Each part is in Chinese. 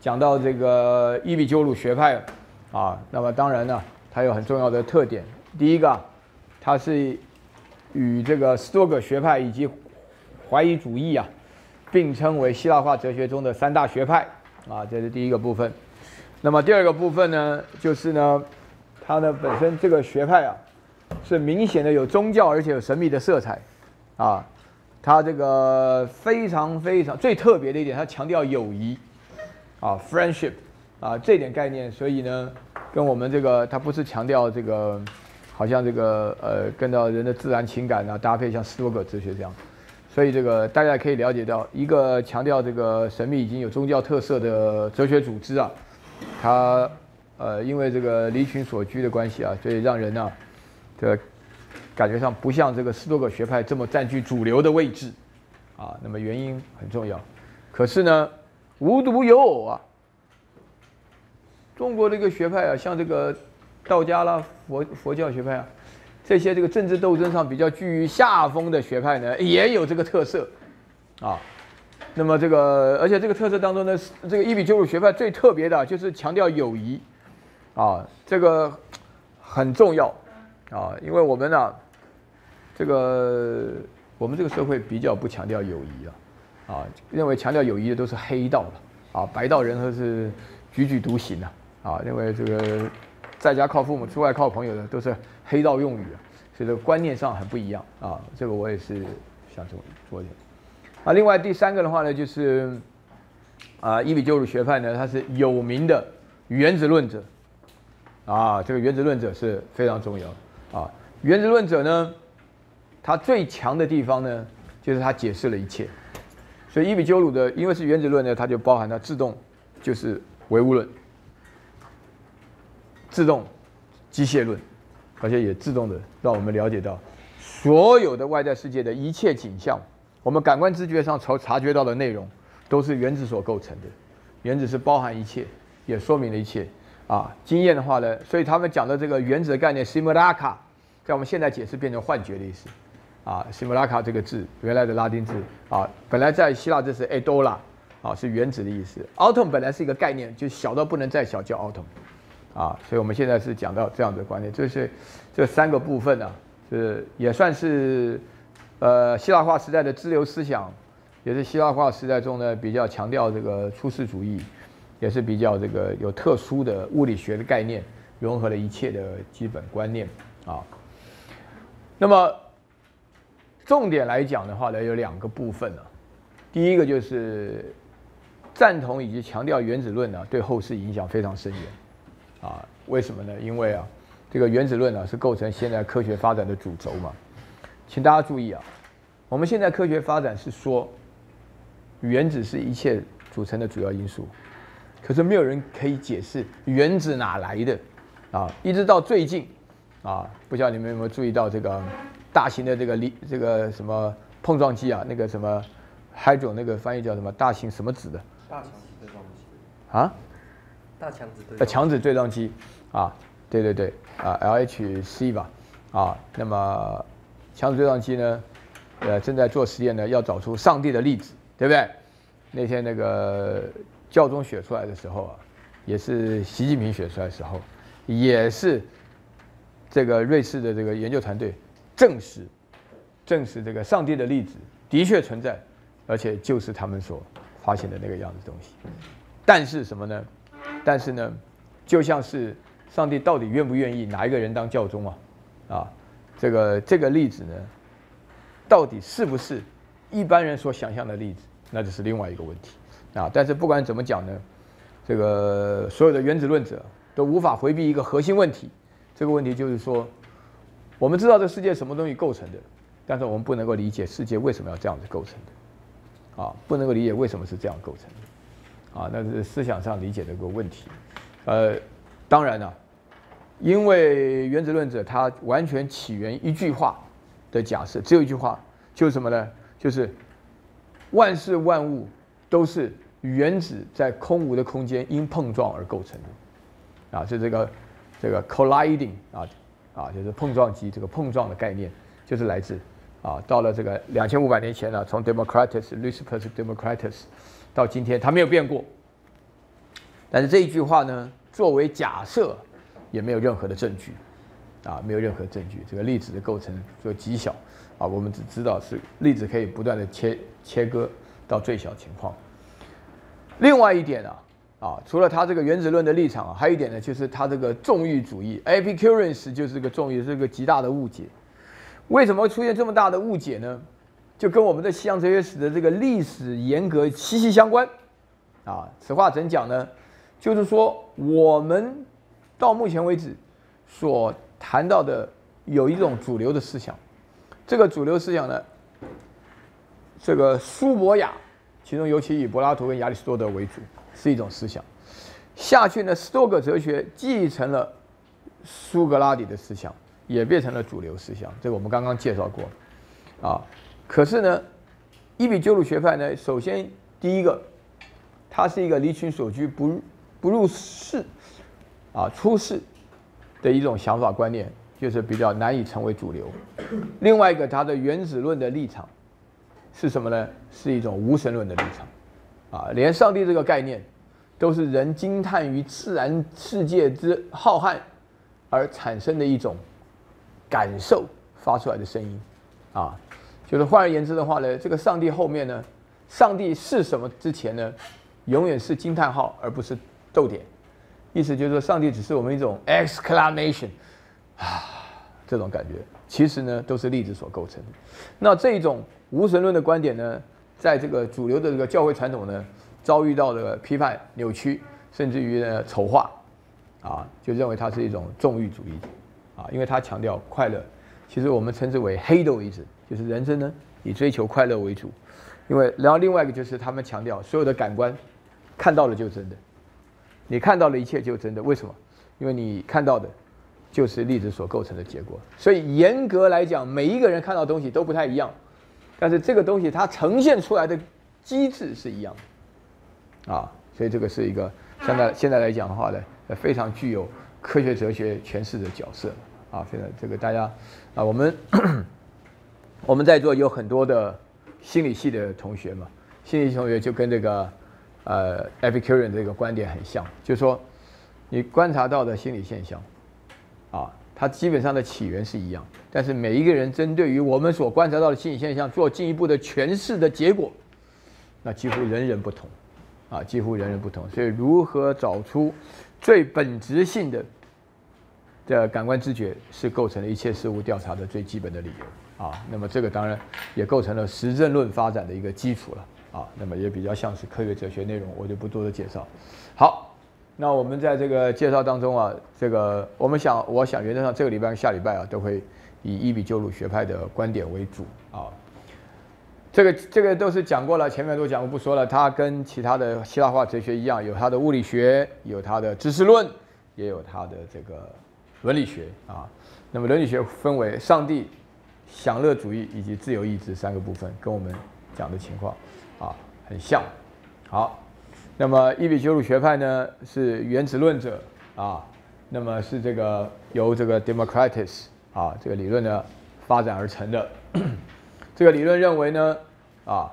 讲到这个伊比鸠鲁学派啊，那么当然呢，它有很重要的特点。第一个，它是与这个斯多葛学派以及怀疑主义啊并称为希腊化哲学中的三大学派啊，这是第一个部分。那么第二个部分呢，就是呢，它呢本身这个学派啊是明显的有宗教而且有神秘的色彩啊，它这个非常非常最特别的一点，它强调友谊啊，friendship 啊这点概念，所以呢，跟我们这个它不是强调这个。好像这个呃，跟到人的自然情感啊，搭配像斯多葛哲学这样，所以这个大家可以了解到，一个强调这个神秘已经有宗教特色的哲学组织啊，它呃因为这个离群所居的关系啊，所以让人呢，这感觉上不像这个斯多葛学派这么占据主流的位置啊。那么原因很重要，可是呢，无独有偶啊，中国这个学派啊，像这个。道家啦，佛佛教学派啊，这些这个政治斗争上比较居于下风的学派呢，也有这个特色，啊，那么这个而且这个特色当中呢，这个伊比鸠鲁学派最特别的就是强调友谊，啊，这个很重要，啊，因为我们呢，这个我们这个社会比较不强调友谊啊，啊，认为强调友谊的都是黑道了，啊，白道人和是踽踽独行啊，啊，认为这个。在家靠父母，出外靠朋友的都是黑道用语啊，所以这个观念上很不一样啊。这个我也是想说说一下。啊，另外第三个的话呢，就是啊，伊比鸠鲁学派呢，它是有名的原子论者啊。这个原子论者是非常重要啊。原子论者呢，他最强的地方呢，就是他解释了一切。所以伊比鸠鲁的，因为是原子论呢，它就包含了自动就是唯物论。自动机械论，而且也自动的让我们了解到，所有的外在世界的一切景象，我们感官知觉上所察觉到的内容，都是原子所构成的。原子是包含一切，也说明了一切。啊，经验的话呢，所以他们讲的这个原子的概念 s i m u l a c a 在我们现在解释变成幻觉的意思。啊，simulacra 这个字原来的拉丁字啊，本来在希腊这是 adola，啊是原子的意思。atom 本来是一个概念，就小到不能再小，叫 atom。啊，所以我们现在是讲到这样的观念，就是这三个部分呢，是也算是呃希腊化时代的支流思想，也是希腊化时代中呢比较强调这个出世主义，也是比较这个有特殊的物理学的概念，融合了一切的基本观念啊。那么重点来讲的话呢，有两个部分呢，第一个就是赞同以及强调原子论呢，对后世影响非常深远。啊，为什么呢？因为啊，这个原子论呢是构成现在科学发展的主轴嘛。请大家注意啊，我们现在科学发展是说，原子是一切组成的主要因素，可是没有人可以解释原子哪来的啊。一直到最近啊，不知道你们有没有注意到这个大型的这个离这个什么碰撞机啊，那个什么 hydro 那个翻译叫什么大型什么子的？大强子对撞机啊？大强子对，呃，强子对撞机，啊，对对对，啊，LHC 吧，啊，那么强子对撞机呢，呃，正在做实验呢，要找出上帝的粒子，对不对？那天那个教宗选出来的时候啊，也是习近平选出来的时候，也是这个瑞士的这个研究团队证实，证实这个上帝的例子的确存在，而且就是他们所发现的那个样子东西，但是什么呢？但是呢，就像是上帝到底愿不愿意哪一个人当教宗啊？啊，这个这个例子呢，到底是不是一般人所想象的例子？那就是另外一个问题啊。但是不管怎么讲呢，这个所有的原子论者都无法回避一个核心问题。这个问题就是说，我们知道这世界什么东西构成的，但是我们不能够理解世界为什么要这样子构成的，啊，不能够理解为什么是这样构成的。啊，那是思想上理解的一个问题，呃，当然了，因为原子论者他完全起源一句话的假设，只有一句话，就是什么呢？就是万事万物都是原子在空无的空间因碰撞而构成的，啊，是这个这个 colliding 啊啊，就是碰撞机这个碰撞的概念，就是来自啊，到了这个两千五百年前呢，从 Democritus、Lysippus、Democritus。到今天，它没有变过，但是这一句话呢，作为假设，也没有任何的证据，啊，没有任何证据。这个粒子的构成就极小，啊，我们只知道是粒子可以不断的切切割到最小情况。另外一点啊，啊，除了他这个原子论的立场，还有一点呢，就是他这个纵欲主义，Epicureans 就是个纵欲，是个极大的误解。为什么会出现这么大的误解呢？就跟我们的西洋哲学史的这个历史严格息息相关。啊，此话怎讲呢？就是说，我们到目前为止所谈到的有一种主流的思想，这个主流思想呢，这个苏博雅，其中尤其以柏拉图跟亚里士多德为主，是一种思想。下去呢，斯多葛哲学继承了苏格拉底的思想。也变成了主流思想，这个我们刚刚介绍过，啊，可是呢，伊比鸠鲁学派呢，首先第一个，它是一个离群所居、不不入世，啊，出世的一种想法观念，就是比较难以成为主流。另外一个，它的原子论的立场是什么呢？是一种无神论的立场，啊，连上帝这个概念都是人惊叹于自然世界之浩瀚而产生的一种。感受发出来的声音，啊，就是换而言之的话呢，这个上帝后面呢，上帝是什么之前呢，永远是惊叹号而不是逗点，意思就是说上帝只是我们一种 exclamation，啊，这种感觉，其实呢都是粒子所构成的。那这种无神论的观点呢，在这个主流的这个教会传统呢，遭遇到的批判、扭曲，甚至于呢丑化，啊，就认为它是一种纵欲主义。啊，因为他强调快乐，其实我们称之为黑豆为止，就是人生呢以追求快乐为主。因为然后另外一个就是他们强调所有的感官看到了就真的，你看到了一切就真的。为什么？因为你看到的就是粒子所构成的结果。所以严格来讲，每一个人看到东西都不太一样，但是这个东西它呈现出来的机制是一样的。啊，所以这个是一个现在现在来讲的话呢，非常具有科学哲学诠释的角色。啊，现在这个大家啊，我们我们在座有很多的心理系的同学嘛，心理系同学就跟这个呃 Epicurean 这个观点很像，就是说你观察到的心理现象啊，它基本上的起源是一样，但是每一个人针对于我们所观察到的心理现象做进一步的诠释的结果，那几乎人人不同啊，几乎人人不同，所以如何找出最本质性的？的感官知觉是构成了一切事物调查的最基本的理由啊，那么这个当然也构成了实证论发展的一个基础了啊，那么也比较像是科学哲学内容，我就不多的介绍。好，那我们在这个介绍当中啊，这个我们想，我想原则上这个礼拜、下礼拜啊，都会以伊比鸠鲁学派的观点为主啊。这个这个都是讲过了，前面都讲过，不说了。它跟其他的希腊化哲学一样，有它的物理学，有它的知识论，也有它的这个。伦理学啊，那么伦理学分为上帝、享乐主义以及自由意志三个部分，跟我们讲的情况啊很像。好，那么伊比鸠鲁学派呢是原子论者啊，那么是这个由这个 Democritus 啊这个理论呢发展而成的。这个理论认为呢啊，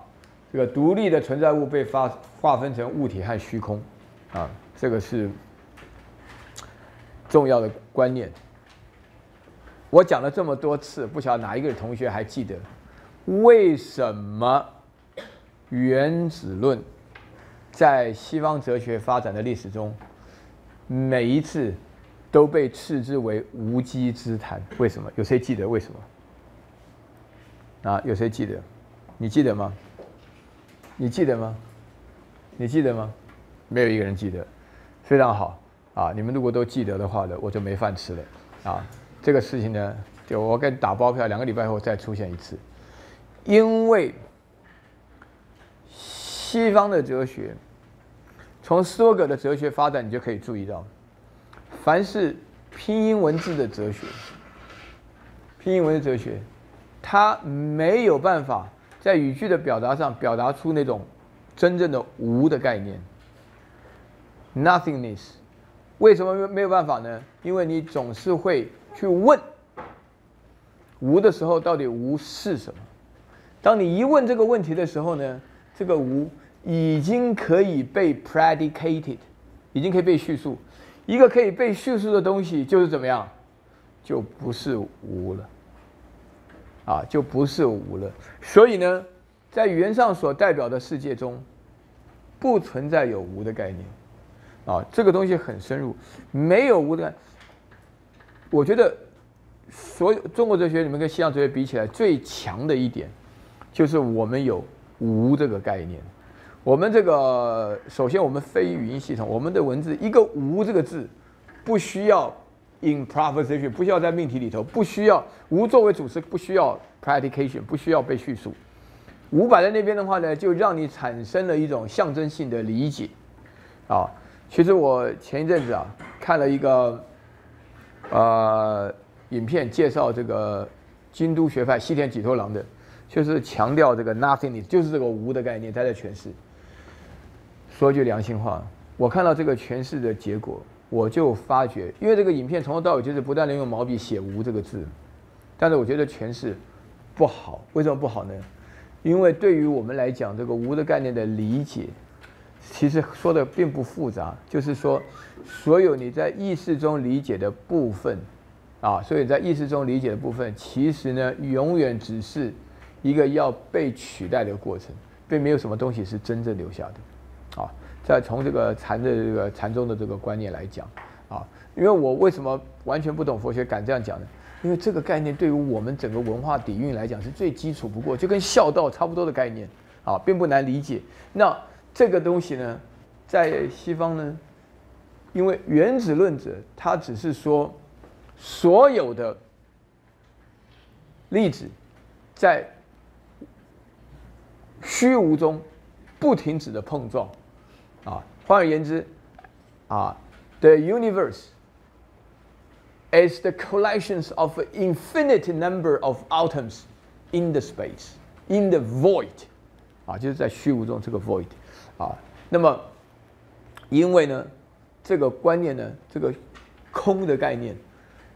这个独立的存在物被发划分成物体和虚空啊，这个是。重要的观念，我讲了这么多次，不晓得哪一个同学还记得，为什么原子论在西方哲学发展的历史中，每一次都被斥之为无稽之谈？为什么？有谁记得为什么？啊，有谁记得？你记得吗？你记得吗？你记得吗？没有一个人记得，非常好。啊，你们如果都记得的话呢，我就没饭吃了。啊，这个事情呢，就我给你打包票，两个礼拜后再出现一次。因为西方的哲学，从斯多葛的哲学发展，你就可以注意到，凡是拼音文字的哲学，拼音文字哲学，他没有办法在语句的表达上表达出那种真正的无的概念，nothingness。为什么没没有办法呢？因为你总是会去问无的时候，到底无是什么？当你一问这个问题的时候呢，这个无已经可以被 predicated，已经可以被叙述。一个可以被叙述的东西，就是怎么样，就不是无了。啊，就不是无了。所以呢，在语言上所代表的世界中，不存在有无的概念。啊，这个东西很深入，没有无的。我觉得，所有中国哲学里面跟西洋哲学比起来，最强的一点，就是我们有无这个概念。我们这个首先，我们非语音系统，我们的文字一个无这个字，不需要 in proposition，不需要在命题里头，不需要无作为主词，不需要 predication，不需要被叙述。五摆在那边的话呢，就让你产生了一种象征性的理解。啊，其实我前一阵子啊看了一个呃影片，介绍这个京都学派西田几托郎的，就是强调这个 nothingness，就是这个无的概念，他在诠释。说句良心话，我看到这个诠释的结果，我就发觉，因为这个影片从头到尾就是不断的用毛笔写“无”这个字，但是我觉得诠释不好。为什么不好呢？因为对于我们来讲，这个“无”的概念的理解，其实说的并不复杂，就是说，所有你在意识中理解的部分，啊，所以在意识中理解的部分，其实呢，永远只是一个要被取代的过程，并没有什么东西是真正留下的。再从这个禅的这个禅宗的这个观念来讲，啊，因为我为什么完全不懂佛学敢这样讲呢？因为这个概念对于我们整个文化底蕴来讲是最基础不过，就跟孝道差不多的概念，啊，并不难理解。那这个东西呢，在西方呢，因为原子论者他只是说所有的粒子在虚无中不停止的碰撞。啊，换而言之，啊，the universe is the collections of infinite number of atoms in the space, in the void，啊，就是在虚无中这个 void，啊，那么因为呢，这个观念呢，这个空的概念、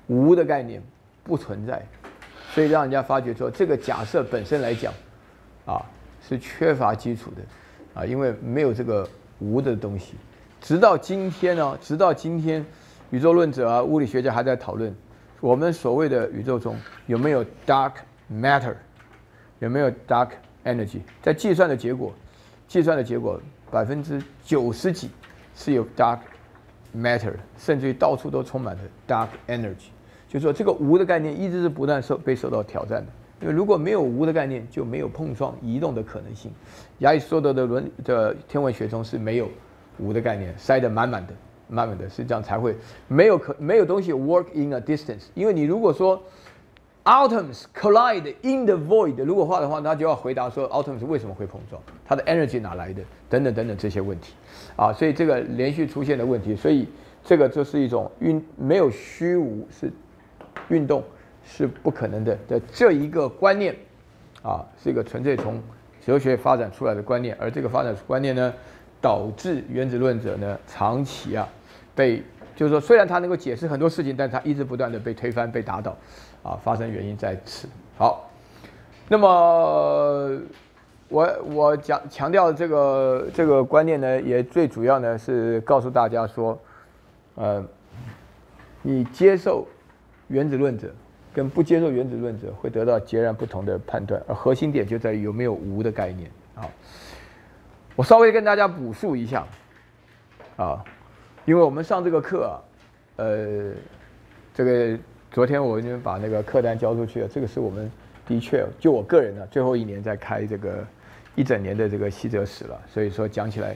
无的概念不存在，所以让人家发觉说，这个假设本身来讲，啊，是缺乏基础的，啊，因为没有这个。无的东西，直到今天呢，直到今天，宇宙论者啊，物理学家还在讨论，我们所谓的宇宙中有没有 dark matter，有没有 dark energy？在计算的结果，计算的结果百分之九十几是有 dark matter，甚至于到处都充满了 dark energy。就是说这个无的概念一直是不断受被受到挑战的。因为如果没有无的概念，就没有碰撞移动的可能性。亚里士多德的伦的天文学中是没有无的概念，塞得满满的，满满的，是这样才会没有可没有东西 work in a distance。因为你如果说 atoms collide in the void，如果画的话，那就要回答说 atoms 为什么会碰撞，它的 energy 哪来的，等等等等这些问题啊。所以这个连续出现的问题，所以这个就是一种运没有虚无是运动。是不可能的的这一个观念，啊，是一个纯粹从哲学发展出来的观念，而这个发展观念呢，导致原子论者呢长期啊被，就是说虽然他能够解释很多事情，但他一直不断的被推翻、被打倒，啊，发生原因在此。好，那么我我讲强调这个这个观念呢，也最主要呢是告诉大家说，呃，你接受原子论者。跟不接受原子论者会得到截然不同的判断，而核心点就在于有没有无的概念啊。我稍微跟大家补述一下啊，因为我们上这个课，呃，这个昨天我已经把那个课单交出去了。这个是我们的确就我个人呢最后一年在开这个一整年的这个西哲史了，所以说讲起来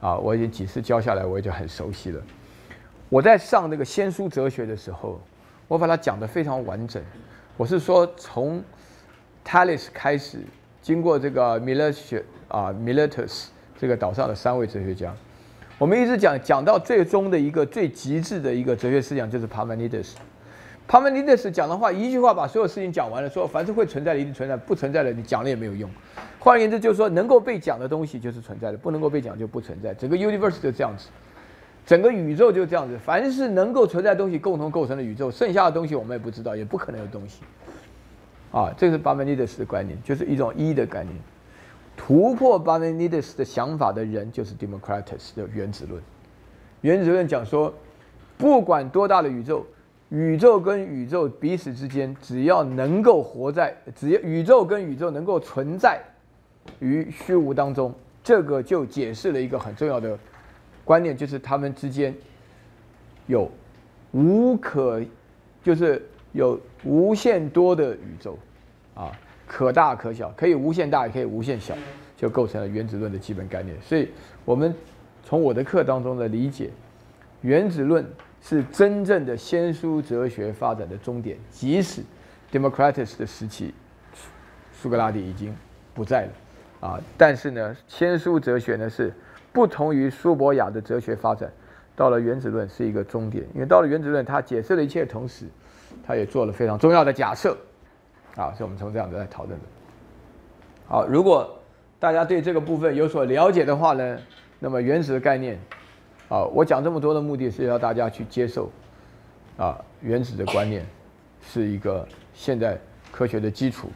啊，我已经几次教下来，我也就很熟悉了。我在上那个先书哲学的时候。我把它讲得非常完整。我是说，从 TALES 开始，经过这个 Miletus 啊，Miletus 这个岛上的三位哲学家，我们一直讲讲到最终的一个最极致的一个哲学思想，就是 Parmenides。Parmenides 讲的话，一句话把所有事情讲完了，说凡是会存在的一定存在，不存在的你讲了也没有用。换言之，就是说能够被讲的东西就是存在的，不能够被讲就不存在。整个 Universe 就这样子。整个宇宙就这样子，凡是能够存在东西，共同构成的宇宙，剩下的东西我们也不知道，也不可能有东西。啊，这是巴门尼德斯的观念，就是一种一的概念。突破巴门尼德斯的想法的人，就是 Democritus 的原子论。原子论讲说，不管多大的宇宙，宇宙跟宇宙彼此之间，只要能够活在，只要宇宙跟宇宙能够存在于虚无当中，这个就解释了一个很重要的观念，就是他们之间有无可，就是有无限多的宇宙，啊，可大可小，可以无限大，也可以无限小，就构成了原子论的基本概念。所以，我们从我的课当中的理解，原子论是真正的先苏哲学发展的终点。即使 Democritus 的时期，苏格拉底已经不在了，啊，但是呢，先苏哲学呢是不同于苏博雅的哲学发展。到了原子论是一个终点，因为到了原子论，它解释了一切，同时，它也做了非常重要的假设，啊，是我们从这样子来讨论的。好，如果大家对这个部分有所了解的话呢，那么原子的概念，啊，我讲这么多的目的是要大家去接受，啊，原子的观念是一个现代科学的基础，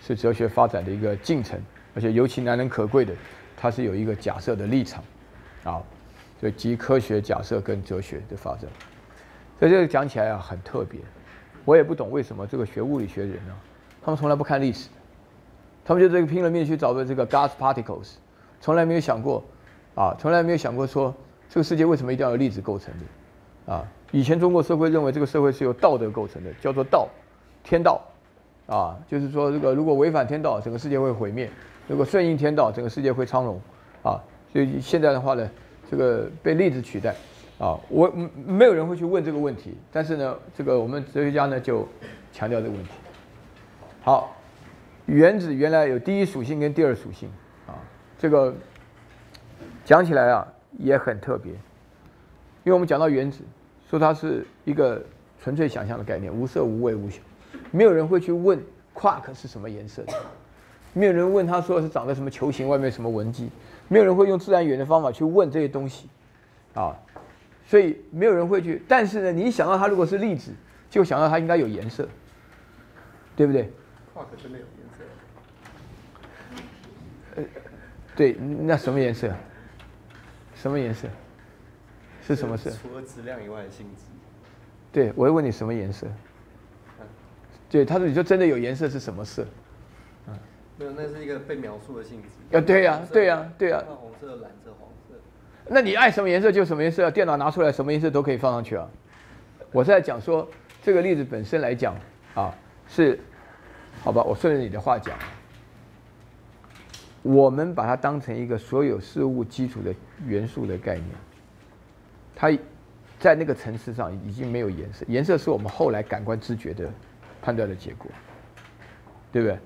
是哲学发展的一个进程，而且尤其难能可贵的，它是有一个假设的立场，啊。所以，集科学假设跟哲学的发展，所以这个讲起来啊很特别。我也不懂为什么这个学物理学的人呢，他们从来不看历史，他们就这个拼了命去找的这个 gas particles，从来没有想过啊，从来没有想过说这个世界为什么一定要有粒子构成的啊？以前中国社会认为这个社会是由道德构成的，叫做道，天道啊，就是说这个如果违反天道，整个世界会毁灭；如果顺应天道，整个世界会昌隆啊。所以现在的话呢？这个被粒子取代，啊，我没有人会去问这个问题，但是呢，这个我们哲学家呢就强调这个问题。好，原子原来有第一属性跟第二属性，啊，这个讲起来啊也很特别，因为我们讲到原子，说它是一个纯粹想象的概念，无色无味无形，没有人会去问 quark 是什么颜色的，没有人问他说是长得什么球形，外面什么纹迹。没有人会用自然语言的方法去问这些东西，啊，所以没有人会去。但是呢，你一想到它如果是粒子，就想到它应该有颜色，对不对？画可真的有颜色。呃，对，那什么颜色？什么颜色？是什么色？除了质量以外的性质。对，我会问你什么颜色？对，他说你就真的有颜色是什么色？没有，那是一个被描述的性质。啊，对呀，对呀，对呀。红色、蓝色、黄色。那你爱什么颜色就什么颜色，电脑拿出来什么颜色都可以放上去啊。我是在讲说这个例子本身来讲啊，是，好吧，我顺着你的话讲，我们把它当成一个所有事物基础的元素的概念，它在那个层次上已经没有颜色，颜色是我们后来感官知觉的判断的结果，对不对？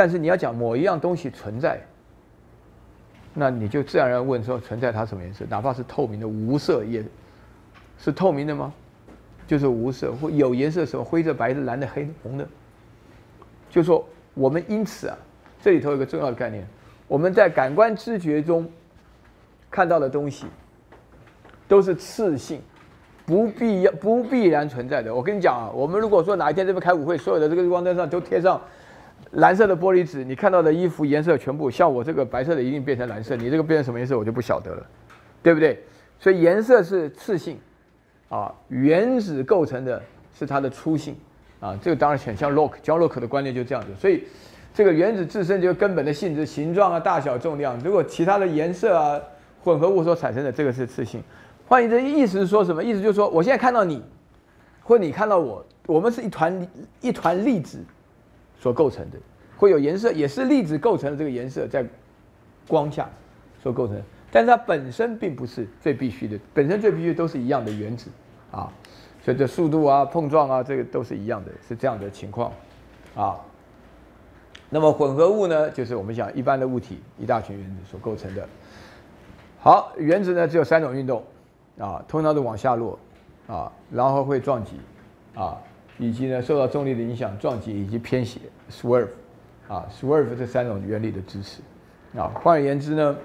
但是你要讲某一样东西存在，那你就自然而然问说存在它什么颜色？哪怕是透明的无色，也是透明的吗？就是无色或有颜色什么灰色、白的、蓝的、黑的、红的。就说我们因此啊，这里头有个重要的概念，我们在感官知觉中看到的东西都是次性，不必要不必然存在的。我跟你讲啊，我们如果说哪一天这边开舞会，所有的这个日光灯上都贴上。蓝色的玻璃纸，你看到的衣服颜色全部像我这个白色的一定变成蓝色，你这个变成什么颜色我就不晓得了，对不对？所以颜色是次性，啊，原子构成的是它的初性，啊，这个当然很像洛克，焦洛克的观念就这样子。所以这个原子自身就根本的性质、形状啊、大小、重量，如果其他的颜色啊、混合物所产生的，这个是次性。换言之，意思是说什么？意思就是说，我现在看到你，或你看到我，我们是一团一团粒子。所构成的会有颜色，也是粒子构成的这个颜色在光下所构成，但是它本身并不是最必须的，本身最必须都是一样的原子啊，所以这速度啊、碰撞啊，这个都是一样的，是这样的情况啊。那么混合物呢，就是我们讲一般的物体一大群原子所构成的。好，原子呢只有三种运动啊，通常都往下落啊，然后会撞击啊。以及呢，受到重力的影响，撞击以及偏斜 （swerve），啊，swerve 这三种原理的支持，啊，换而言之呢，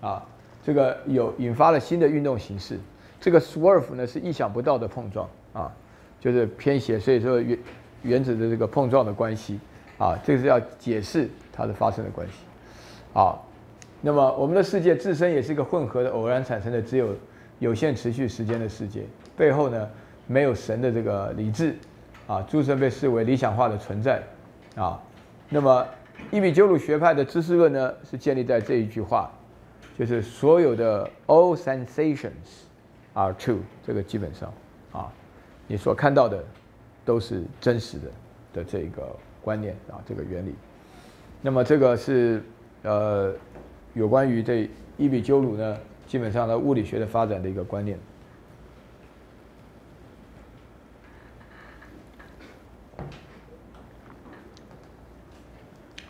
啊，这个有引发了新的运动形式。这个 swerve 呢是意想不到的碰撞，啊，就是偏斜，所以说原原子的这个碰撞的关系，啊，这个是要解释它的发生的关系，啊，那么我们的世界自身也是一个混合的、偶然产生的，只有有限持续时间的世界。背后呢，没有神的这个理智，啊，诸神被视为理想化的存在，啊，那么伊比鸠鲁学派的知识论呢，是建立在这一句话，就是所有的 all sensations are true，这个基本上，啊，你所看到的都是真实的的这个观念啊，这个原理。那么这个是呃。有关于这伊比鸠鲁呢，基本上的物理学的发展的一个观念。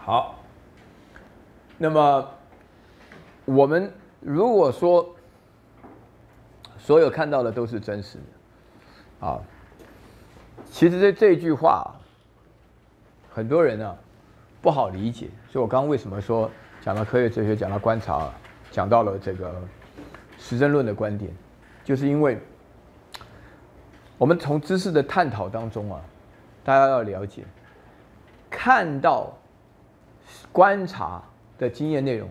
好，那么我们如果说所有看到的都是真实的，啊，其实这这句话，很多人呢不好理解，所以我刚刚为什么说？讲到科学哲学，讲到观察，讲到了这个实证论的观点，就是因为我们从知识的探讨当中啊，大家要了解，看到观察的经验内容，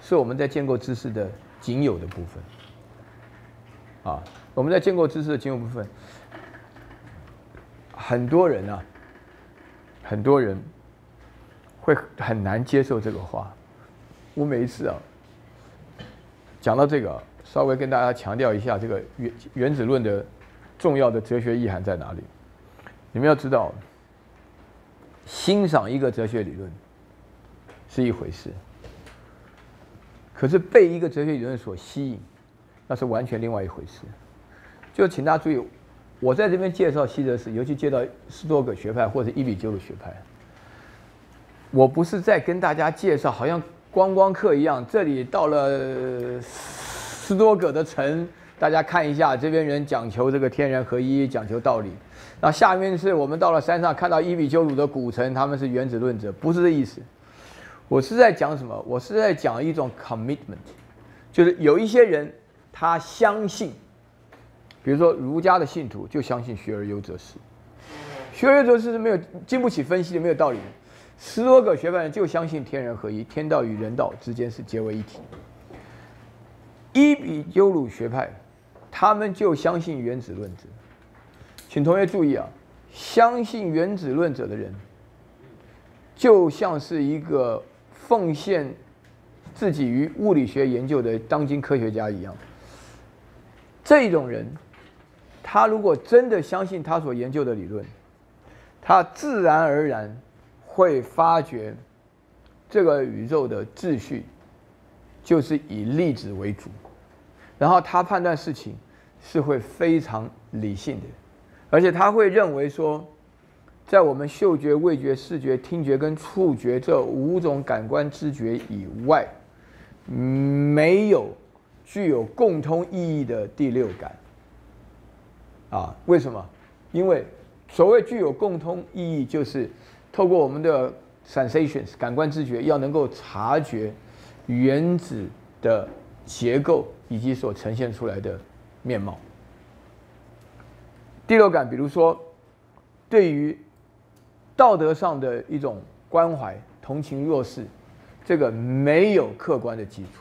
是我们在建构知识的仅有的部分。啊，我们在建构知识的仅有部分，很多人啊，很多人会很难接受这个话。我每一次啊，讲到这个，稍微跟大家强调一下这个原原子论的重要的哲学意涵在哪里。你们要知道，欣赏一个哲学理论是一回事，可是被一个哲学理论所吸引，那是完全另外一回事。就请大家注意，我在这边介绍西德斯，尤其介绍斯多葛学派或者伊比鸠的学派，我不是在跟大家介绍，好像。观光客一样，这里到了斯多葛的城，大家看一下，这边人讲求这个天人合一，讲求道理。那下面是我们到了山上，看到伊比鸠鲁的古城，他们是原子论者，不是这意思。我是在讲什么？我是在讲一种 commitment，就是有一些人他相信，比如说儒家的信徒就相信学而优则仕，学而优则仕是没有经不起分析的，没有道理的。十多个学派就相信天人合一，天道与人道之间是结为一体。伊比鸠鲁学派，他们就相信原子论者。请同学注意啊，相信原子论者的人，就像是一个奉献自己于物理学研究的当今科学家一样。这种人，他如果真的相信他所研究的理论，他自然而然。会发觉，这个宇宙的秩序就是以粒子为主，然后他判断事情是会非常理性的，而且他会认为说，在我们嗅觉、味觉、视觉、听觉跟触觉这五种感官知觉以外，没有具有共通意义的第六感。啊，为什么？因为所谓具有共通意义，就是。透过我们的 sensations 感官知觉，要能够察觉原子的结构以及所呈现出来的面貌。第六感，比如说对于道德上的一种关怀、同情弱势，这个没有客观的基础；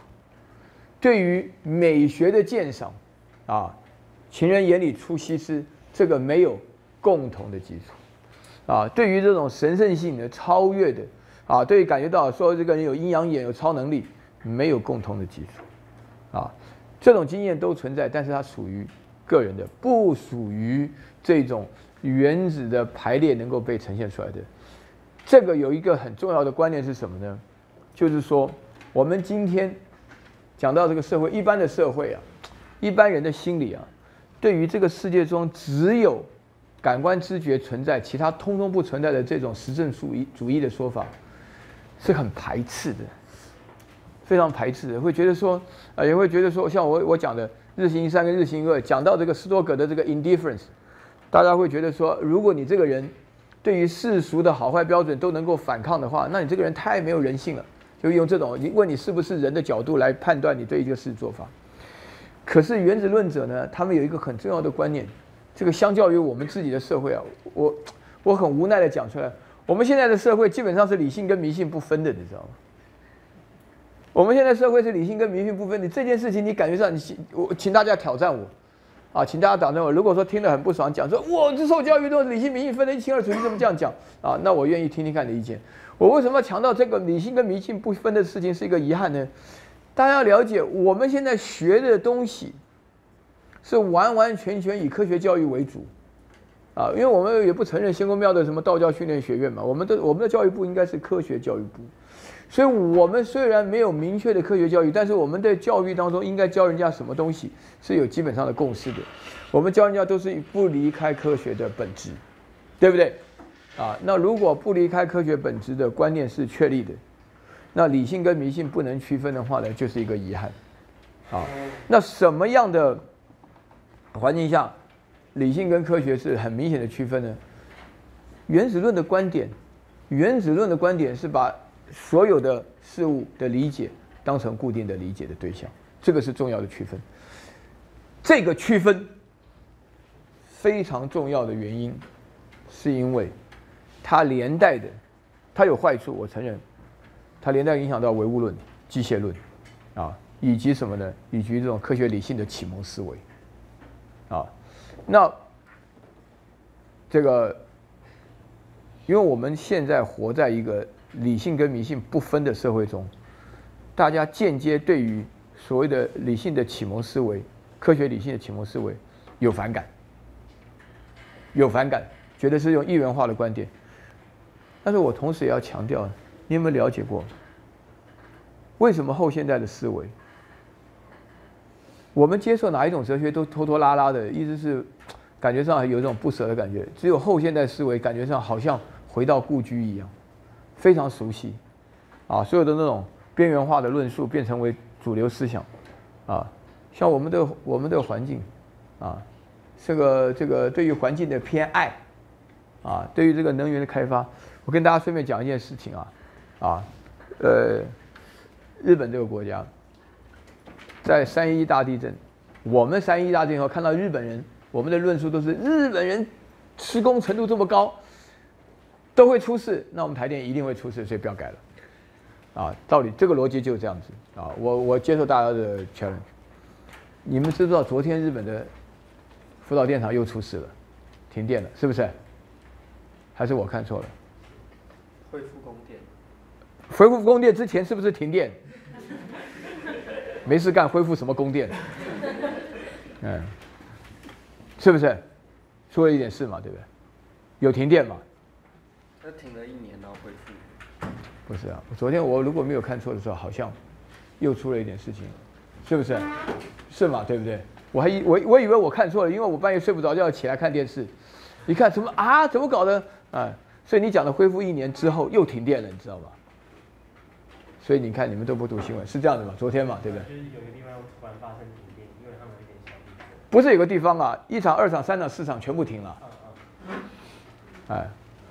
对于美学的鉴赏，啊，情人眼里出西施，这个没有共同的基础。啊，对于这种神圣性的超越的，啊，对于感觉到说这个人有阴阳眼、有超能力，没有共同的基础，啊，这种经验都存在，但是它属于个人的，不属于这种原子的排列能够被呈现出来的。这个有一个很重要的观念是什么呢？就是说，我们今天讲到这个社会，一般的社会啊，一般人的心理啊，对于这个世界中只有。感官知觉存在，其他通通不存在的这种实证主义主义的说法，是很排斥的，非常排斥的，会觉得说，啊，也会觉得说，像我我讲的日行一善跟日行一恶，讲到这个斯多葛的这个 indifference，大家会觉得说，如果你这个人对于世俗的好坏标准都能够反抗的话，那你这个人太没有人性了，就用这种你问你是不是人的角度来判断你对这个事做法。可是原子论者呢，他们有一个很重要的观念。这个相较于我们自己的社会啊，我我很无奈的讲出来，我们现在的社会基本上是理性跟迷信不分的，你知道吗？我们现在社会是理性跟迷信不分，你这件事情你感觉上，你我请大家挑战我，啊，请大家挑战我。如果说听得很不爽，讲说我这受教育都是理性迷信分得一清二楚，你怎么这样讲啊？那我愿意听听看你的意见。我为什么要强调这个理性跟迷信不分的事情是一个遗憾呢？大家要了解，我们现在学的东西是完完全全以科学教育为主，啊，因为我们也不承认仙公庙的什么道教训练学院嘛，我们的我们的教育部应该是科学教育部，所以我们虽然没有明确的科学教育，但是我们在教育当中应该教人家什么东西是有基本上的共识的，我们教人家都是不离开科学的本质，对不对？啊，那如果不离开科学本质的观念是确立的。那理性跟迷信不能区分的话呢，就是一个遗憾。啊，那什么样的环境下，理性跟科学是很明显的区分呢？原子论的观点，原子论的观点是把所有的事物的理解当成固定的理解的对象，这个是重要的区分。这个区分非常重要的原因，是因为它连带的，它有坏处，我承认。它连带影响到唯物论、机械论，啊，以及什么呢？以及这种科学理性的启蒙思维，啊，那这个，因为我们现在活在一个理性跟迷信不分的社会中，大家间接对于所谓的理性的启蒙思维、科学理性的启蒙思维有反感，有反感，觉得是用一元化的观点，但是我同时也要强调。你有没有了解过，为什么后现代的思维，我们接受哪一种哲学都拖拖拉拉的，意思是感觉上有一种不舍的感觉。只有后现代思维感觉上好像回到故居一样，非常熟悉，啊，所有的那种边缘化的论述变成为主流思想，啊，像我们的我们的环境，啊，这个这个对于环境的偏爱，啊，对于这个能源的开发，我跟大家顺便讲一件事情啊。啊，呃，日本这个国家，在三一大地震，我们三一大地震后看到日本人，我们的论述都是日本人施工程度这么高，都会出事，那我们台电一定会出事，所以不要改了。啊，道理这个逻辑就是这样子啊，我我接受大家的 challenge。你们知不知道昨天日本的福岛电厂又出事了，停电了，是不是？还是我看错了？恢复供电。恢复供电之前是不是停电？没事干，恢复什么供电？嗯，是不是出了一点事嘛？对不对？有停电嘛？那停了一年然后恢复？不是啊，昨天我如果没有看错的时候，好像又出了一点事情，是不是？是嘛？对不对？我还以我我以为我看错了，因为我半夜睡不着觉起来看电视，一看怎么啊？怎么搞的啊？所以你讲的恢复一年之后又停电了，你知道吗？所以你看，你们都不读新闻，是这样的吗？昨天嘛，对不对？就是有个地方突然发生停电，因为他们有点小地震。不是有个地方啊，一场、二场、三场、四场全部停了。哎，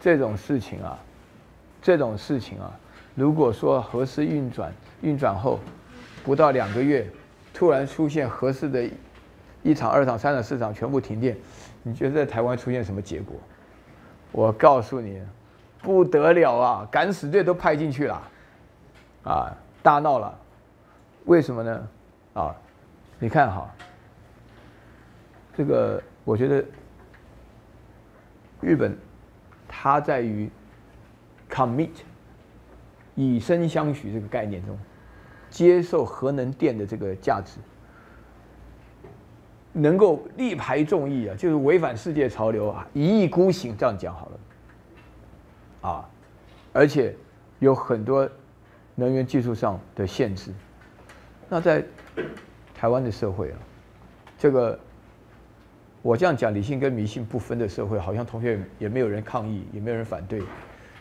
这种事情啊，这种事情啊，如果说核适运转运转后不到两个月，突然出现合适的一场、二场、三场、四场全部停电，你觉得在台湾出现什么结果？我告诉你，不得了啊！敢死队都派进去了。啊，大闹了，为什么呢？啊，你看哈，这个我觉得日本它在于 commit 以身相许这个概念中，接受核能电的这个价值，能够力排众议啊，就是违反世界潮流啊，一意孤行这样讲好了，啊，而且有很多。能源技术上的限制，那在台湾的社会啊，这个我这样讲，理性跟迷信不分的社会，好像同学也没有人抗议，也没有人反对，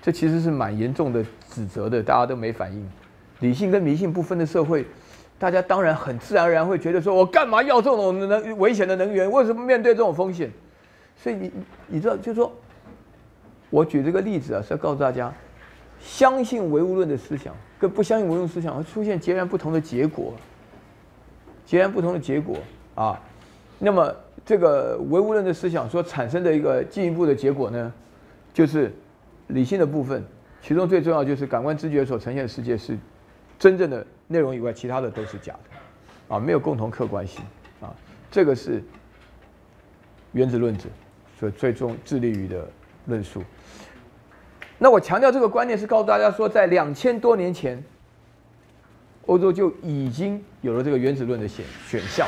这其实是蛮严重的指责的，大家都没反应。理性跟迷信不分的社会，大家当然很自然而然会觉得说，我干嘛要这种能危险的能源？为什么面对这种风险？所以你你知道，就是说，我举这个例子啊，是要告诉大家。相信唯物论的思想跟不相信唯物论思想会出现截然不同的结果，截然不同的结果啊。那么这个唯物论的思想所产生的一个进一步的结果呢，就是理性的部分，其中最重要就是感官知觉所呈现的世界是真正的内容以外，其他的都是假的，啊，没有共同客观性，啊，这个是原子论者所最终致力于的论述。那我强调这个观念是告诉大家说，在两千多年前，欧洲就已经有了这个原子论的选选项。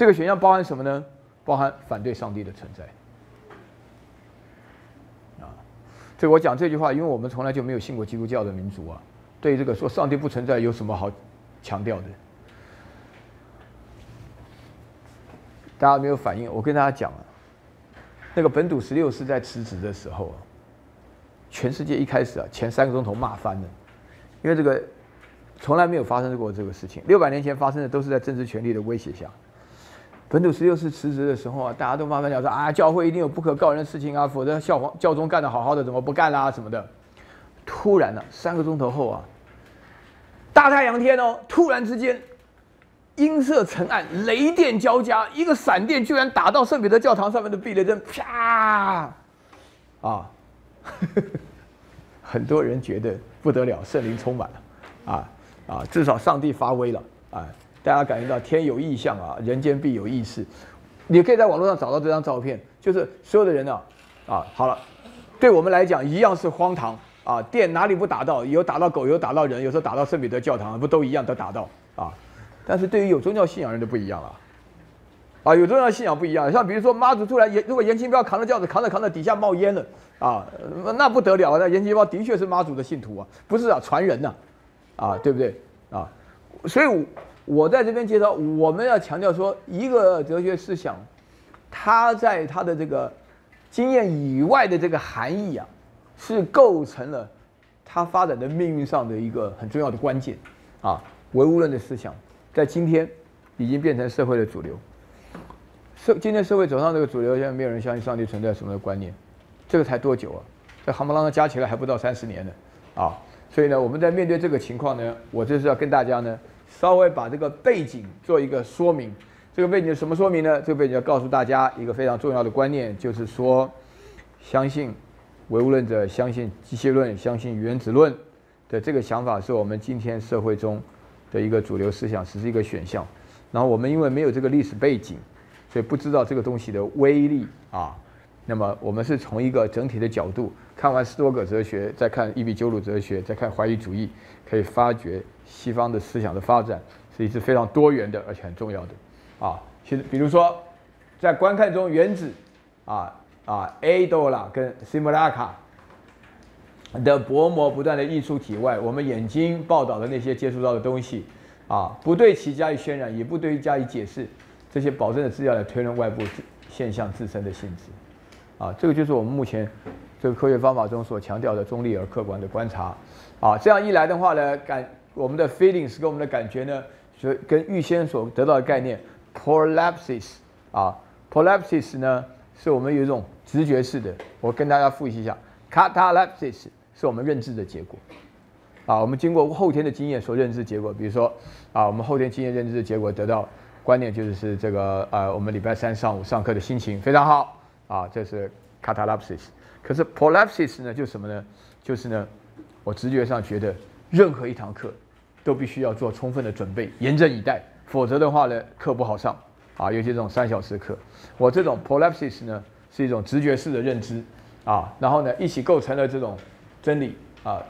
这个选项包含什么呢？包含反对上帝的存在。啊，这我讲这句话，因为我们从来就没有信过基督教的民族啊，对这个说上帝不存在有什么好强调的？大家没有反应。我跟大家讲啊，那个本笃十六世在辞职的时候啊。全世界一开始啊，前三个钟头骂翻了，因为这个从来没有发生过这个事情。六百年前发生的都是在政治权力的威胁下。本土十六世辞职的时候啊，大家都慢慢讲说啊，教会一定有不可告人的事情啊，否则教皇教宗干得好好的，怎么不干啦什么的。突然呢，三个钟头后啊，大太阳天哦，突然之间阴色沉暗，雷电交加，一个闪电居然打到圣彼得教堂上面的避雷针，啪啊！很多人觉得不得了，圣灵充满了，啊啊，至少上帝发威了啊！大家感觉到天有异象啊，人间必有异事。你可以在网络上找到这张照片，就是所有的人呢，啊，好了，对我们来讲一样是荒唐啊！电哪里不打到？有打到狗，有打到人，有时候打到圣彼得教堂，不都一样都打到啊？但是对于有宗教信仰人就不一样了。啊，有宗教信仰不一样，像比如说妈祖突然，如果严清标扛着轿子扛着扛着底下冒烟了啊，那不得了啊！那严清标的确是妈祖的信徒啊，不是啊，传人呐，啊，对不对啊？所以我在这边介绍，我们要强调说，一个哲学思想，它在它的这个经验以外的这个含义啊，是构成了它发展的命运上的一个很重要的关键啊。唯物论的思想在今天已经变成社会的主流。社今天社会走上这个主流，现在没有人相信上帝存在什么的观念，这个才多久啊？这夯不啷当加起来还不到三十年呢，啊！所以呢，我们在面对这个情况呢，我就是要跟大家呢，稍微把这个背景做一个说明。这个背景是什么说明呢？这个背景要告诉大家一个非常重要的观念，就是说，相信唯物论者，相信机械论，相信原子论的这个想法，是我们今天社会中的一个主流思想，只是一个选项。然后我们因为没有这个历史背景。所以不知道这个东西的威力啊，那么我们是从一个整体的角度看完斯多葛哲学，再看伊比鸠鲁哲学，再看怀疑主义，可以发觉西方的思想的发展是一次非常多元的，而且很重要的啊。其实比如说，在观看中，原子啊啊 A 多拉跟 Simulacra 的薄膜不断的溢出体外，我们眼睛报道的那些接触到的东西啊，不对其加以渲染，也不对于加以解释。这些保证的资料来推论外部现象自身的性质，啊，这个就是我们目前这个科学方法中所强调的中立而客观的观察，啊，这样一来的话呢，感我们的 feelings 跟我们的感觉呢，就跟预先所得到的概念 prolapsis 啊，prolapsis 呢是我们有一种直觉式的，我跟大家复习一下，catalepsis 是我们认知的结果，啊，我们经过后天的经验所认知结果，比如说啊，我们后天经验认知的结果得到。观念就是是这个呃，我们礼拜三上午上课的心情非常好啊，这是 catalepsis。可是 prolapsis 呢，就是什么呢？就是呢，我直觉上觉得任何一堂课都必须要做充分的准备，严阵以待，否则的话呢，课不好上啊。尤其这种三小时课，我这种 prolapsis 呢是一种直觉式的认知啊，然后呢一起构成了这种真理啊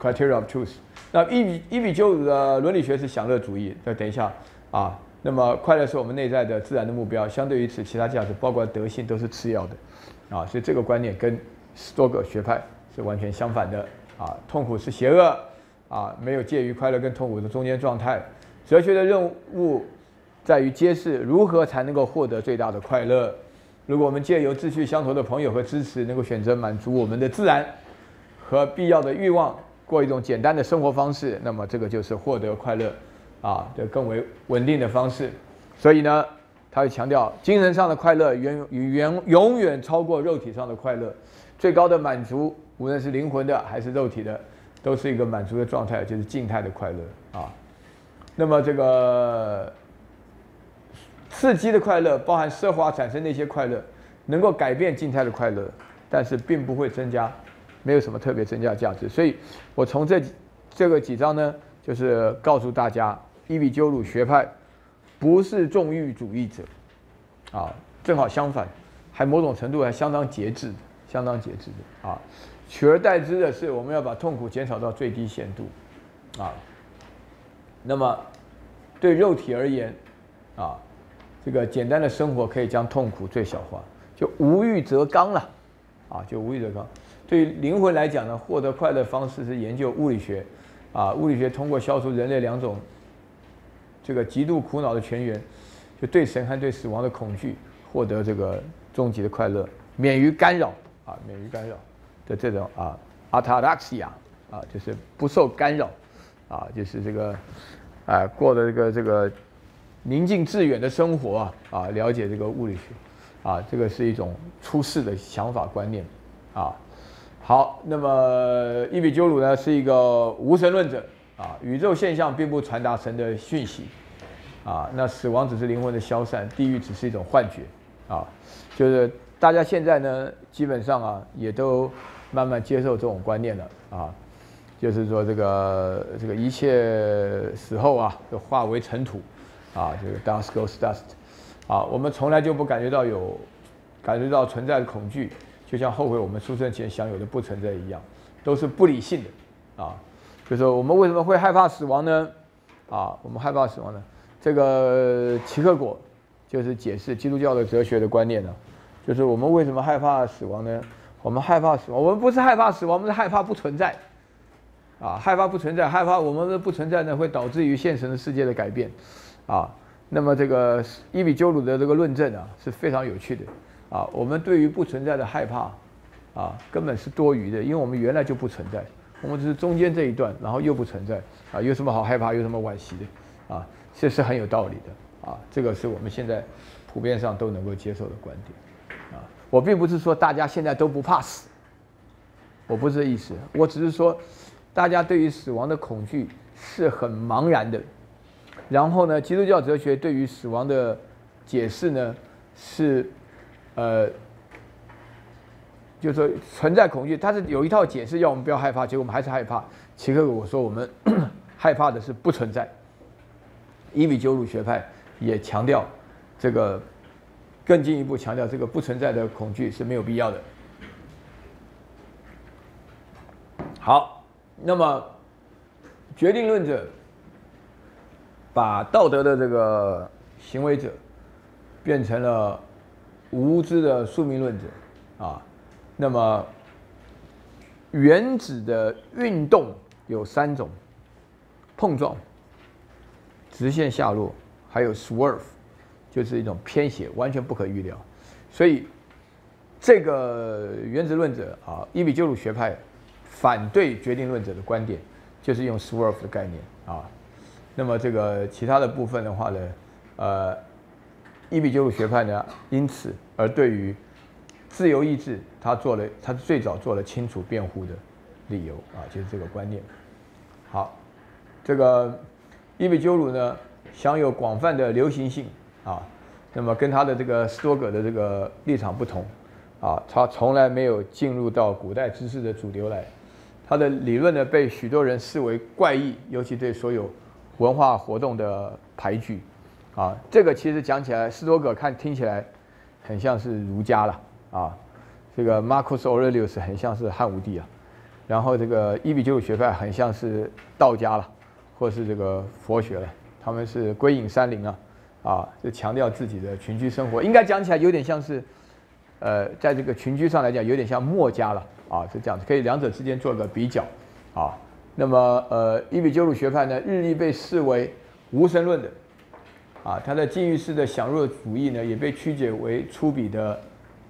，criteria of truth。那一比一比九五的伦理学是享乐主义，那等一下啊。那么快乐是我们内在的自然的目标，相对于此，其他价值包括德性都是次要的，啊，所以这个观念跟多个学派是完全相反的，啊，痛苦是邪恶，啊，没有介于快乐跟痛苦的中间状态。哲学的任务在于揭示如何才能够获得最大的快乐。如果我们借由志趣相投的朋友和支持，能够选择满足我们的自然和必要的欲望，过一种简单的生活方式，那么这个就是获得快乐。啊，的更为稳定的方式，所以呢，他会强调精神上的快乐远远永远超过肉体上的快乐，最高的满足，无论是灵魂的还是肉体的，都是一个满足的状态，就是静态的快乐啊。那么这个刺激的快乐，包含奢华产生的一些快乐，能够改变静态的快乐，但是并不会增加，没有什么特别增加价值。所以我从这这个几章呢，就是告诉大家，伊比鸠鲁学派不是纵欲主义者，啊，正好相反，还某种程度还相当节制，相当节制的啊。取而代之的是，我们要把痛苦减少到最低限度，啊。那么对肉体而言，啊，这个简单的生活可以将痛苦最小化，就无欲则刚了，啊，就无欲则刚。对于灵魂来讲呢，获得快乐方式是研究物理学，啊，物理学通过消除人类两种这个极度苦恼的泉源，就对神和对死亡的恐惧，获得这个终极的快乐，免于干扰，啊，免于干扰的这种啊，ataraxia，啊，就是不受干扰，啊，就是这个，啊，过的这个这个宁静致远的生活啊，啊，了解这个物理学，啊，这个是一种出世的想法观念，啊。好，那么伊比鸠鲁呢是一个无神论者啊，宇宙现象并不传达神的讯息啊，那死亡只是灵魂的消散，地狱只是一种幻觉啊，就是大家现在呢基本上啊也都慢慢接受这种观念了啊，就是说这个这个一切死后啊就化为尘土啊，这个 dust goes dust 啊，我们从来就不感觉到有感觉到存在的恐惧。就像后悔我们出生前享有的不存在一样，都是不理性的啊。就是我们为什么会害怕死亡呢？啊，我们害怕死亡呢？这个齐克果就是解释基督教的哲学的观念呢。就是我们为什么害怕死亡呢？我们害怕死亡，我们不是害怕死亡，我们是害怕不存在。啊，害怕不存在，害怕我们的不存在呢，会导致于现实的世界的改变。啊，那么这个伊比鸠鲁的这个论证啊，是非常有趣的。啊，我们对于不存在的害怕，啊，根本是多余的，因为我们原来就不存在，我们只是中间这一段，然后又不存在，啊，有什么好害怕，有什么惋惜的，啊，这是很有道理的，啊，这个是我们现在普遍上都能够接受的观点，我并不是说大家现在都不怕死，我不是这意思，我只是说，大家对于死亡的恐惧是很茫然的，然后呢，基督教哲学对于死亡的解释呢是。呃，就是说存在恐惧，它是有一套解释，要我们不要害怕，结果我们还是害怕。奇克我说我们 害怕的是不存在。伊比鸠鲁学派也强调这个，更进一步强调这个不存在的恐惧是没有必要的。好，那么决定论者把道德的这个行为者变成了。无知的宿命论者，啊，那么原子的运动有三种：碰撞、直线下落，还有 swerve，就是一种偏斜，完全不可预料。所以这个原子论者啊，伊比鸠鲁学派反对决定论者的观点，就是用 swerve 的概念啊。那么这个其他的部分的话呢，呃。伊比鸠鲁学派呢，因此而对于自由意志，他做了，他最早做了清楚辩护的理由啊，就是这个观念。好，这个伊比鸠鲁呢，享有广泛的流行性啊，那么跟他的这个斯多葛的这个立场不同啊，他从来没有进入到古代知识的主流来，他的理论呢，被许多人视为怪异，尤其对所有文化活动的排拒。啊，这个其实讲起来，斯多葛看听起来很像是儒家了啊。这个 Marcus Aurelius 很像是汉武帝啊，然后这个伊比鸠鲁学派很像是道家了，或是这个佛学了。他们是归隐山林啊，啊，就强调自己的群居生活。应该讲起来有点像是，呃，在这个群居上来讲，有点像墨家了啊，是这样子，可以两者之间做个比较啊。那么呃，伊比鸠鲁学派呢，日益被视为无神论的。啊，他的禁欲式的享乐主义呢，也被曲解为粗鄙的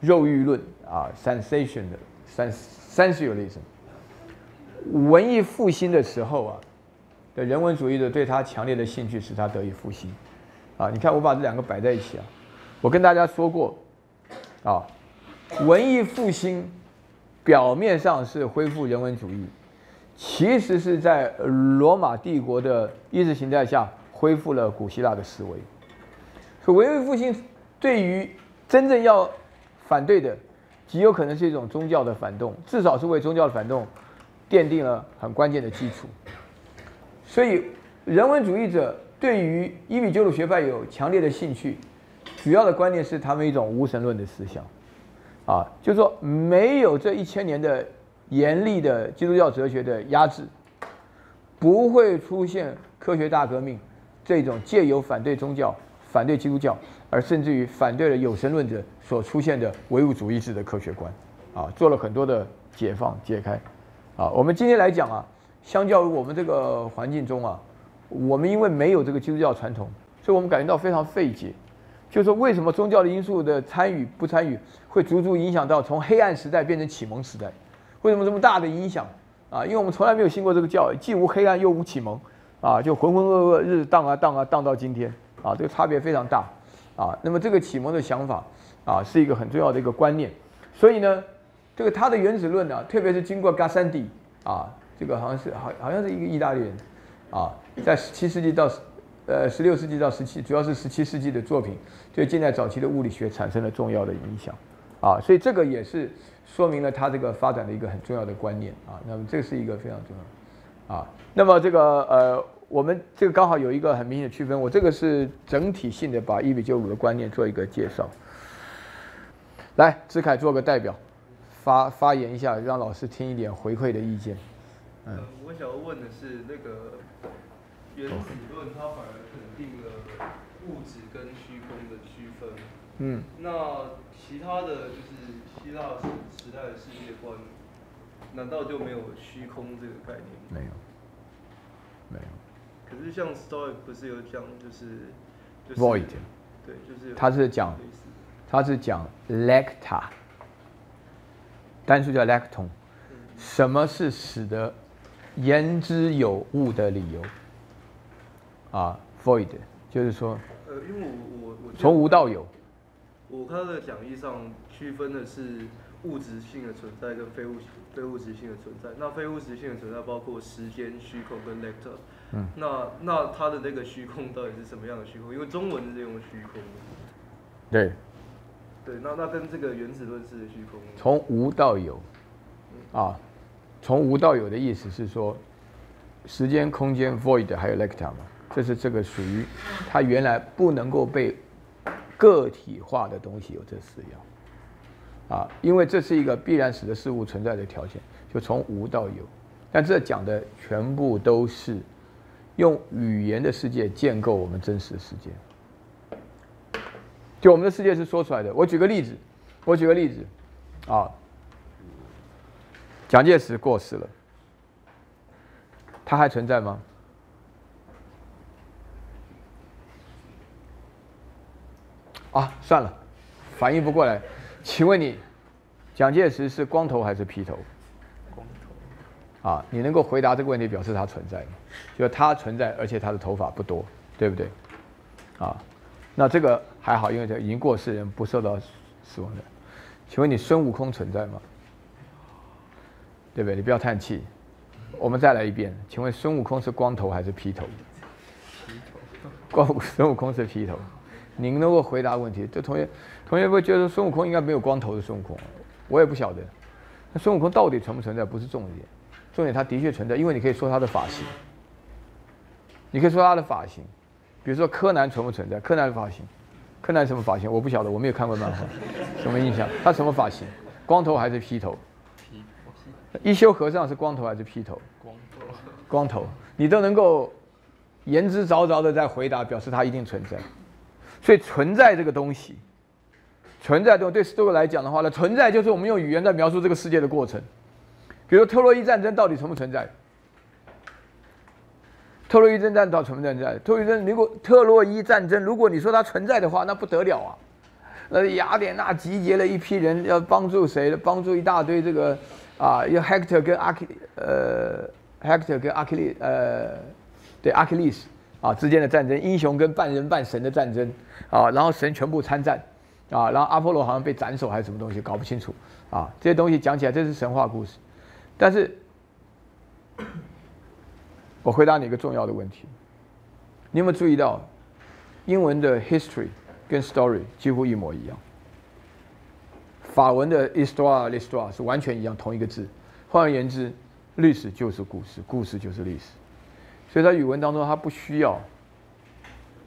肉欲论啊，sensation 的 sens sensualism。文艺复兴的时候啊，的人文主义的对他强烈的兴趣使他得以复兴。啊，你看我把这两个摆在一起啊，我跟大家说过啊，文艺复兴表面上是恢复人文主义，其实是在罗马帝国的意识形态下。恢复了古希腊的思维，所以文艺复兴对于真正要反对的，极有可能是一种宗教的反动，至少是为宗教的反动奠定了很关键的基础。所以人文主义者对于伊比鸠鲁学派有强烈的兴趣，主要的观念是他们一种无神论的思想，啊，就是说没有这一千年的严厉的基督教哲学的压制，不会出现科学大革命这种借由反对宗教、反对基督教，而甚至于反对了有神论者所出现的唯物主义制的科学观，啊，做了很多的解放解开，啊，我们今天来讲啊，相较于我们这个环境中啊，我们因为没有这个基督教传统，所以我们感觉到非常费解。就是说，为什么宗教的因素的参与不参与，会足足影响到从黑暗时代变成启蒙时代？为什么这么大的影响啊？因为我们从来没有信过这个教，既无黑暗又无启蒙，啊，就浑浑噩噩日子荡啊荡啊荡到今天，啊，这个差别非常大，啊，那么这个启蒙的想法，啊，是一个很重要的一个观念。所以呢，这个他的原子论呢，特别是经过嘎三迪，啊，这个好像是好好像是一个意大利人，啊，在十七世纪到。呃，十六世纪到十七，主要是十七世纪的作品，对近代早期的物理学产生了重要的影响，啊，所以这个也是说明了它这个发展的一个很重要的观念啊。那么这是一个非常重要，啊，那么这个呃，我们这个刚好有一个很明显的区分，我这个是整体性的把一比九五的观念做一个介绍。来，志凯做个代表，发发言一下，让老师听一点回馈的意见。嗯，我想要问的是那个。原子论它反而肯定了物质跟虚空的区分。嗯。那其他的就是希腊时时代的世界观，难道就没有虚空这个概念？没有。没有。可是像 Stoic 不是有讲就是。Void。对，就是。他是讲，他是讲 lecta，单数叫 lecton，什么是使得言之有物的理由？啊，void，就是说，呃，因为我我我从无到有，我看的讲义上区分的是物质性的存在跟非物非物质性的存在。那非物质性的存在包括时间、虚空跟 lector。嗯。那那它的那个虚空到底是什么样的虚空？因为中文是用虚空。对。对，那那跟这个原子论式的虚空。从无到有，啊，从无到有的意思是说，时间、空间、void 还有 lector 嘛。这是这个属于它原来不能够被个体化的东西有这四样啊，因为这是一个必然使得事物存在的条件，就从无到有。但这讲的全部都是用语言的世界建构我们真实的世界。就我们的世界是说出来的。我举个例子，我举个例子啊，蒋介石过世了，他还存在吗？啊，算了，反应不过来。请问你，蒋介石是光头还是披头？光头。啊，你能够回答这个问题，表示他存在吗就他存在，而且他的头发不多，对不对？啊，那这个还好，因为这已经过世人不受到死亡的。请问你孙悟空存在吗？对不对？你不要叹气。我们再来一遍，请问孙悟空是光头还是披头？披头。光孙悟空是披头。您能够回答问题？这同学，同学会觉得孙悟空应该没有光头的孙悟空，我也不晓得。那孙悟空到底存不存在？不是重点，重点他的确存在，因为你可以说他的发型，你可以说他的发型，比如说柯南存不存在？柯南的发型，柯南什么发型？我不晓得，我没有看过漫画，什么印象？他什么发型？光头还是披头？一休和尚是光头还是披头？光头。光头，你都能够言之凿凿的在回答，表示他一定存在。所以存在这个东西，存在对对斯多葛来讲的话呢，存在就是我们用语言在描述这个世界的过程。比如特洛伊战争到底存不存在？特洛伊战争到底存不存在？特洛伊战如果特洛伊战争如果你说它存在的话，那不得了啊！那雅典娜集结了一批人要帮助谁？帮助一大堆这个啊，有 Hector 跟阿克呃 Hector 跟阿克利呃对阿克利斯啊之间的战争，英雄跟半人半神的战争。啊，然后神全部参战，啊，然后阿波罗好像被斩首还是什么东西，搞不清楚，啊，这些东西讲起来这是神话故事，但是，我回答你一个重要的问题，你有没有注意到，英文的 history 跟 story 几乎一模一样，法文的 histoire l'histoire 是完全一样同一个字，换而言之，历史就是故事，故事就是历史，所以在语文当中，它不需要，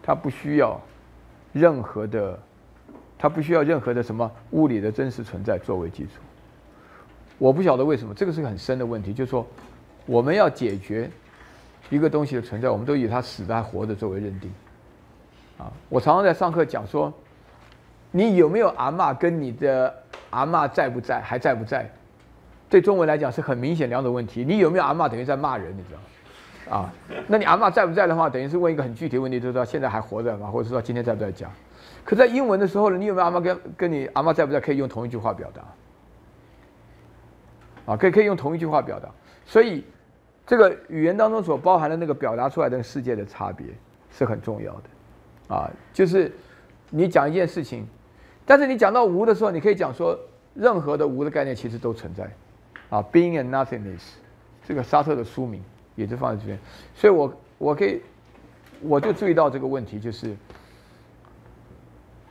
它不需要任何的，它不需要任何的什么物理的真实存在作为基础。我不晓得为什么，这个是个很深的问题，就是说我们要解决一个东西的存在，我们都以它死的还活着作为认定。啊，我常常在上课讲说，你有没有阿嬷跟你的阿嬷在不在，还在不在？对中文来讲是很明显两种问题。你有没有阿嬷等于在骂人，你知道？啊，那你阿嬷在不在的话，等于是问一个很具体的问题，就是说现在还活着吗？或者说今天在不在家？可在英文的时候呢，你有没有阿嬷跟跟你阿嬷在不在，可以用同一句话表达。啊，可以可以用同一句话表达，所以这个语言当中所包含的那个表达出来的世界的差别是很重要的，啊，就是你讲一件事情，但是你讲到无的时候，你可以讲说任何的无的概念其实都存在，啊，being and nothingness，这个沙特的书名也就放在这边，所以我我可以我就注意到这个问题，就是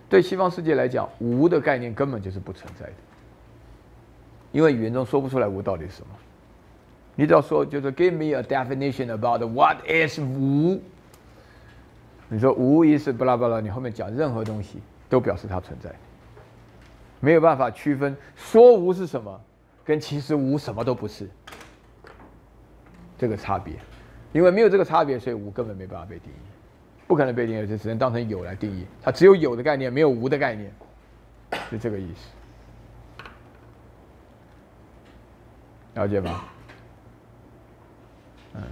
对西方世界来讲，无的概念根本就是不存在的。因为语言中说不出来无到底是什么，你只要说就是 give me a definition about what is 无，你说无意思巴拉巴拉，你后面讲任何东西都表示它存在，没有办法区分说无是什么，跟其实无什么都不是。这个差别，因为没有这个差别，所以无根本没办法被定义，不可能被定义，就只能当成有来定义，它只有有的概念，没有无的概念，是这个意思。了解吧？嗯，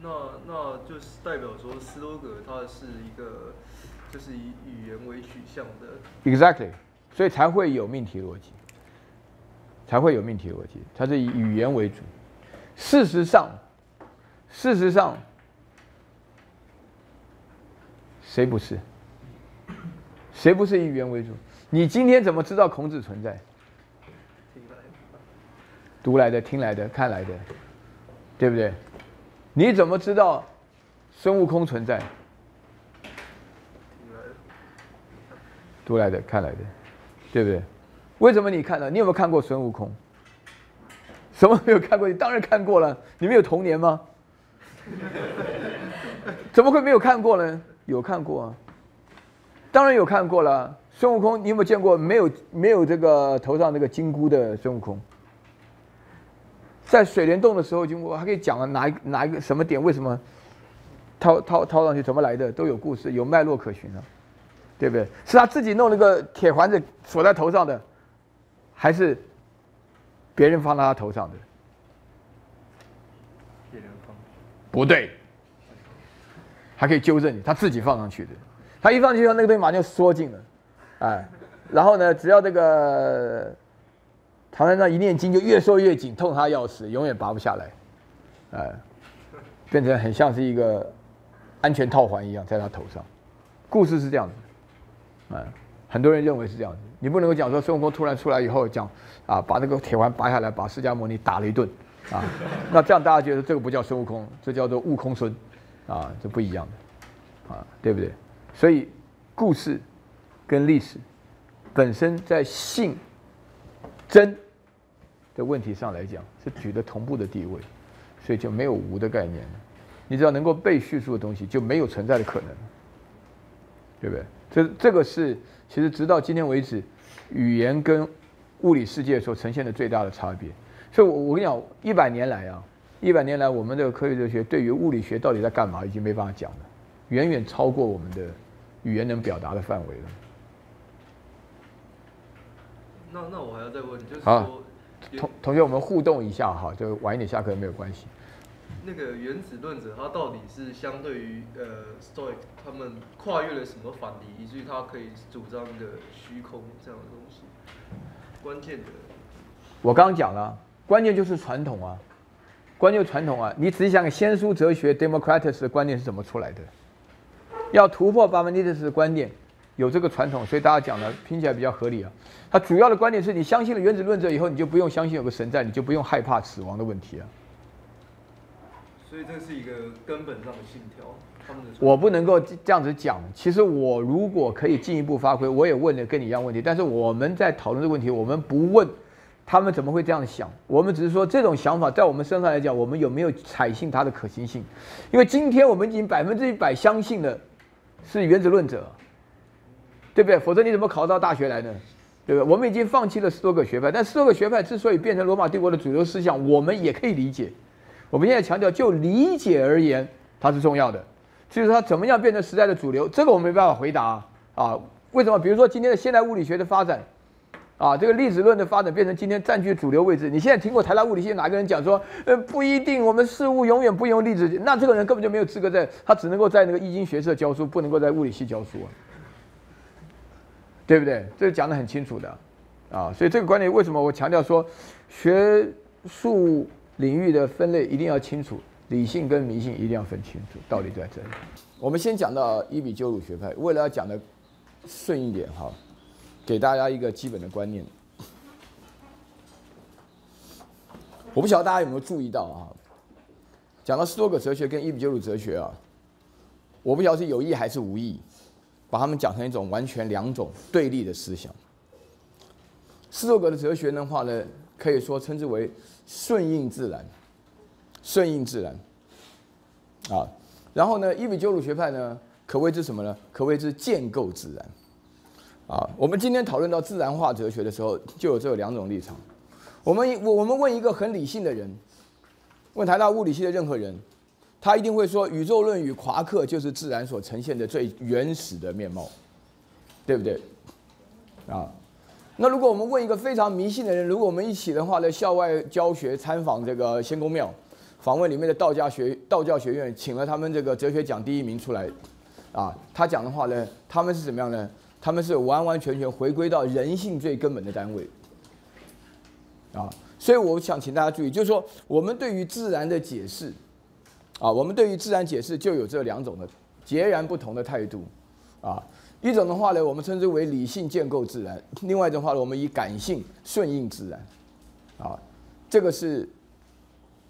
那那就是代表说斯多葛它是一个，就是以语言为取向的。Exactly，所以才会有命题逻辑，才会有命题逻辑，它是以语言为主。事实上，事实上，谁不是？谁不是以语言为主？你今天怎么知道孔子存在？读来的、听来的、看来的，对不对？你怎么知道孙悟空存在？读来的、看来的，对不对？为什么你看了？你有没有看过孙悟空？什么没有看过？你当然看过了。你没有童年吗？怎么会没有看过呢？有看过啊，当然有看过了。孙悟空，你有没有见过没有没有这个头上那个金箍的孙悟空？在水帘洞的时候，经过还可以讲了哪一哪一个什么点，为什么掏掏掏上去，怎么来的，都有故事，有脉络可循啊，对不对？是他自己弄了个铁环子锁在头上的，还是别人放到他头上的？别人放。不对，还可以纠正你，他自己放上去的。他一放进去，那个东西马上就缩进了，哎，然后呢，只要这个。唐三藏一念经就越缩越紧，痛他要死，永远拔不下来，哎，变成很像是一个安全套环一样在他头上。故事是这样子，啊，很多人认为是这样子。你不能够讲说孙悟空突然出来以后讲啊，把那个铁环拔下来，把释迦牟尼打了一顿啊，那这样大家觉得这个不叫孙悟空，这叫做悟空孙，啊，这不一样的，啊，对不对？所以故事跟历史本身在性。真的问题上来讲，是举的同步的地位，所以就没有无的概念。你只要能够被叙述的东西，就没有存在的可能，对不对？这这个是其实直到今天为止，语言跟物理世界所呈现的最大的差别。所以，我我跟你讲，一百年来啊，一百年来，我们这个科学哲学对于物理学到底在干嘛，已经没办法讲了，远远超过我们的语言能表达的范围了。那那我还要再问，就是说，同同学，我们互动一下哈，就晚一点下课没有关系。那个原子论者他到底是相对于呃 Stoic 他们跨越了什么反例，以至于他可以主张一个虚空这样的东西？关键的，我刚刚讲了，关键就是传统啊，关键传统啊，你仔细想想，先书哲学 Democritus 的观念是怎么出来的？要突破 b a r m e n i d e s 的观念。有这个传统，所以大家讲的听起来比较合理啊。他主要的观点是你相信了原子论者以后，你就不用相信有个神在，你就不用害怕死亡的问题啊。所以这是一个根本上的信条。他们我不能够这样子讲。其实我如果可以进一步发挥，我也问了跟你一样问题。但是我们在讨论这个问题，我们不问他们怎么会这样想？我们只是说这种想法在我们身上来讲，我们有没有采信它的可行性？因为今天我们已经百分之一百相信了是原子论者，对不对？否则你怎么考到大学来呢？对不对？我们已经放弃了十多个学派，但十多个学派之所以变成罗马帝国的主流思想，我们也可以理解。我们现在强调，就理解而言，它是重要的。就是它怎么样变成时代的主流，这个我没办法回答啊。为什么？比如说今天的现代物理学的发展。啊，这个粒子论的发展变成今天占据主流位置。你现在听过台大物理系哪个人讲说，呃，不一定，我们事物永远不用粒子？那这个人根本就没有资格在，他只能够在那个易经学社教书，不能够在物理系教书啊，对不对？这讲得很清楚的，啊，所以这个观点为什么我强调说，学术领域的分类一定要清楚，理性跟迷信一定要分清楚，道理在这里。我们先讲到伊比鸠鲁学派，为了要讲的顺一点哈。给大家一个基本的观念，我不晓得大家有没有注意到啊？讲到斯多葛哲学跟伊比鸠鲁哲学啊，我不晓得是有意还是无意，把他们讲成一种完全两种对立的思想。斯多葛的哲学的话呢，可以说称之为顺应自然，顺应自然啊。然后呢，伊比鸠鲁学派呢，可谓之什么呢？可谓之建构自然。啊，我们今天讨论到自然化哲学的时候，就有这两种立场。我们我我们问一个很理性的人，问台大物理系的任何人，他一定会说宇宙论与夸克就是自然所呈现的最原始的面貌，对不对？啊，那如果我们问一个非常迷信的人，如果我们一起的话，在校外教学参访这个仙公庙，访问里面的道家学道教学院，请了他们这个哲学奖第一名出来，啊，他讲的话呢，他们是怎么样呢？他们是完完全全回归到人性最根本的单位，啊，所以我想请大家注意，就是说我们对于自然的解释，啊，我们对于自然解释就有这两种的截然不同的态度，啊，一种的话呢，我们称之为理性建构自然；，另外一种话呢，我们以感性顺应自然，啊，这个是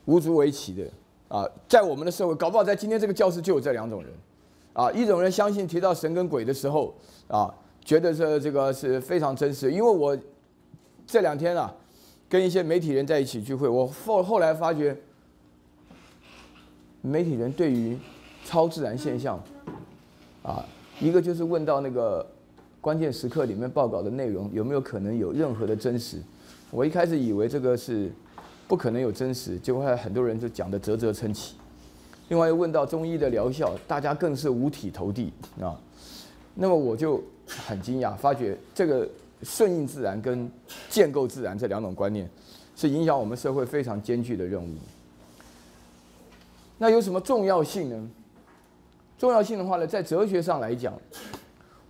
无足为奇的，啊，在我们的社会，搞不好在今天这个教室就有这两种人，啊，一种人相信提到神跟鬼的时候，啊。觉得这这个是非常真实，因为我这两天啊，跟一些媒体人在一起聚会，我后后来发觉，媒体人对于超自然现象，啊，一个就是问到那个关键时刻里面报告的内容有没有可能有任何的真实，我一开始以为这个是不可能有真实，结果很多人就讲的啧啧称奇。另外又问到中医的疗效，大家更是五体投地啊，那么我就。很惊讶，发觉这个顺应自然跟建构自然这两种观念，是影响我们社会非常艰巨的任务。那有什么重要性呢？重要性的话呢，在哲学上来讲，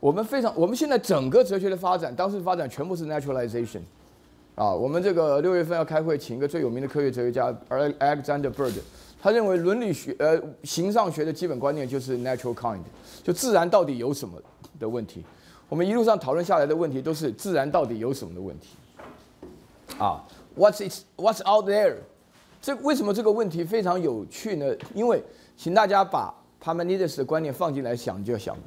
我们非常，我们现在整个哲学的发展，当时发展全部是 naturalization。啊，我们这个六月份要开会，请一个最有名的科学哲学家，Alexander Bird，他认为伦理学，呃，形上学的基本观念就是 natural kind，就自然到底有什么的问题。我们一路上讨论下来的问题都是自然到底有什么的问题，啊，What's it? What's out there? 这为什么这个问题非常有趣呢？因为请大家把 Parmenides 的观念放进来想就要想了，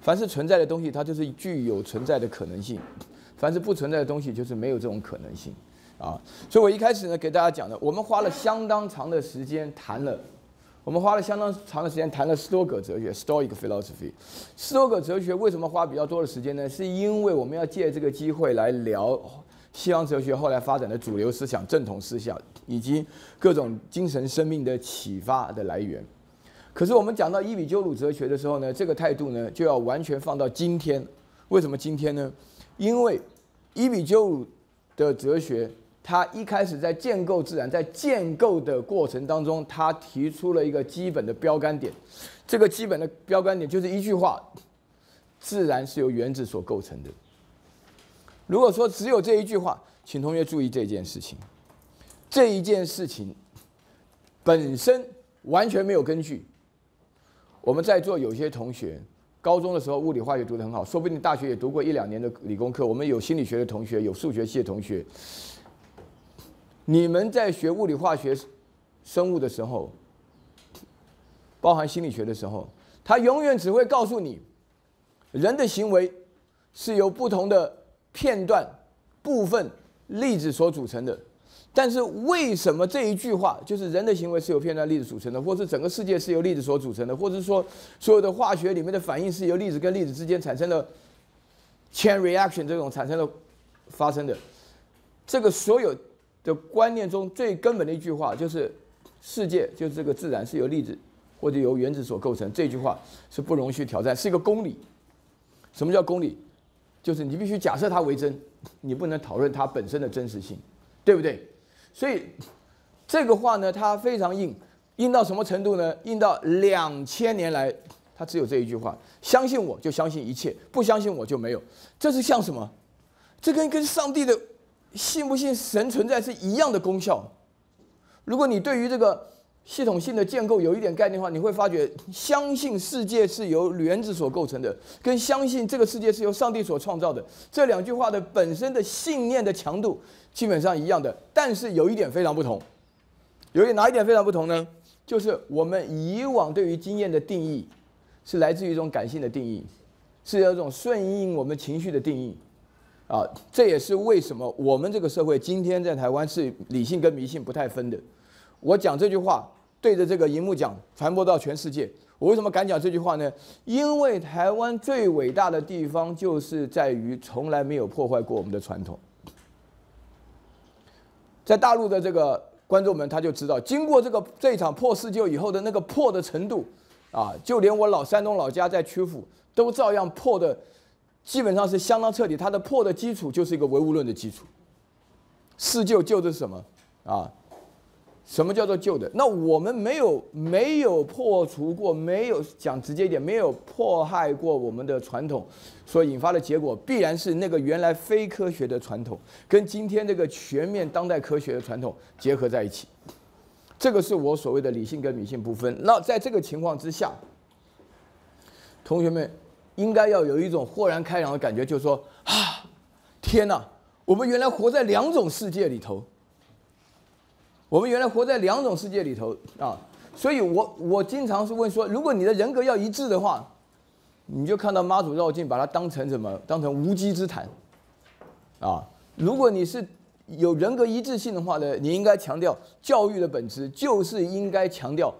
凡是存在的东西，它就是具有存在的可能性；凡是不存在的东西，就是没有这种可能性，啊，所以我一开始呢给大家讲的，我们花了相当长的时间谈了。我们花了相当长的时间谈了斯多葛哲学 （Stoic philosophy）。斯多葛哲学为什么花比较多的时间呢？是因为我们要借这个机会来聊西方哲学后来发展的主流思想、正统思想以及各种精神生命的启发的来源。可是我们讲到伊比鸠鲁哲学的时候呢，这个态度呢就要完全放到今天。为什么今天呢？因为伊比鸠鲁的哲学。他一开始在建构自然，在建构的过程当中，他提出了一个基本的标杆点。这个基本的标杆点就是一句话：自然是由原子所构成的。如果说只有这一句话，请同学注意这件事情。这一件事情本身完全没有根据。我们在座有些同学，高中的时候物理化学读得很好，说不定大学也读过一两年的理工科。我们有心理学的同学，有数学系的同学。你们在学物理、化学、生物的时候，包含心理学的时候，他永远只会告诉你，人的行为是由不同的片段、部分粒子所组成的。但是为什么这一句话就是人的行为是由片段粒子组成的，或是整个世界是由粒子所组成的，或者说所有的化学里面的反应是由粒子跟粒子之间产生的 chain reaction 这种产生的发生的？这个所有的观念中最根本的一句话就是世界就是这个自然是由粒子或者由原子所构成。这句话是不容许挑战，是一个公理。什么叫公理？就是你必须假设它为真，你不能讨论它本身的真实性，对不对？所以这个话呢，它非常硬，硬到什么程度呢？硬到两千年来，它只有这一句话：相信我就相信一切，不相信我就没有。这是像什么？这跟跟上帝的信不信神存在是一样的功效。如果你对于这个系统性的建构有一点概念的话，你会发觉，相信世界是由原子所构成的，跟相信这个世界是由上帝所创造的这两句话的本身的信念的强度。基本上一样的，但是有一点非常不同。有一哪一点非常不同呢？就是我们以往对于经验的定义，是来自于一种感性的定义，是有一种顺应我们情绪的定义。啊，这也是为什么我们这个社会今天在台湾是理性跟迷信不太分的。我讲这句话对着这个荧幕讲，传播到全世界。我为什么敢讲这句话呢？因为台湾最伟大的地方就是在于从来没有破坏过我们的传统。在大陆的这个观众们，他就知道，经过这个这场破四旧以后的那个破的程度，啊，就连我老山东老家在曲阜都照样破的，基本上是相当彻底。它的破的基础就是一个唯物论的基础。四旧旧的是什么啊？什么叫做旧的？那我们没有没有破除过，没有讲直接一点，没有迫害过我们的传统，所引发的结果必然是那个原来非科学的传统跟今天这个全面当代科学的传统结合在一起。这个是我所谓的理性跟迷信不分。那在这个情况之下，同学们应该要有一种豁然开朗的感觉，就是说啊，天哪，我们原来活在两种世界里头。我们原来活在两种世界里头啊，所以我我经常是问说，如果你的人格要一致的话，你就看到妈祖绕境，把它当成什么？当成无稽之谈啊！如果你是有人格一致性的话呢，你应该强调教育的本质就是应该强调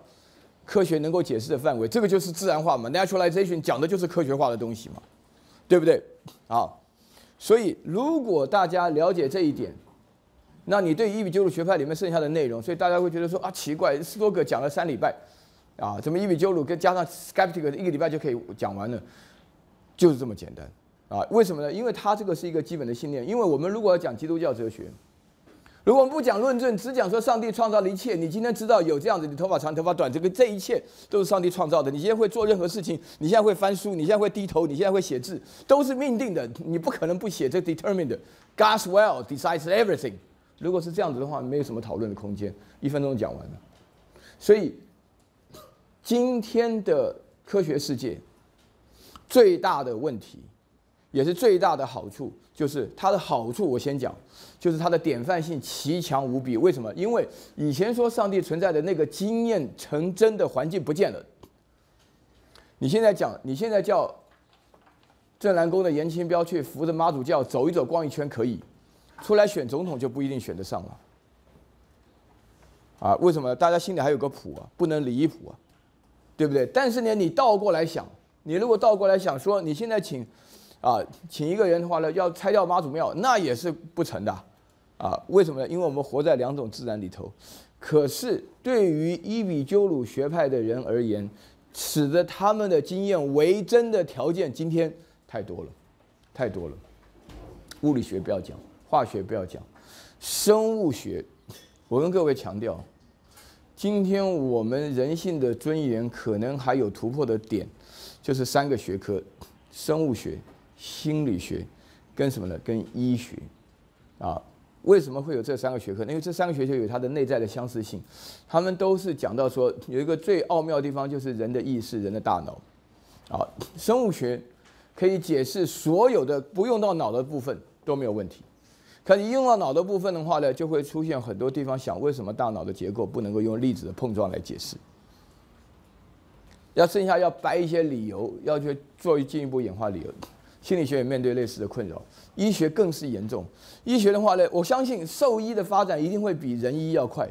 科学能够解释的范围，这个就是自然化嘛，naturalization 讲的就是科学化的东西嘛，对不对？啊，所以如果大家了解这一点。那你对伊比鸠鲁学派里面剩下的内容，所以大家会觉得说啊奇怪，斯多葛讲了三礼拜，啊，怎么伊比鸠鲁跟加上 skeptic 一个礼拜就可以讲完了？就是这么简单啊？为什么呢？因为他这个是一个基本的信念。因为我们如果要讲基督教哲学，如果我们不讲论证，只讲说上帝创造了一切，你今天知道有这样子，你头发长头发短，这个这一切都是上帝创造的。你现在会做任何事情，你现在会翻书，你现在会低头，你现在会写字，都是命定的，你不可能不写。这 determined God's will decides everything。如果是这样子的话，没有什么讨论的空间，一分钟讲完了。所以，今天的科学世界最大的问题，也是最大的好处，就是它的好处。我先讲，就是它的典范性奇强无比。为什么？因为以前说上帝存在的那个经验成真的环境不见了。你现在讲，你现在叫正南宫的严清标去扶着妈祖教走一走、逛一圈，可以。出来选总统就不一定选得上了，啊？为什么？大家心里还有个谱啊，不能离谱啊，对不对？但是呢，你倒过来想，你如果倒过来想说，你现在请，啊，请一个人的话呢，要拆掉妈祖庙，那也是不成的，啊？为什么呢？因为我们活在两种自然里头，可是对于伊比鸠鲁学派的人而言，使得他们的经验为真的条件，今天太多了，太多了，物理学不要讲。化学不要讲，生物学，我跟各位强调，今天我们人性的尊严可能还有突破的点，就是三个学科：生物学、心理学，跟什么呢？跟医学。啊，为什么会有这三个学科？因为这三个学科有它的内在的相似性，他们都是讲到说有一个最奥妙的地方，就是人的意识、人的大脑。啊，生物学可以解释所有的不用到脑的部分都没有问题。可你用到脑的部分的话呢，就会出现很多地方想为什么大脑的结构不能够用粒子的碰撞来解释？要剩下要掰一些理由，要去做进一步演化理由。心理学也面对类似的困扰，医学更是严重。医学的话呢，我相信兽医的发展一定会比人医要快，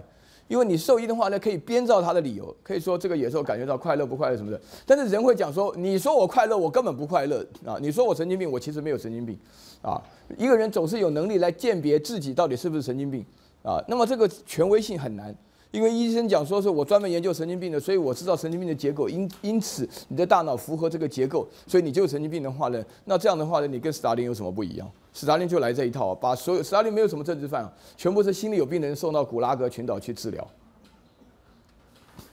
因为你兽医的话呢，可以编造他的理由，可以说这个野兽感觉到快乐不快乐什么的。但是人会讲说，你说我快乐，我根本不快乐啊！你说我神经病，我其实没有神经病啊！一个人总是有能力来鉴别自己到底是不是神经病啊。那么这个权威性很难。因为医生讲说是我专门研究神经病的，所以我知道神经病的结构，因因此你的大脑符合这个结构，所以你就是神经病的话呢，那这样的话呢，你跟斯大林有什么不一样？斯大林就来这一套，把所有斯大林没有什么政治犯，全部是心里有病的人送到古拉格群岛去治疗，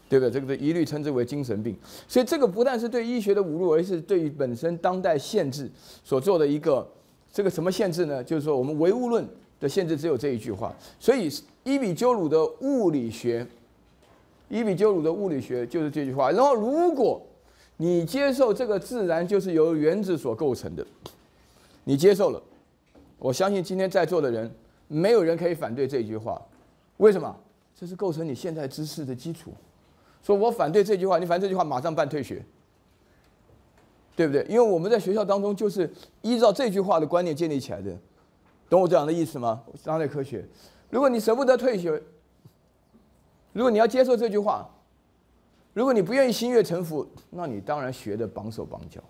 对不对？这个一律称之为精神病。所以这个不但是对医学的侮辱，而是对于本身当代限制所做的一个这个什么限制呢？就是说我们唯物论的限制只有这一句话，所以。伊比鸠鲁的物理学，伊比鸠鲁的物理学就是这句话。然后，如果你接受这个自然就是由原子所构成的，你接受了，我相信今天在座的人没有人可以反对这句话。为什么？这是构成你现在知识的基础。说我反对这句话，你反对这句话，马上办退学，对不对？因为我们在学校当中就是依照这句话的观念建立起来的，懂我这样的意思吗？当代科学。如果你舍不得退学，如果你要接受这句话，如果你不愿意心悦诚服，那你当然学的绑手绑脚，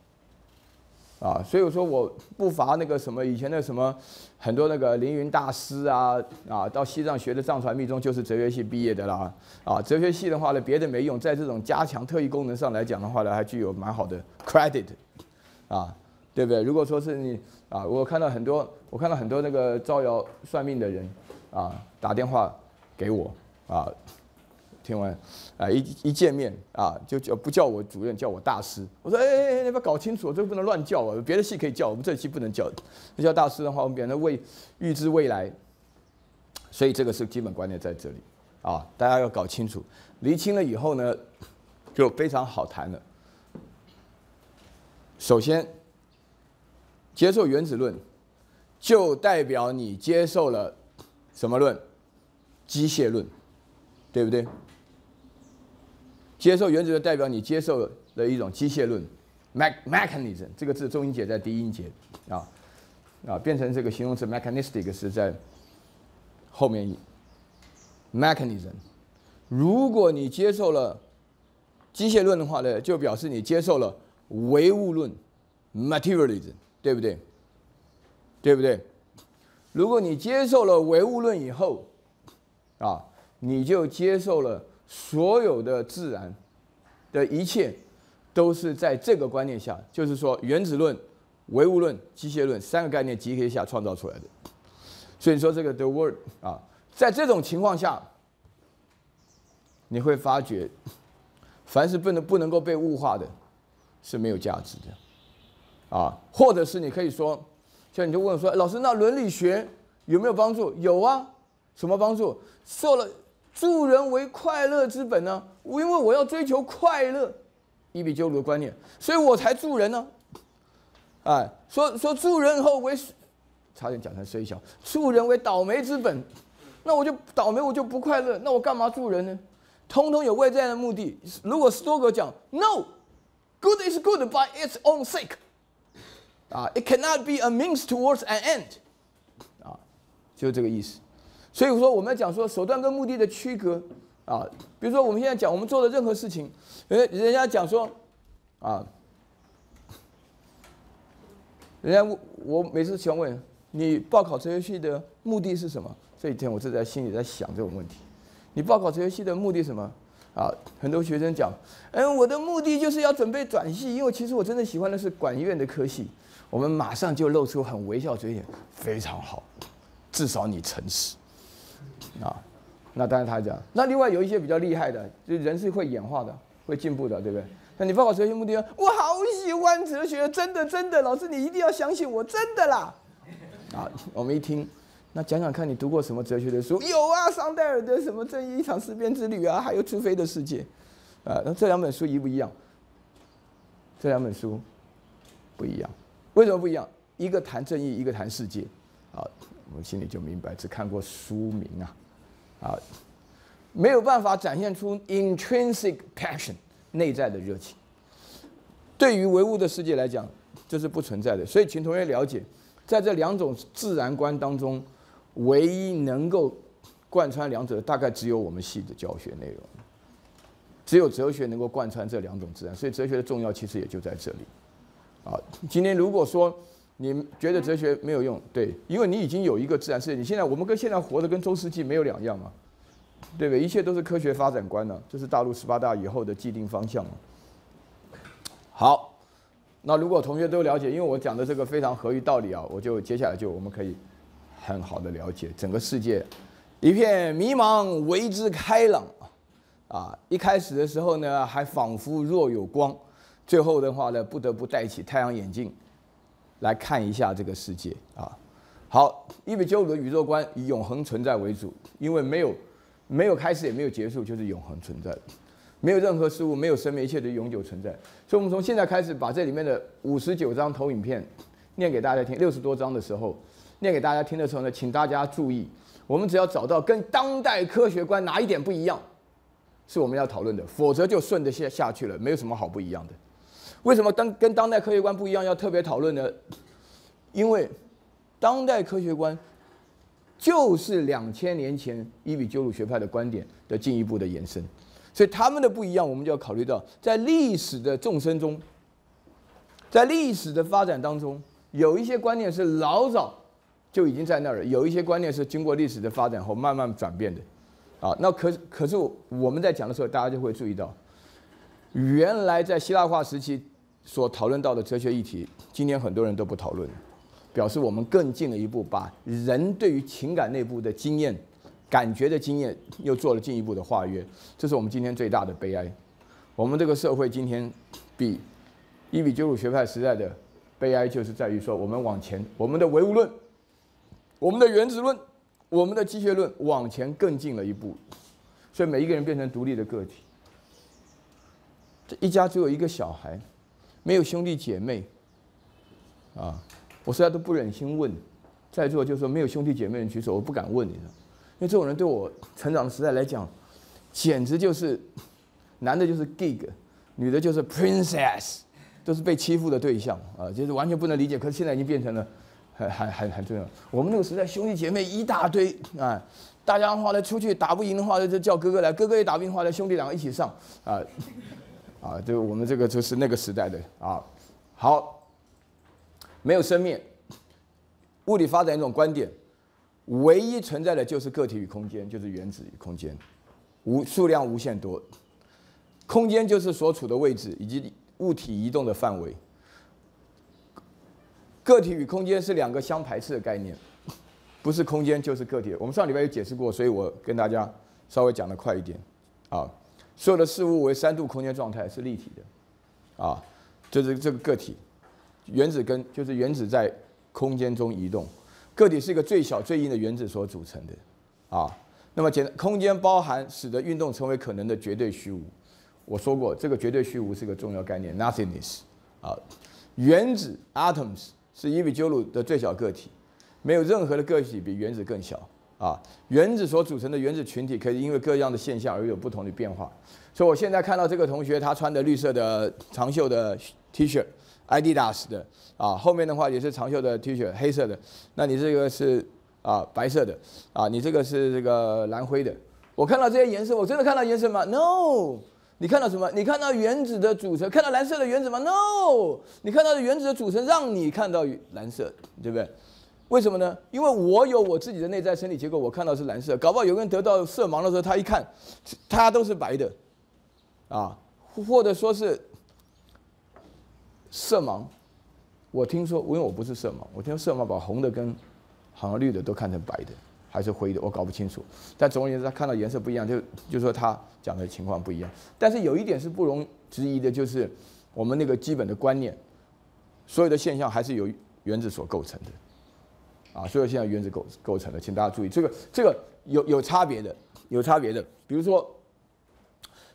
啊，所以我说我不乏那个什么以前的什么很多那个凌云大师啊啊，到西藏学的藏传密宗就是哲学系毕业的啦，啊，哲学系的话呢，别的没用，在这种加强特异功能上来讲的话呢，还具有蛮好的 credit，啊，对不对？如果说是你啊，我看到很多，我看到很多那个招摇算命的人。啊，打电话给我啊，听完啊一一见面啊，就叫不叫我主任，叫我大师。我说哎哎哎，你们搞清楚，这个不能乱叫啊，别的戏可以叫，我们这戏不能叫。那叫大师的话，我们变成未预知未来，所以这个是基本观念在这里啊，大家要搞清楚，厘清了以后呢，就非常好谈了。首先，接受原子论，就代表你接受了。什么论？机械论，对不对？接受原子的代表你接受的一种机械论，mechanism 这个字重音节在第一音节啊啊，变成这个形容词 mechanistic 是在后面。mechanism，如果你接受了机械论的话呢，就表示你接受了唯物论 materialism，对不对？对不对？如果你接受了唯物论以后，啊，你就接受了所有的自然的一切，都是在这个观念下，就是说原子论、唯物论、机械论三个概念集合下创造出来的。所以说这个 the world 啊，在这种情况下，你会发觉，凡是不能不能够被物化的，是没有价值的，啊，或者是你可以说。像你就问我说：“老师，那伦理学有没有帮助？有啊，什么帮助？受了助人为快乐之本呢？因为我要追求快乐，伊比鸠鲁的观念，所以我才助人呢。哎，说说助人后为，差点讲成虽小，助人为倒霉之本，那我就倒霉，我就不快乐，那我干嘛助人呢？通通有为这样的目的。如果斯多格讲 No，good is good by its own sake。”啊，it cannot be a means towards an end，啊，就这个意思。所以说，我们讲说手段跟目的的区隔啊，比如说我们现在讲我们做的任何事情，人人家讲说啊，人家我每次喜欢问你报考哲学系的目的是什么？这几天我正在心里在想这种问题。你报考哲学系的目的什么？啊，很多学生讲，嗯，我的目的就是要准备转系，因为其实我真的喜欢的是管院的科系。我们马上就露出很微笑嘴脸，非常好，至少你诚实，啊，那当然他讲，那另外有一些比较厉害的，就人是会演化的，会进步的，对不对？那你报考哲学目的，我好喜欢哲学，真的真的，老师你一定要相信我，真的啦，啊，我们一听，那讲讲看你读过什么哲学的书？有啊，桑代尔的什么《正义一场思辨之旅》啊，还有《出飞的世界》，啊，那这两本书一不一样？这两本书不一样。为什么不一样？一个谈正义，一个谈世界，啊，我们心里就明白，只看过书名啊，啊，没有办法展现出 intrinsic passion 内在的热情。对于唯物的世界来讲，这是不存在的。所以，请同学了解，在这两种自然观当中，唯一能够贯穿两者，大概只有我们系的教学内容，只有哲学能够贯穿这两种自然。所以，哲学的重要其实也就在这里。啊，今天如果说你觉得哲学没有用，对，因为你已经有一个自然世界，你现在我们跟现在活的跟中世纪没有两样嘛，对不对？一切都是科学发展观呢，这是大陆十八大以后的既定方向嘛。好，那如果同学都了解，因为我讲的这个非常合于道理啊，我就接下来就我们可以很好的了解整个世界一片迷茫，为之开朗啊！一开始的时候呢，还仿佛若有光，最后的话呢，不得不戴起太阳眼镜来看一下这个世界啊。好，伊比鸠鲁的宇宙观以永恒存在为主，因为没有没有开始也没有结束，就是永恒存在。没有任何事物，没有生命，一切都永久存在。所以，我们从现在开始，把这里面的五十九张投影片念给大家听。六十多张的时候，念给大家听的时候呢，请大家注意，我们只要找到跟当代科学观哪一点不一样，是我们要讨论的，否则就顺着下下去了，没有什么好不一样的。为什么当跟当代科学观不一样，要特别讨论呢？因为当代科学观就是两千年前伊比鸠鲁学派的观点的进一步的延伸。所以他们的不一样，我们就要考虑到，在历史的纵深中，在历史的发展当中，有一些观念是老早就已经在那儿了，有一些观念是经过历史的发展后慢慢转变的，啊，那可可是我们在讲的时候，大家就会注意到，原来在希腊化时期所讨论到的哲学议题，今天很多人都不讨论，表示我们更进了一步，把人对于情感内部的经验。感觉的经验又做了进一步的化约，这是我们今天最大的悲哀。我们这个社会今天比伊比鸠鲁学派时代的悲哀，就是在于说，我们往前，我们的唯物论、我们的原子论、我们的机械论往前更进了一步，所以每一个人变成独立的个体。这一家只有一个小孩，没有兄弟姐妹，啊，我实在都不忍心问，在座就是说没有兄弟姐妹的举手，我不敢问你。因为这种人对我成长的时代来讲，简直就是男的就是 gig，女的就是 princess，都是被欺负的对象啊，就是完全不能理解。可是现在已经变成了很很很很重要。我们那个时代兄弟姐妹一大堆啊，大家的话呢出去打不赢的话就叫哥哥来，哥哥也打不赢的话呢兄弟两个一起上啊啊，就我们这个就是那个时代的啊。好，没有生命，物理发展一种观点。唯一存在的就是个体与空间，就是原子与空间，无数量无限多，空间就是所处的位置以及物体移动的范围。个体与空间是两个相排斥的概念，不是空间就是个体。我们上礼拜有解释过，所以我跟大家稍微讲的快一点啊。所有的事物为三度空间状态是立体的，啊，就是这个个体，原子跟就是原子在空间中移动。个体是一个最小最硬的原子所组成的，啊，那么简空间包含使得运动成为可能的绝对虚无。我说过，这个绝对虚无是个重要概念，nothingness。啊，原子 atoms 是伊比鸠鲁的最小个体，没有任何的个体比原子更小。啊，原子所组成的原子群体可以因为各样的现象而有不同的变化。所以我现在看到这个同学他穿的绿色的长袖的 T 恤。Adidas 的啊，后面的话也是长袖的 T 恤，黑色的。那你这个是啊白色的啊，你这个是这个蓝灰的。我看到这些颜色，我真的看到颜色吗？No。你看到什么？你看到原子的组成？看到蓝色的原子吗？No。你看到的原子的组成让你看到蓝色，对不对？为什么呢？因为我有我自己的内在生理结构，我看到是蓝色。搞不好有个人得到色盲的时候，他一看，他都是白的啊，或者说是。色盲，我听说，因为我不是色盲，我听说色盲把红的跟好像绿的都看成白的，还是灰的，我搞不清楚。但总而言之，他看到颜色不一样，就就说他讲的情况不一样。但是有一点是不容置疑的，就是我们那个基本的观念，所有的现象还是由原子所构成的，啊，所有现在原子构构成的，请大家注意，这个这个有有差别的，有差别的。比如说，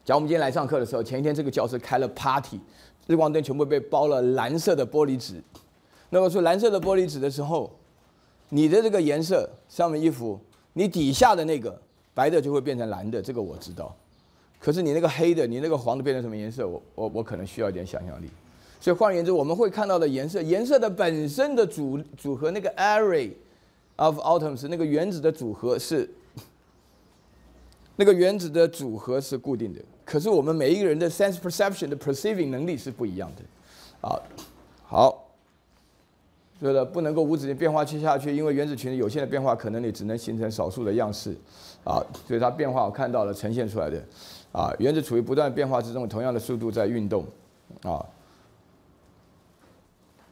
假如我们今天来上课的时候，前一天这个教室开了 party。日光灯全部被包了蓝色的玻璃纸，那么说蓝色的玻璃纸的时候，你的这个颜色上面衣服，你底下的那个白的就会变成蓝的，这个我知道。可是你那个黑的，你那个黄的变成什么颜色？我我我可能需要一点想象力。所以换言之，我们会看到的颜色，颜色的本身的组组合，那个 array of atoms 那个原子的组合是那个原子的组合是固定的。可是我们每一个人的 sense perception 的 perceiving 能力是不一样的。啊，好，对了，不能够无止境变化去下去，因为原子群有限的变化，可能你只能形成少数的样式。啊，所以它变化我看到了呈现出来的。啊，原子处于不断变化之中，同样的速度在运动。啊。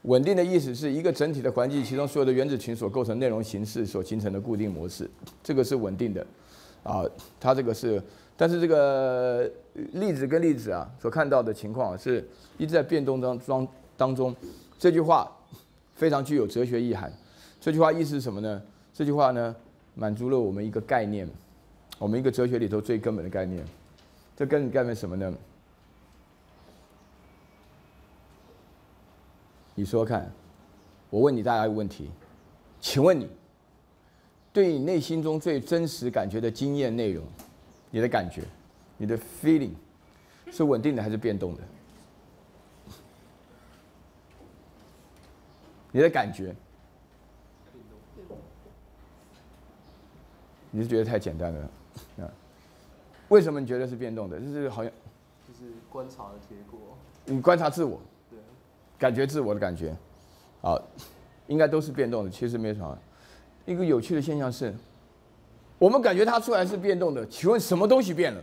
稳定的意思是一个整体的环境，其中所有的原子群所构成内容形式所形成的固定模式，这个是稳定的，啊，它这个是，但是这个粒子跟粒子啊所看到的情况是一直在变动当中当中。这句话非常具有哲学意涵。这句话意思是什么呢？这句话呢满足了我们一个概念，我们一个哲学里头最根本的概念。这根本概念什么呢？你说看，我问你大家一个问题，请问你对你内心中最真实感觉的经验内容，你的感觉，你的 feeling 是稳定的还是变动的？你的感觉，你是觉得太简单了啊？为什么你觉得是变动的？就是好像，就是观察的结果。你观察自我。感觉自我的感觉，啊，应该都是变动的。其实没什么。一个有趣的现象是，我们感觉它出来是变动的。请问什么东西变了？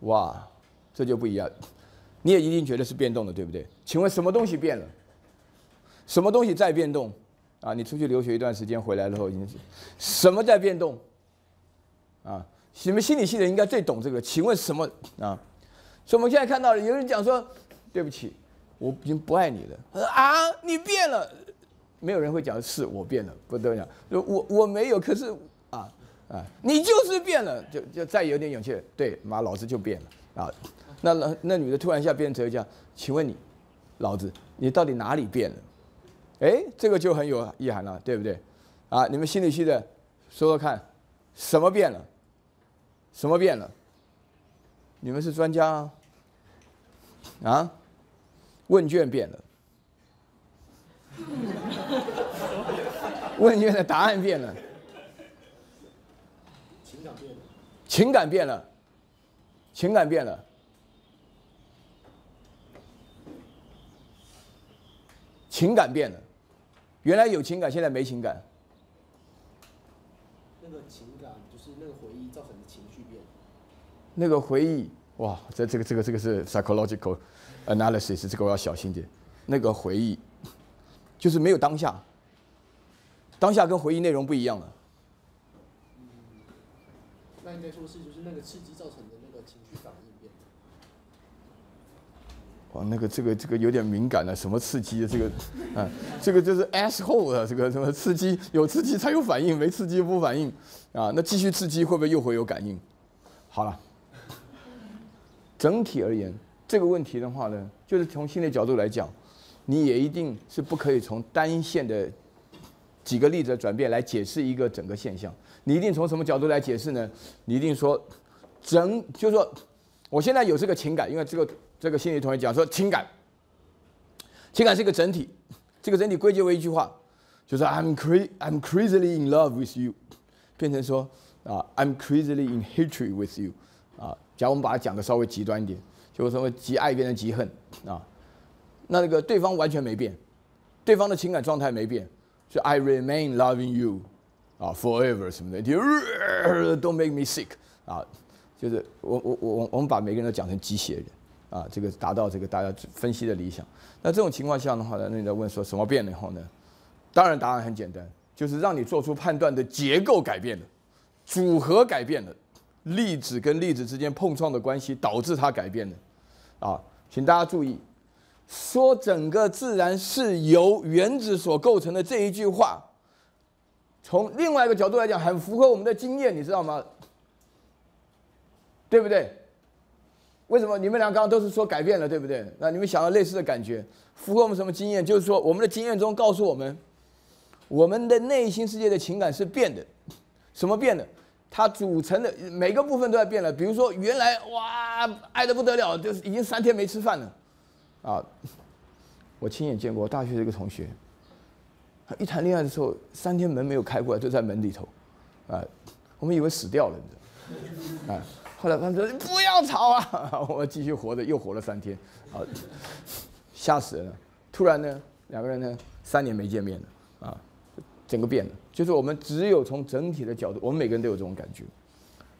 哇，这就不一样。你也一定觉得是变动的，对不对？请问什么东西变了？什么东西在变动？啊，你出去留学一段时间回来了后，已经是什么在变动？啊，你们心理系的应该最懂这个。请问什么啊？所以我们现在看到有人讲说，对不起。我已经不爱你了。啊，你变了。没有人会讲是我变了，不得了。我我没有，可是啊啊，你就是变了，就就再有点勇气。对，妈，老子就变了啊。那那那女的突然一下变成这样，请问你，老子你到底哪里变了？哎，这个就很有意涵了，对不对？啊，你们心理系的说说看，什么变了？什么变了？你们是专家啊？啊？问卷变了，问卷的答案变了，情感变了，情感变了，情感变了，情感变了，原来有情感，现在没情感。那个情感就是那个回忆造成的情绪变。那个回忆，哇，这这个这个这个是 psychological。Analysis 这个我要小心点，那个回忆就是没有当下，当下跟回忆内容不一样了。那应该说是就是那个刺激造成的那个情绪反应变。哇，那个这个这个有点敏感了，什么刺激的这个，啊，这个就是 asshole 啊，这个什么刺激有刺激才有反应，没刺激不反应，啊，那继续刺激会不会又会有感应？好了，整体而言。这个问题的话呢，就是从心理角度来讲，你也一定是不可以从单线的几个例子的转变来解释一个整个现象。你一定从什么角度来解释呢？你一定说，整就是说，我现在有这个情感，因为这个这个心理同学讲说，情感，情感是一个整体，这个整体归结为一句话，就是 I'm cra I'm crazily in love with you，变成说啊 I'm crazily in hatred with you，啊，假如我们把它讲的稍微极端一点。就什么极爱变成极恨啊？那那个对方完全没变，对方的情感状态没变，是 I remain loving you 啊，forever 什么的，Don't make me sick 啊，就是我我我我们把每个人都讲成机械人啊，这个达到这个大家分析的理想。那这种情况下的话呢，那你在问说什么变了以后呢？当然答案很简单，就是让你做出判断的结构改变了，组合改变了。粒子跟粒子之间碰撞的关系导致它改变的，啊，请大家注意，说整个自然是由原子所构成的这一句话，从另外一个角度来讲，很符合我们的经验，你知道吗？对不对？为什么你们俩刚刚都是说改变了，对不对？那你们想要类似的感觉，符合我们什么经验？就是说，我们的经验中告诉我们，我们的内心世界的情感是变的，什么变的？它组成的每个部分都在变了。比如说，原来哇爱的不得了，就是已经三天没吃饭了，啊，我亲眼见过大学的一个同学，他一谈恋爱的时候，三天门没有开过来，就在门里头，啊，我们以为死掉了，你知道，啊，后来他说不要吵啊，我继续活着，又活了三天，啊，吓死人了。突然呢，两个人呢，三年没见面了，啊，整个变了。就是我们只有从整体的角度，我们每个人都有这种感觉。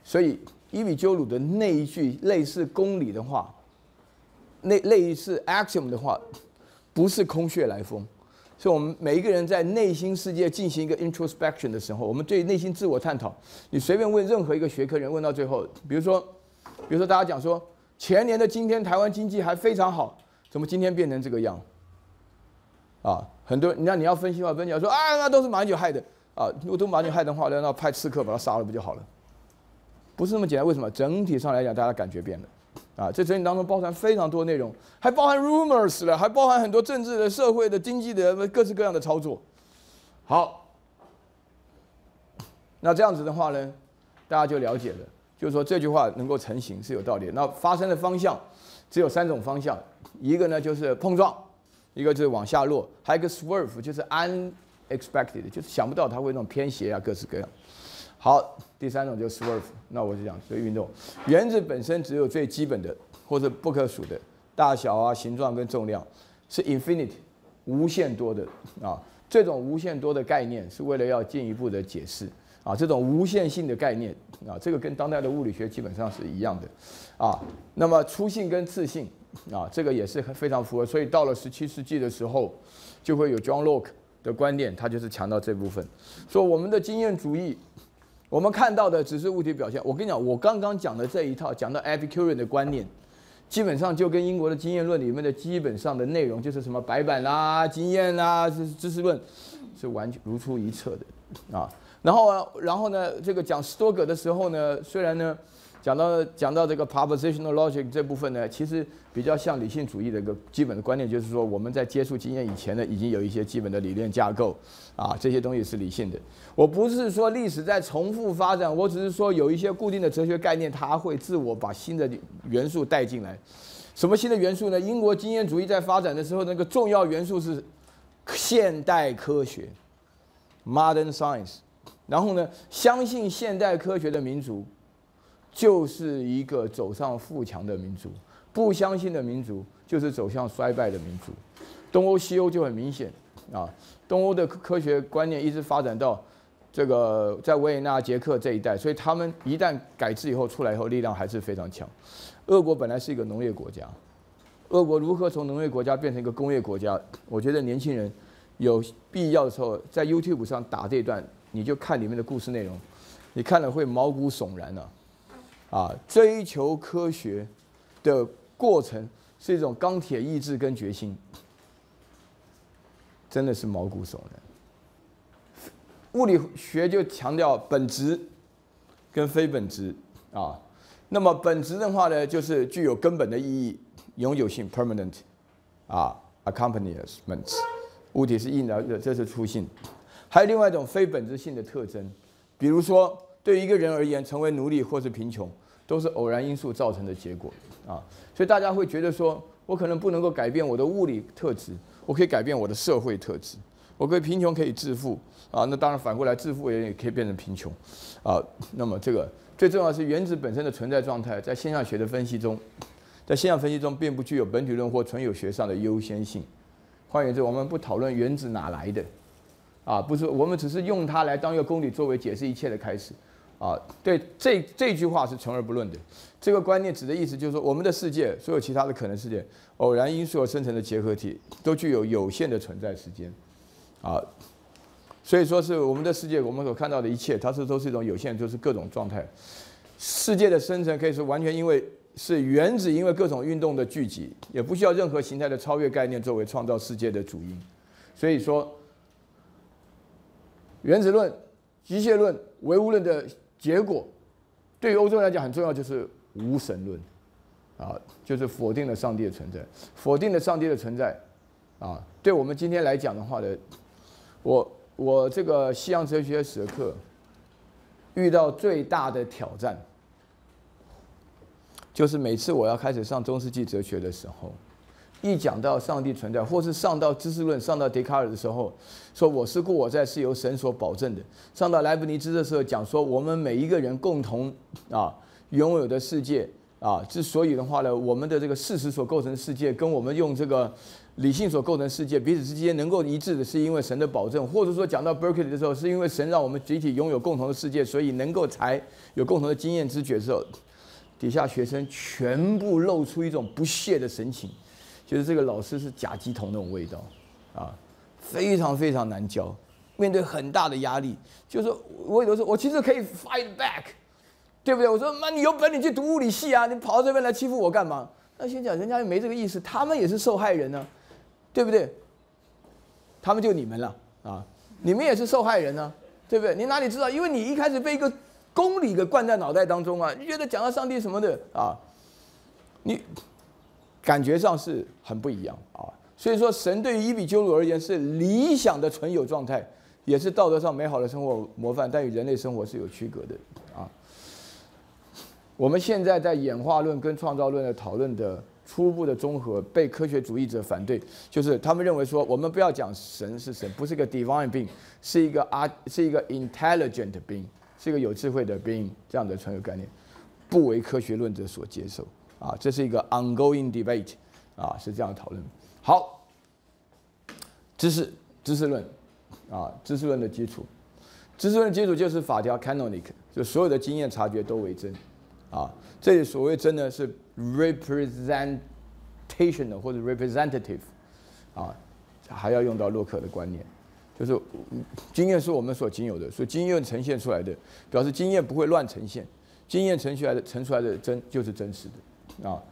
所以伊比鸠鲁的那一句类似公理的话，那类似 axiom 的话，不是空穴来风。所以，我们每一个人在内心世界进行一个 introspection 的时候，我们对内心自我探讨。你随便问任何一个学科人，问到最后，比如说，比如说大家讲说，前年的今天台湾经济还非常好，怎么今天变成这个样？啊，很多，你看你要分析话，分析说啊，那都是马英九害的啊，如果都马英九害的话，那那派刺客把他杀了不就好了？不是那么简单，为什么？整体上来讲，大家感觉变了。啊，这整体当中包含非常多内容，还包含 rumors 了，还包含很多政治的、社会的、经济的各式各样的操作。好，那这样子的话呢，大家就了解了，就是说这句话能够成型是有道理。那发生的方向只有三种方向，一个呢就是碰撞，一个就是往下落，还有一个 swerve，就是 unexpected，就是想不到它会那种偏斜啊，各式各样。好，第三种就是 swerve。那我就讲这运动，原子本身只有最基本的或者不可数的大小啊、形状跟重量，是 infinite 无限多的啊。这种无限多的概念是为了要进一步的解释啊，这种无限性的概念啊，这个跟当代的物理学基本上是一样的啊。那么粗性跟次性啊，这个也是非常符合。所以到了十七世纪的时候，就会有 John Locke 的观念，他就是强调这部分，说我们的经验主义。我们看到的只是物体表现。我跟你讲，我刚刚讲的这一套讲到 Epicurean 的观念，基本上就跟英国的经验论里面的基本上的内容，就是什么白板啦、经验啦、知识论，是完全如出一辙的啊。然后，然后呢，这个讲斯多葛的时候呢，虽然呢。讲到讲到这个 propositional logic 这部分呢，其实比较像理性主义的一个基本的观念，就是说我们在接触经验以前呢，已经有一些基本的理念架构，啊，这些东西是理性的。我不是说历史在重复发展，我只是说有一些固定的哲学概念，它会自我把新的元素带进来。什么新的元素呢？英国经验主义在发展的时候，那个重要元素是现代科学 （modern science），然后呢，相信现代科学的民族。就是一个走上富强的民族，不相信的民族就是走向衰败的民族。东欧、西欧就很明显啊。东欧的科学观念一直发展到这个在维也纳、捷克这一带，所以他们一旦改制以后出来以后，力量还是非常强。俄国本来是一个农业国家，俄国如何从农业国家变成一个工业国家？我觉得年轻人有必要的时候在 YouTube 上打这段，你就看里面的故事内容，你看了会毛骨悚然啊。啊，追求科学的过程是一种钢铁意志跟决心，真的是毛骨悚然。物理学就强调本质跟非本质啊，那么本质的话呢，就是具有根本的意义、永久性 （permanent） 啊，accompaniments，物体是硬的，这是初性。还有另外一种非本质性的特征，比如说。对一个人而言，成为奴隶或是贫穷，都是偶然因素造成的结果啊。所以大家会觉得说，我可能不能够改变我的物理特质，我可以改变我的社会特质。我可以贫穷可以致富啊，那当然反过来致富也也可以变成贫穷啊。那么这个最重要的是原子本身的存在状态，在现象学的分析中，在现象分析中并不具有本体论或纯有学上的优先性。换言之，我们不讨论原子哪来的啊，不是我们只是用它来当一个公理作为解释一切的开始。啊，对，这这句话是存而不论的。这个观念指的意思就是说，我们的世界，所有其他的可能世界，偶然因素而生成的结合体，都具有有限的存在时间。啊，所以说是我们的世界，我们所看到的一切，它是都是一种有限，就是各种状态。世界的生成可以说完全因为是原子，因为各种运动的聚集，也不需要任何形态的超越概念作为创造世界的主因。所以说，原子论、机械论、唯物论的。结果，对于欧洲人来讲很重要，就是无神论，啊，就是否定了上帝的存在，否定了上帝的存在，啊，对我们今天来讲的话呢，我我这个西洋哲学史课遇到最大的挑战，就是每次我要开始上中世纪哲学的时候，一讲到上帝存在，或是上到知识论、上到笛卡尔的时候，说我是故我在是由神所保证的；上到莱布尼兹的时候，讲说我们每一个人共同啊拥有的世界啊，之所以的话呢，我们的这个事实所构成世界，跟我们用这个理性所构成世界彼此之间能够一致的，是因为神的保证；或者说讲到 Berkeley 的时候，是因为神让我们集体拥有共同的世界，所以能够才有共同的经验知觉的时候，底下学生全部露出一种不屑的神情。就是这个老师是假鸡同那种味道，啊，非常非常难教，面对很大的压力。就是我有的时候我其实可以 fight back，对不对？我说妈，你有本你去读物理系啊，你跑到这边来欺负我干嘛？那先讲人家又没这个意思，他们也是受害人呢，对不对？他们就你们了啊，你们也是受害人呢，对不对？你哪里知道？因为你一开始被一个公理给灌在脑袋当中啊，你觉得讲到上帝什么的啊，你。感觉上是很不一样啊，所以说神对于伊比鸠鲁而言是理想的存有状态，也是道德上美好的生活模范，但与人类生活是有区隔的啊。我们现在在演化论跟创造论的讨论的初步的综合，被科学主义者反对，就是他们认为说，我们不要讲神是神，不是个 divine being，是一个啊，是一个 intelligent being，是一个有智慧的 being，这样的存有概念，不为科学论者所接受。啊，这是一个 ongoing debate，啊，是这样讨论。好，知识知识论，啊，知识论的基础，知识论基础就是法条 canonic，就所有的经验察觉都为真，啊，这里所谓真呢是 representational 或者 representative，啊，还要用到洛克的观念，就是经验是我们所仅有的，所以经验呈现出来的，表示经验不会乱呈现，经验呈出来的呈出来的真就是真实的。啊，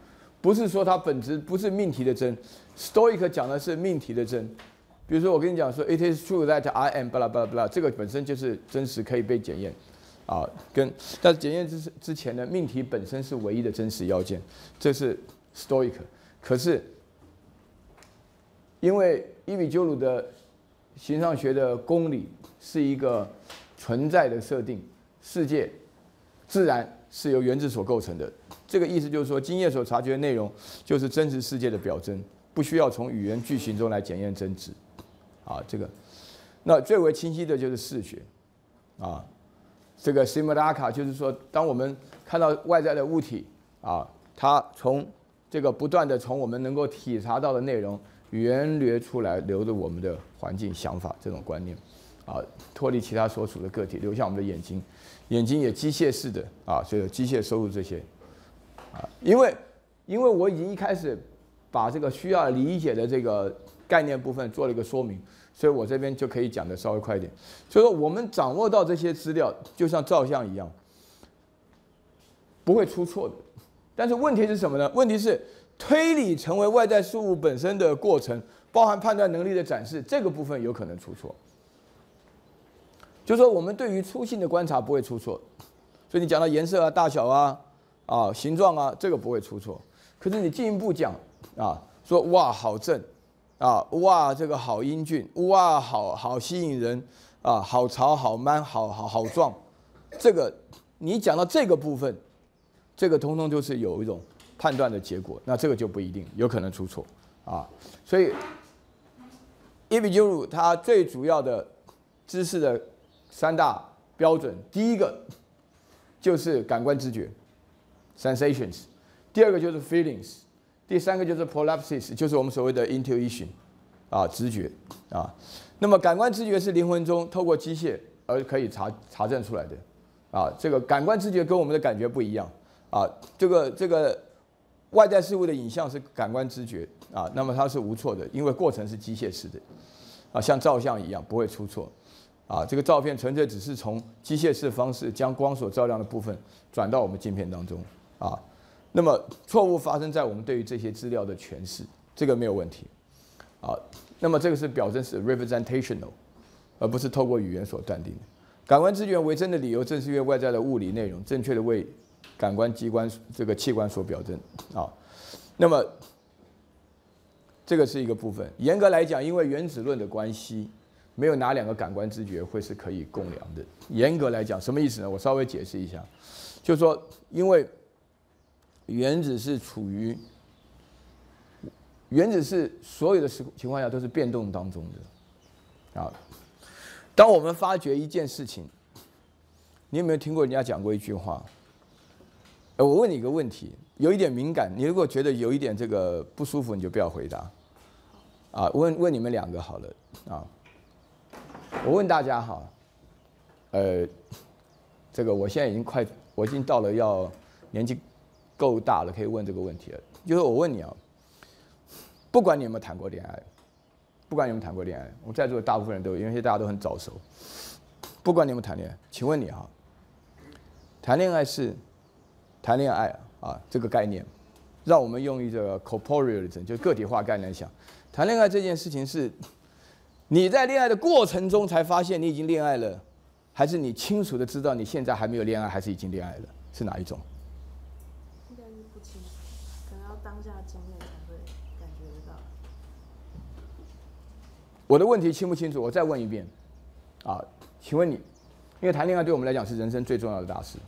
不是说它本质不是命题的真，Stoic 讲的是命题的真。比如说我跟你讲说，It is true that I am blah blah blah，这个本身就是真实，可以被检验。啊，跟但是检验之之前呢，命题本身是唯一的真实要件，这是 Stoic。可是因为伊比鸠鲁的形上学的公理是一个存在的设定，世界自然是由原子所构成的。这个意思就是说，经验所察觉的内容就是真实世界的表征，不需要从语言句型中来检验真值。啊，这个，那最为清晰的就是视觉，啊，这个 simulacra 就是说，当我们看到外在的物体，啊，它从这个不断的从我们能够体察到的内容源流出来，留着我们的环境、想法这种观念，啊，脱离其他所属的个体，留下我们的眼睛，眼睛也机械式的啊，所以机械收入这些。啊，因为，因为我已经一开始把这个需要理解的这个概念部分做了一个说明，所以我这边就可以讲的稍微快一点。所以说，我们掌握到这些资料，就像照相一样，不会出错的。但是问题是什么呢？问题是推理成为外在事物本身的过程，包含判断能力的展示，这个部分有可能出错。就说，我们对于粗性的观察不会出错，所以你讲到颜色啊、大小啊。啊，形状啊，这个不会出错。可是你进一步讲啊，说哇好正，啊哇这个好英俊，哇好好吸引人，啊好潮好 man 好好好壮，这个你讲到这个部分，这个通通就是有一种判断的结果，那这个就不一定有可能出错啊。所以伊比鸠鲁他最主要的知识的三大标准，第一个就是感官知觉。sensations，第二个就是 feelings，第三个就是 prolapsis，就是我们所谓的 intuition，啊，直觉啊。那么感官知觉是灵魂中透过机械而可以查查证出来的，啊，这个感官知觉跟我们的感觉不一样，啊，这个这个外在事物的影像是感官知觉，啊，那么它是无错的，因为过程是机械式的，啊，像照相一样不会出错，啊，这个照片纯粹只是从机械式方式将光所照亮的部分转到我们镜片当中。啊，那么错误发生在我们对于这些资料的诠释，这个没有问题。啊，那么这个是表征是 representational，而不是透过语言所断定的。感官知觉为真的理由，正是因为外在的物理内容正确的为感官机关这个器官所表征。啊，那么这个是一个部分。严格来讲，因为原子论的关系，没有哪两个感官知觉会是可以共量的。严格来讲，什么意思呢？我稍微解释一下，就是说因为。原子是处于原子是所有的时情况下都是变动当中的。啊，当我们发觉一件事情，你有没有听过人家讲过一句话？呃，我问你一个问题，有一点敏感，你如果觉得有一点这个不舒服，你就不要回答。啊，问问你们两个好了，啊，我问大家哈，呃，这个我现在已经快，我已经到了要年纪够大了，可以问这个问题了。就是我问你啊，不管你有没有谈过恋爱，不管你有没有谈过恋爱，我们在座的大部分人都有，因为大家都很早熟。不管你有没有谈恋爱，请问你哈，谈恋爱是谈恋爱啊这个概念，让我们用一个 corporealism 就个体化概念想。谈恋爱这件事情是，你在恋爱的过程中才发现你已经恋爱了，还是你清楚的知道你现在还没有恋爱，还是已经恋爱了？是哪一种？应该是不清楚，可能要当下经验才会感觉得到。我的问题清不清楚？我再问一遍，啊，请问你，因为谈恋爱对我们来讲是人生最重要的大事，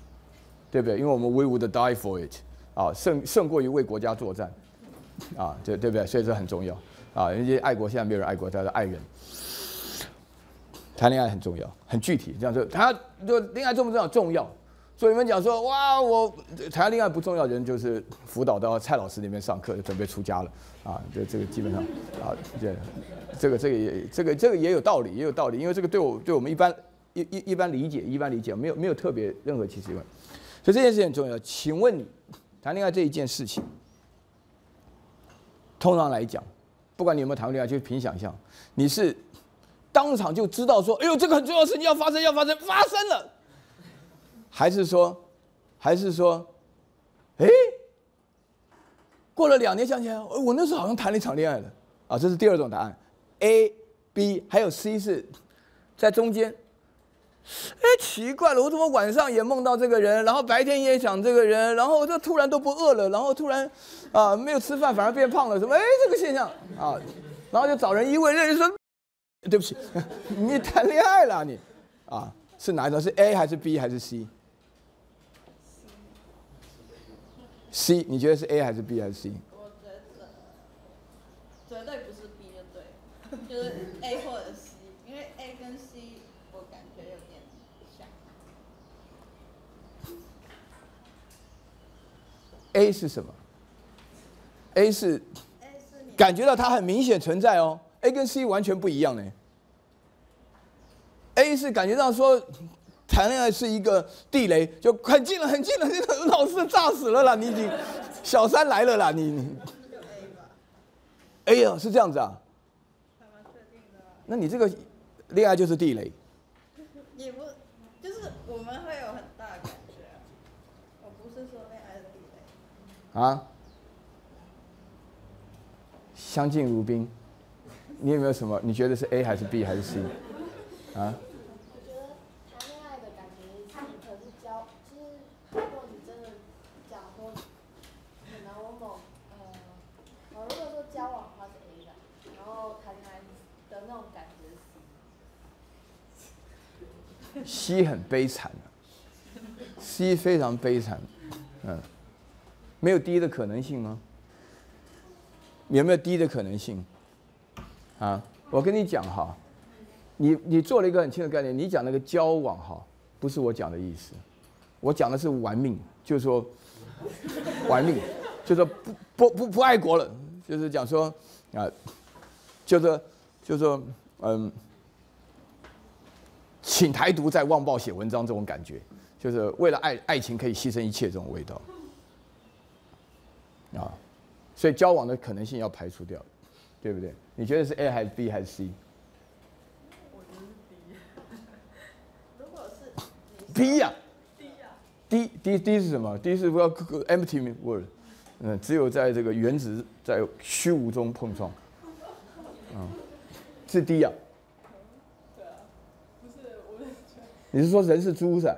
对不对？因为我们 we would die for it，啊，胜胜过于为国家作战，啊，对对不对？所以这很重要。啊，人家爱国，现在没有人爱国，叫做爱人。谈恋爱很重要，很具体，这样说，他就恋爱重不重要？重要。所以你们讲说，哇，我谈恋爱不重要，人就是辅导到蔡老师那边上课，准备出家了。啊，这这个基本上，啊，这这个这个也这个这个也有道理，也有道理，因为这个对我对我们一般一一一般理解，一般理解，没有没有特别任何歧视问。所以这件事情很重要。请问你谈恋爱这一件事情，通常来讲。不管你有没有谈过恋爱，就凭想象，你是当场就知道说，哎呦，这个很重要的事情要发生，要发生，发生了，还是说，还是说，哎，过了两年想起来，我那时候好像谈了一场恋爱了啊，这是第二种答案，A、B 还有 C 是在中间。哎，奇怪了，我怎么晚上也梦到这个人，然后白天也想这个人，然后就突然都不饿了，然后突然，啊，没有吃饭反而变胖了，什么？哎，这个现象啊，然后就找人一问，人家说，对不起，你谈恋爱了你，啊，是哪一种？是 A 还是 B 还是 C？C？C，你觉得是 A 还是 B 还是 C？我觉得绝对不是 B 就对，就是 A 或者 C，因为 A 跟 C 我感觉有点像。A 是什么？A 是感觉到它很明显存在哦。A 跟 C 完全不一样呢。A 是感觉到说谈恋爱是一个地雷，就很近了，很近了，这个老师炸死了啦！你已经小三来了啦！你你哎呀，是这样子啊？那你这个恋爱就是地雷？也不，就是我们会有很大的感觉。我不是说恋爱的地雷。啊，相敬如宾，你有没有什么？你觉得是 A 还是 B 还是 C？啊？我觉得谈恋爱的感觉是，可是交，就是如果你真的讲说，可能我某，呃，我如果说交往的话是 A 的，然后谈恋爱的那种感觉是 C 很悲惨，C 非常悲惨，嗯。没有低的可能性吗？有没有低的可能性？啊，我跟你讲哈，你你做了一个很轻的概念，你讲那个交往哈，不是我讲的意思，我讲的是玩命，就是说玩命，就是说不不不不爱国了，就是讲说啊，就是就是说嗯，请台独在《旺报》写文章这种感觉，就是为了爱爱情可以牺牲一切这种味道。啊，所以交往的可能性要排除掉，对不对？你觉得是 A 还是 B 还是 C？我觉得是 B。如果是 B 呀，D 呀，D D D 是什么？D 是不要 empty word，嗯，只有在这个原子在虚无中碰撞，嗯，是 D 呀。对啊，不是我。你是说人是猪是？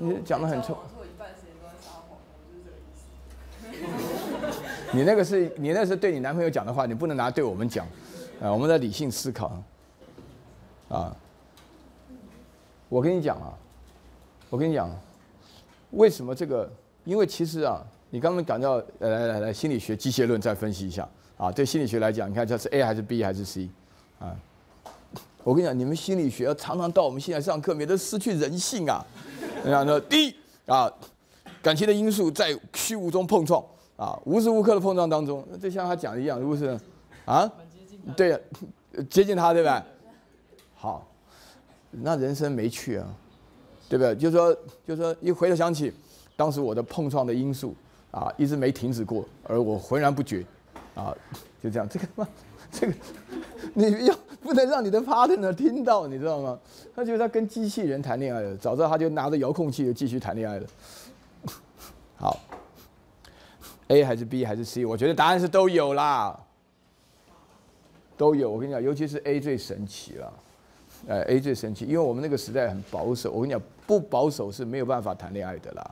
你讲的很臭。你那个是你那是对你男朋友讲的话，你不能拿对我们讲，啊，我们在理性思考，啊，我跟你讲啊，我跟你讲，为什么这个？因为其实啊，你刚刚讲到，来，来来来，心理学机械论再分析一下啊。对心理学来讲，你看这是 A 还是 B 还是 C 啊？我跟你讲，你们心理学要常常到我们现在上课，免得失去人性啊。然后呢，第一啊，感情的因素在虚无中碰撞啊，无时无刻的碰撞当中，就像他讲的一样，如果是啊，对，接近他，对吧？好，那人生没趣啊，对不对？就说就说一回头想起，当时我的碰撞的因素啊，一直没停止过，而我浑然不觉啊，就这样，这个嘛，这个你要不能让你的 partner 听到，你知道吗？他觉得他跟机器人谈恋爱了，早知道他就拿着遥控器就继续谈恋爱了。好，A 还是 B 还是 C？我觉得答案是都有啦，都有。我跟你讲，尤其是 A 最神奇了。呃，A 最神奇，因为我们那个时代很保守。我跟你讲，不保守是没有办法谈恋爱的啦，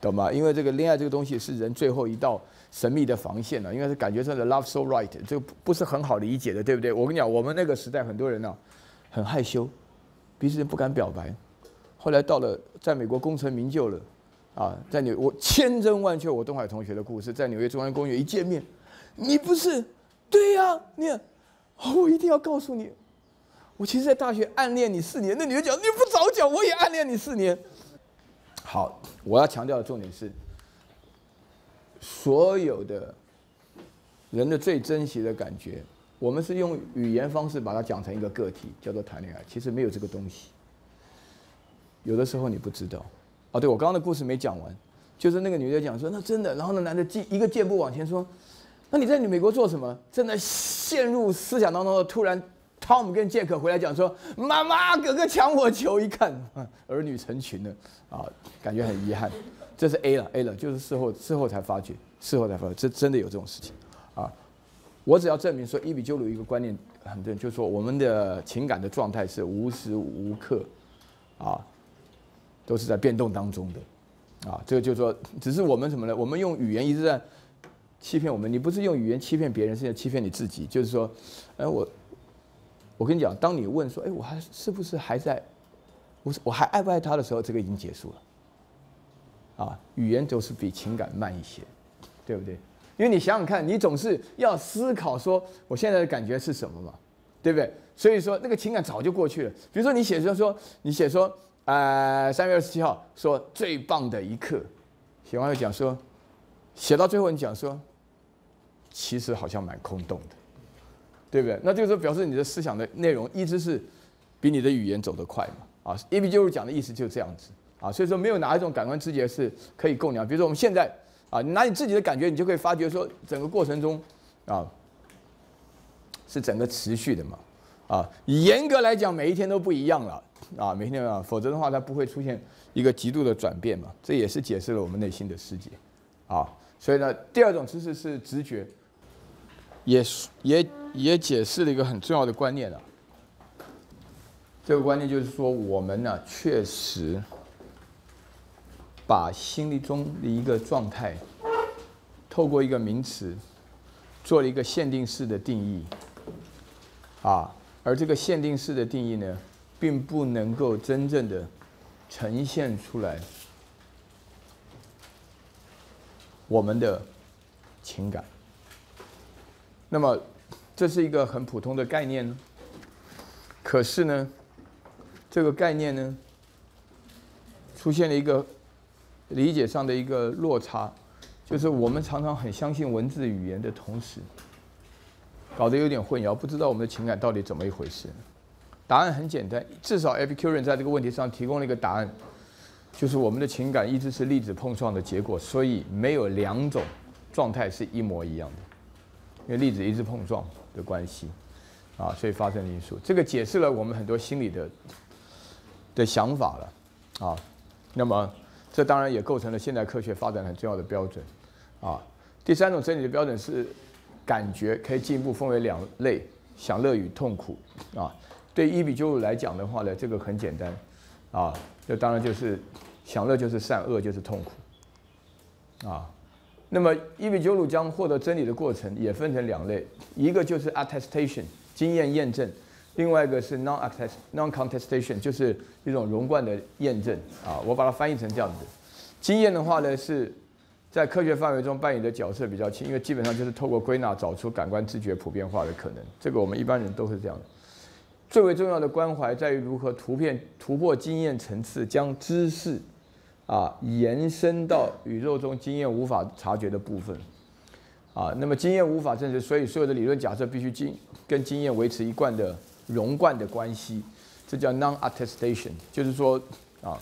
懂吗？因为这个恋爱这个东西是人最后一道神秘的防线了，应该是感觉上的 love so right，这个不是很好理解的，对不对？我跟你讲，我们那个时代很多人呢，很害羞，彼此不敢表白。后来到了在美国功成名就了，啊，在纽我千真万确，我东海同学的故事，在纽约中央公园一见面，你不是？对呀，你，我一定要告诉你。我其实，在大学暗恋你四年，那女的讲你不早讲，我也暗恋你四年。好，我要强调的重点是，所有的人的最珍惜的感觉，我们是用语言方式把它讲成一个个体，叫做谈恋爱。其实没有这个东西。有的时候你不知道。哦，对我刚刚的故事没讲完，就是那个女的讲说，那真的，然后那男的进一个箭步往前说，那你在你美国做什么？真的陷入思想当中的突然。汤姆跟杰克回来讲说：“妈妈，哥哥抢我球，一看，儿女成群了，啊，感觉很遗憾。这是 A 了，A 了，就是事后事后才发觉，事后才发觉，这真的有这种事情，啊，我只要证明说，伊比鸠鲁一个观念很对，就是说我们的情感的状态是无时无刻，啊，都是在变动当中的，啊，这个就是说，只是我们什么呢？我们用语言一直在欺骗我们，你不是用语言欺骗别人，是在欺骗你自己，就是说，哎我。我跟你讲，当你问说：“哎，我还是不是还在？我我还爱不爱他的时候，这个已经结束了。”啊，语言总是比情感慢一些，对不对？因为你想想看，你总是要思考说我现在的感觉是什么嘛，对不对？所以说那个情感早就过去了。比如说你写说说你写说，呃，三月二十七号说最棒的一刻，写完又讲说，写到最后你讲说，其实好像蛮空洞的。对不对？那就是表示你的思想的内容一直是比你的语言走得快嘛？啊，A B 就是讲的意思就是这样子啊。所以说没有哪一种感官知觉是可以供养。比如说我们现在啊，你拿你自己的感觉，你就可以发觉说整个过程中啊是整个持续的嘛。啊，严格来讲，每一天都不一样了啊，每天啊，否则的话它不会出现一个极度的转变嘛。这也是解释了我们内心的世界啊。所以呢，第二种知识是直觉，也也。也解释了一个很重要的观念啊。这个观念就是说，我们呢确实把心理中的一个状态，透过一个名词做了一个限定式的定义，啊，而这个限定式的定义呢，并不能够真正的呈现出来我们的情感。那么。这是一个很普通的概念呢，可是呢，这个概念呢，出现了一个理解上的一个落差，就是我们常常很相信文字语言的同时，搞得有点混淆，不知道我们的情感到底怎么一回事。答案很简单，至少 Epicurian 在这个问题上提供了一个答案，就是我们的情感一直是粒子碰撞的结果，所以没有两种状态是一模一样的，因为粒子一直碰撞。的关系，啊，所以发生因素，这个解释了我们很多心理的的想法了，啊，那么这当然也构成了现代科学发展很重要的标准，啊，第三种真理的标准是感觉可以进一步分为两类，享乐与痛苦，啊，对一比九来讲的话呢，这个很简单，啊，这当然就是享乐就是善，恶就是痛苦，啊，那么伊比鸠鲁将获得真理的过程也分成两类，一个就是 attestation 经验验证，另外一个是 non attest non contestation 就是一种融贯的验证啊。我把它翻译成这样子，经验的话呢是在科学范围中扮演的角色比较轻，因为基本上就是透过归纳找出感官知觉普遍化的可能，这个我们一般人都是这样的。最为重要的关怀在于如何图片突破经验层次，将知识。啊，延伸到宇宙中经验无法察觉的部分，啊，那么经验无法证实，所以所有的理论假设必须经跟经验维持一贯的融贯的关系，这叫 non-attestation，就是说啊，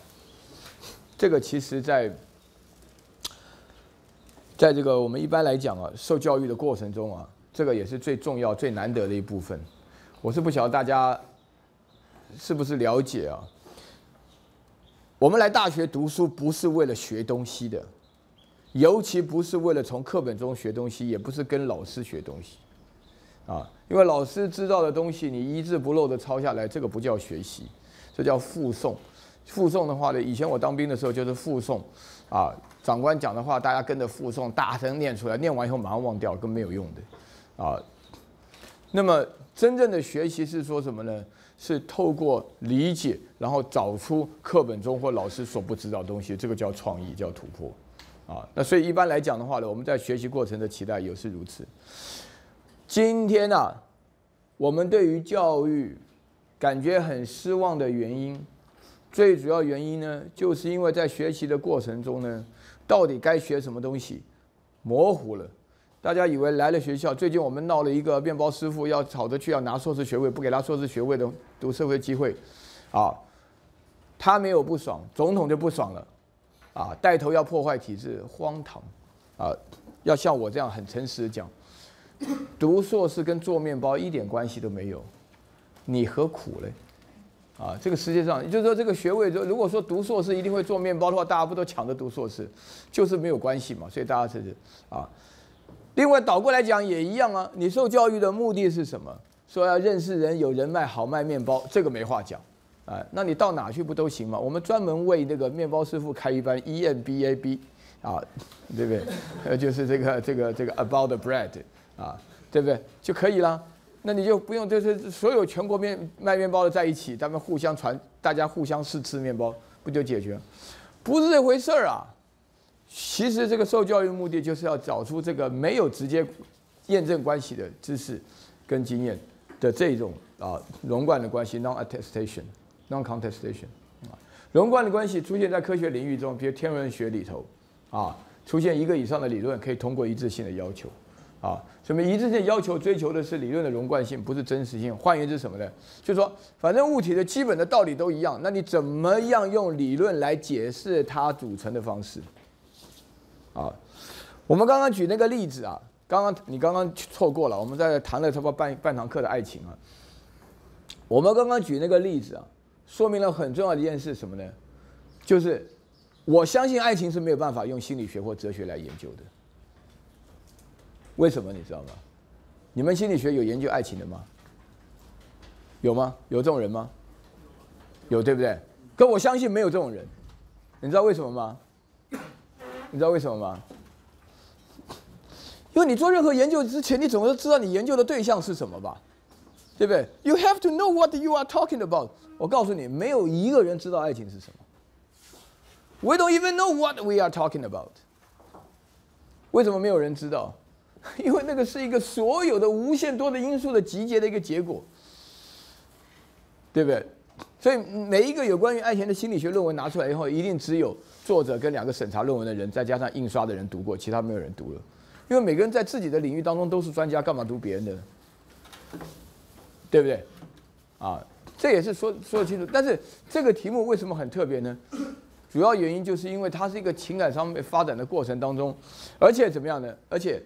这个其实在在这个我们一般来讲啊，受教育的过程中啊，这个也是最重要、最难得的一部分。我是不晓得大家是不是了解啊？我们来大学读书不是为了学东西的，尤其不是为了从课本中学东西，也不是跟老师学东西，啊，因为老师知道的东西你一字不漏的抄下来，这个不叫学习，这叫附送。附送的话呢，以前我当兵的时候就是附送，啊，长官讲的话大家跟着附送，大声念出来，念完以后马上忘掉，跟没有用的，啊，那么真正的学习是说什么呢？是透过理解，然后找出课本中或老师所不知道的东西，这个叫创意，叫突破，啊，那所以一般来讲的话呢，我们在学习过程的期待也是如此。今天啊，我们对于教育感觉很失望的原因，最主要原因呢，就是因为在学习的过程中呢，到底该学什么东西模糊了。大家以为来了学校，最近我们闹了一个面包师傅要吵着去要拿硕士学位，不给他硕士学位的读社会机会，啊，他没有不爽，总统就不爽了，啊，带头要破坏体制，荒唐，啊，要像我这样很诚实的讲，读硕士跟做面包一点关系都没有，你何苦嘞？啊，这个世界上，也就是说这个学位，如果说读硕士一定会做面包的话，大家不都抢着读硕士，就是没有关系嘛，所以大家是啊。另外倒过来讲也一样啊，你受教育的目的是什么？说要认识人，有人脉，好卖面包，这个没话讲，啊，那你到哪去不都行吗？我们专门为那个面包师傅开一班 EMBA，B，啊，对不对？呃，就是这个这个这个 About the Bread，啊，对不对？就可以了。那你就不用就是所有全国面卖面包的在一起，他们互相传，大家互相试吃面包，不就解决？不是这回事儿啊。其实这个受教育目的就是要找出这个没有直接验证关系的知识跟经验的这种啊融贯的关系 （non-attestation, non-contestation） 啊，融贯的关系出现在科学领域中，比如天文学里头啊，出现一个以上的理论可以通过一致性的要求啊，什么一致性要求追求的是理论的融贯性，不是真实性。换言之，什么呢？就是说，反正物体的基本的道理都一样，那你怎么样用理论来解释它组成的方式？啊，我们刚刚举那个例子啊，刚刚你刚刚错过了，我们在谈了差不多半半堂课的爱情啊。我们刚刚举那个例子啊，说明了很重要的一件事什么呢？就是我相信爱情是没有办法用心理学或哲学来研究的。为什么你知道吗？你们心理学有研究爱情的吗？有吗？有这种人吗？有对不对？可我相信没有这种人，你知道为什么吗？你知道为什么吗？因为你做任何研究之前，你总是知道你研究的对象是什么吧？对不对？You have to know what you are talking about。我告诉你，没有一个人知道爱情是什么。We don't even know what we are talking about。为什么没有人知道？因为那个是一个所有的无限多的因素的集结的一个结果，对不对？所以每一个有关于爱情的心理学论文拿出来以后，一定只有。作者跟两个审查论文的人，再加上印刷的人读过，其他没有人读了，因为每个人在自己的领域当中都是专家，干嘛读别人的？对不对？啊，这也是说说得清楚。但是这个题目为什么很特别呢？主要原因就是因为它是一个情感上面发展的过程当中，而且怎么样呢？而且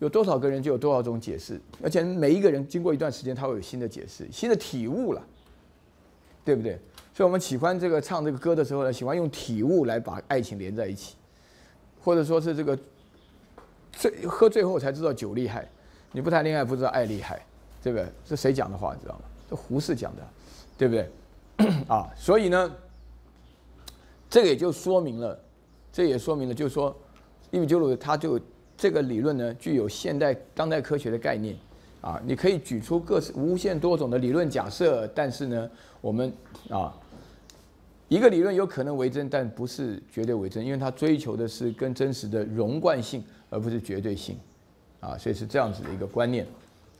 有多少个人就有多少种解释，而且每一个人经过一段时间，他会有新的解释、新的体悟了，对不对？所以我们喜欢这个唱这个歌的时候呢，喜欢用体悟来把爱情连在一起，或者说是这个最喝醉后才知道酒厉害，你不谈恋爱不知道爱厉害，对不对？是谁讲的话你知道吗？这胡适讲的，对不对？啊，所以呢，这个也就说明了，这也说明了，就是说，伊比鸠鲁他就这个理论呢，具有现代当代科学的概念啊，你可以举出各式无限多种的理论假设，但是呢，我们啊。一个理论有可能为真，但不是绝对为真，因为它追求的是跟真实的融贯性，而不是绝对性，啊，所以是这样子的一个观念，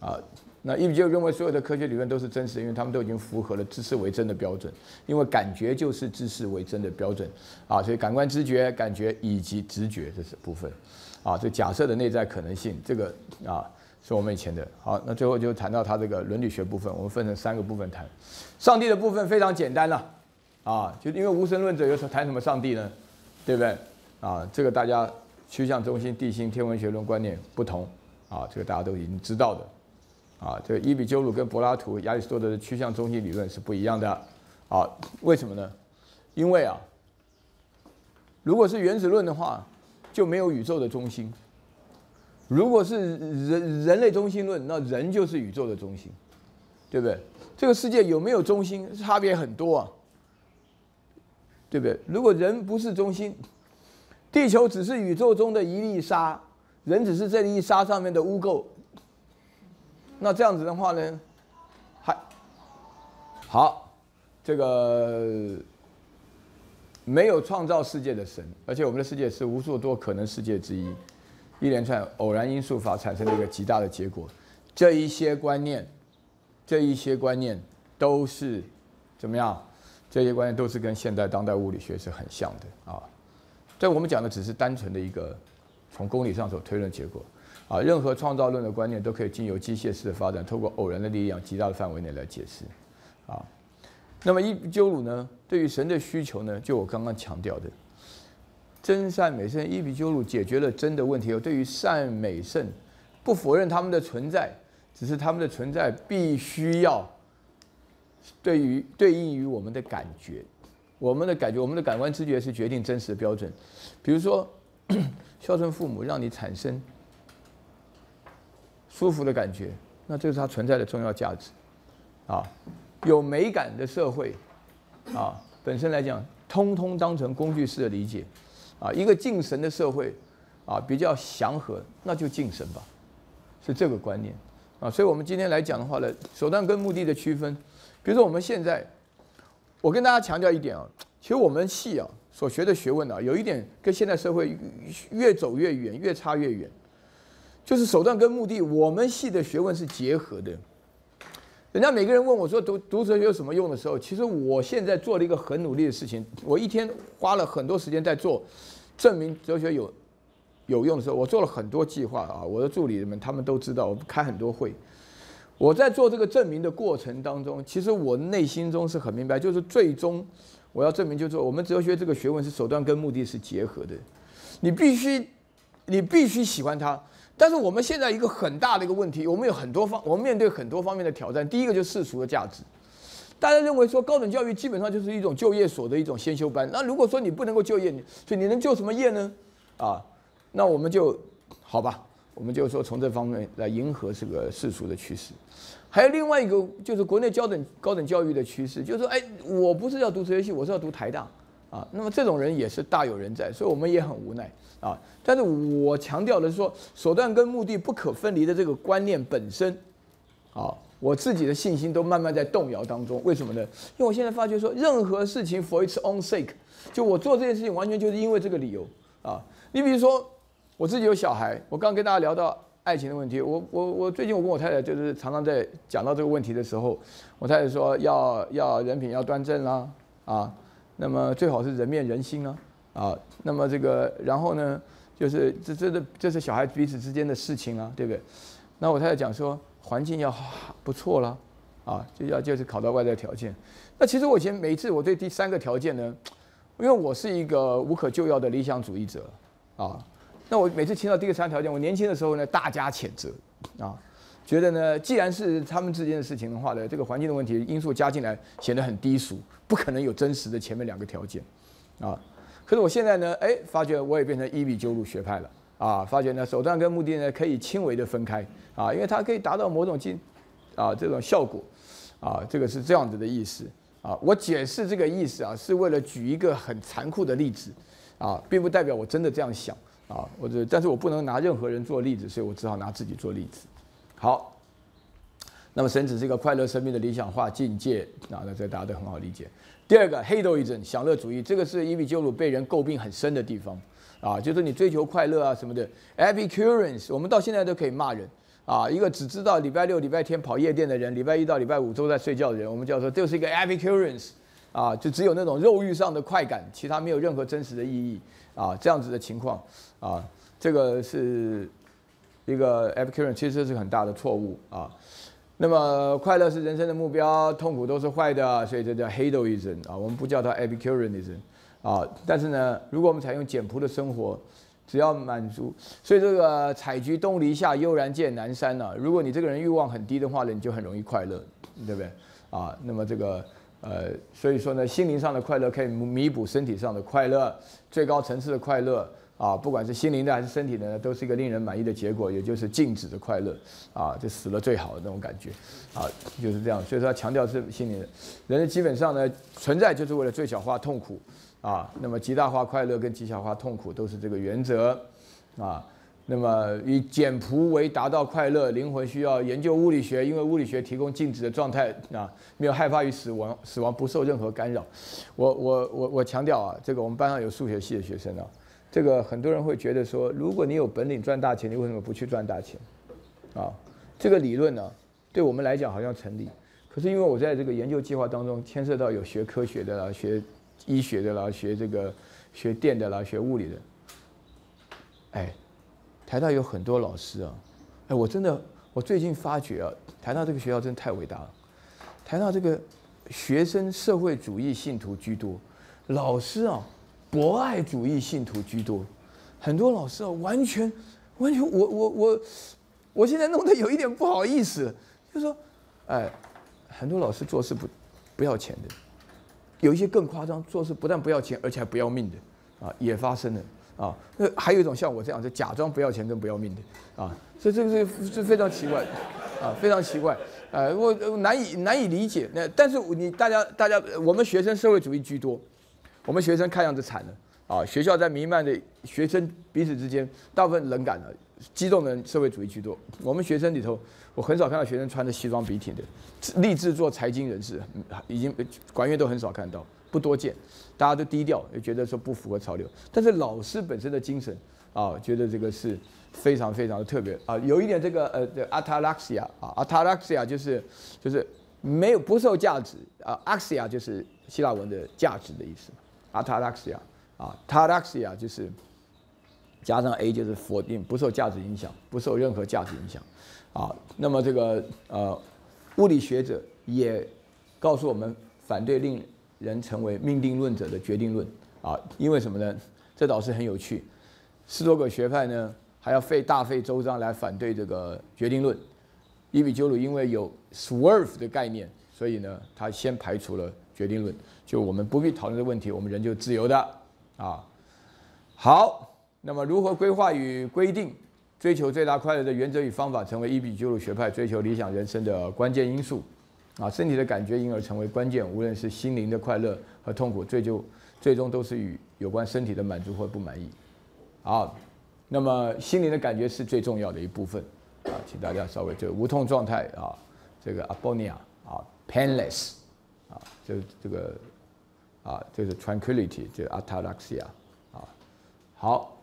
啊，那伊比就认为所有的科学理论都是真实，因为他们都已经符合了知识为真的标准，因为感觉就是知识为真的标准，啊，所以感官知觉、感觉以及直觉这是部分，啊，这假设的内在可能性，这个啊是我们以前的，好，那最后就谈到它这个伦理学部分，我们分成三个部分谈，上帝的部分非常简单了。啊就因为无神论者有时候谈什么上帝呢，对不对？啊，这个大家趋向中心、地心、天文学论观念不同，啊，这个大家都已经知道的，啊，这个伊比鸠鲁跟柏拉图、亚里士多德的趋向中心理论是不一样的，啊，为什么呢？因为啊，如果是原子论的话，就没有宇宙的中心；如果是人人类中心论，那人就是宇宙的中心，对不对？这个世界有没有中心，差别很多啊。对不对？如果人不是中心，地球只是宇宙中的一粒沙，人只是这粒沙上面的污垢，那这样子的话呢，还好，这个没有创造世界的神，而且我们的世界是无数多可能世界之一，一连串偶然因素法产生的一个极大的结果，这一些观念，这一些观念都是怎么样？这些观念都是跟现代当代物理学是很像的啊，这我们讲的只是单纯的一个从公理上所推论结果啊。任何创造论的观念都可以经由机械式的发展，透过偶然的力量极大的范围内来解释啊。那么伊比鸠鲁呢，对于神的需求呢，就我刚刚强调的真善美圣，伊比鸠鲁解决了真的问题。对于善美圣，不否认他们的存在，只是他们的存在必须要。对于对应于我们的感觉，我们的感觉，我们的感官知觉是决定真实的标准。比如说，孝顺父母让你产生舒服的感觉，那这是它存在的重要价值。啊，有美感的社会，啊，本身来讲，通通当成工具式的理解。啊，一个敬神的社会，啊，比较祥和，那就敬神吧，是这个观念。啊，所以我们今天来讲的话呢，手段跟目的的区分。比如说我们现在，我跟大家强调一点啊，其实我们系啊所学的学问啊，有一点跟现代社会越走越远，越差越远，就是手段跟目的，我们系的学问是结合的。人家每个人问我说读读哲学有什么用的时候，其实我现在做了一个很努力的事情，我一天花了很多时间在做，证明哲学有有用的时候，我做了很多计划啊，我的助理们他们都知道，我开很多会。我在做这个证明的过程当中，其实我内心中是很明白，就是最终我要证明，就是我们哲学这个学问是手段跟目的是结合的。你必须，你必须喜欢它。但是我们现在一个很大的一个问题，我们有很多方，我们面对很多方面的挑战。第一个就是世俗的价值，大家认为说高等教育基本上就是一种就业所的一种先修班。那如果说你不能够就业，你所以你能就什么业呢？啊，那我们就好吧。我们就说从这方面来迎合这个世俗的趋势，还有另外一个就是国内高等高等教育的趋势，就是说，哎，我不是要读哲学系，我是要读台大，啊，那么这种人也是大有人在，所以我们也很无奈啊。但是我强调的是说，手段跟目的不可分离的这个观念本身，啊，我自己的信心都慢慢在动摇当中。为什么呢？因为我现在发觉说，任何事情 for its own sake，就我做这件事情完全就是因为这个理由啊。你比如说。我自己有小孩，我刚跟大家聊到爱情的问题。我我我最近我跟我太太就是常常在讲到这个问题的时候，我太太说要要人品要端正啦，啊，那么最好是人面人心啊，啊，那么这个然后呢，就是这这这这是小孩彼此之间的事情啊，对不对？那我太太讲说环境要不错了，啊，就要就是考到外在条件。那其实我以前每次我对第三个条件呢，因为我是一个无可救药的理想主义者，啊。那我每次听到第三条件，我年轻的时候呢，大加谴责，啊，觉得呢，既然是他们之间的事情的话呢，这个环境的问题因素加进来显得很低俗，不可能有真实的前面两个条件，啊，可是我现在呢，哎，发觉我也变成伊比鸠鲁学派了，啊，发觉呢，手段跟目的呢可以轻微的分开，啊，因为它可以达到某种进，啊，这种效果，啊，这个是这样子的意思，啊，我解释这个意思啊，是为了举一个很残酷的例子，啊，并不代表我真的这样想。啊，我这但是我不能拿任何人做例子，所以我只好拿自己做例子。好，那么神只是一个快乐生命的理想化境界啊，那这大家都很好理解。第二个黑豆一阵享乐主义，这个是伊比鸠鲁被人诟病很深的地方啊，就是你追求快乐啊什么的。Epicureans，我们到现在都可以骂人啊，一个只知道礼拜六、礼拜天跑夜店的人，礼拜一到礼拜五都在睡觉的人，我们叫做就是一个 Epicureans 啊，就只有那种肉欲上的快感，其他没有任何真实的意义啊，这样子的情况啊，这个是一个 Epicurean，其实是很大的错误啊。那么快乐是人生的目标，痛苦都是坏的，所以这叫 hedonism 啊，我们不叫它 epicureanism 啊。但是呢，如果我们采用简朴的生活，只要满足，所以这个采菊东篱下，悠然见南山呢。如果你这个人欲望很低的话呢，你就很容易快乐，对不对？啊，那么这个呃，所以说呢，心灵上的快乐可以弥补身体上的快乐，最高层次的快乐。啊，不管是心灵的还是身体的呢，都是一个令人满意的结果，也就是静止的快乐啊，就死了最好的那种感觉啊，就是这样。所以说，强调是心灵的，人基本上呢，存在就是为了最小化痛苦啊，那么极大化快乐跟极小化痛苦都是这个原则啊。那么以简朴为达到快乐，灵魂需要研究物理学，因为物理学提供静止的状态啊，没有害怕于死亡，死亡不受任何干扰。我我我我强调啊，这个我们班上有数学系的学生啊。这个很多人会觉得说，如果你有本领赚大钱，你为什么不去赚大钱？啊，这个理论呢，对我们来讲好像成立。可是因为我在这个研究计划当中牵涉到有学科学的啦、学医学的啦、学这个学电的啦、学物理的，哎，台大有很多老师啊，哎，我真的，我最近发觉啊，台大这个学校真的太伟大了。台大这个学生社会主义信徒居多，老师啊。博爱主义信徒居多，很多老师啊，完全完全，我我我，我现在弄得有一点不好意思，就说，哎，很多老师做事不不要钱的，有一些更夸张，做事不但不要钱，而且还不要命的，啊，也发生了啊。那还有一种像我这样，就假装不要钱跟不要命的，啊，所以这个是是非常奇怪，啊，非常奇怪，呃，我难以难以理解。那但是你大家大家，我们学生社会主义居多。我们学生看样子惨了啊！学校在弥漫的学生彼此之间，大部分冷感了，激动的社会主义居多。我们学生里头，我很少看到学生穿着西装笔挺的，立志做财经人士，已经管院都很少看到，不多见。大家都低调，也觉得说不符合潮流。但是老师本身的精神啊，觉得这个是非常非常的特别啊，有一点这个呃，atalaxia 啊，atalaxia 就是就是没有不受价值啊，axia 就是希腊文的价值的意思。Ataraxia 啊，taraxia 就是加上 a 就是否定，不受价值影响，不受任何价值影响啊。那么这个呃，物理学者也告诉我们，反对令人成为命定论者的决定论啊。因为什么呢？这倒是很有趣。斯多葛学派呢，还要费大费周章来反对这个决定论。伊比鸠鲁因为有 swerve 的概念，所以呢，他先排除了决定论。就我们不必讨论的问题，我们人就自由的啊。好，那么如何规划与规定追求最大快乐的原则与方法，成为伊比鸠鲁学派追求理想人生的关键因素啊。身体的感觉因而成为关键，无论是心灵的快乐和痛苦，追究最终都是与有关身体的满足或不满意。好，那么心灵的感觉是最重要的一部分啊，请大家稍微就无痛状态啊，这个 abonia 啊，painless 就这个。啊，就是 tranquility，就 ataraxia，啊，好，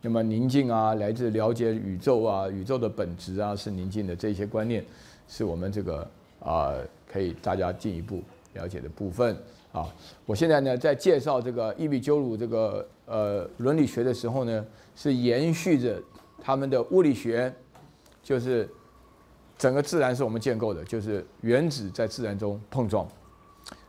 那么宁静啊，来自了解宇宙啊，宇宙的本质啊，是宁静的这些观念，是我们这个啊，可以大家进一步了解的部分啊。我现在呢，在介绍这个伊比鸠鲁这个呃伦理学的时候呢，是延续着他们的物理学，就是整个自然是我们建构的，就是原子在自然中碰撞。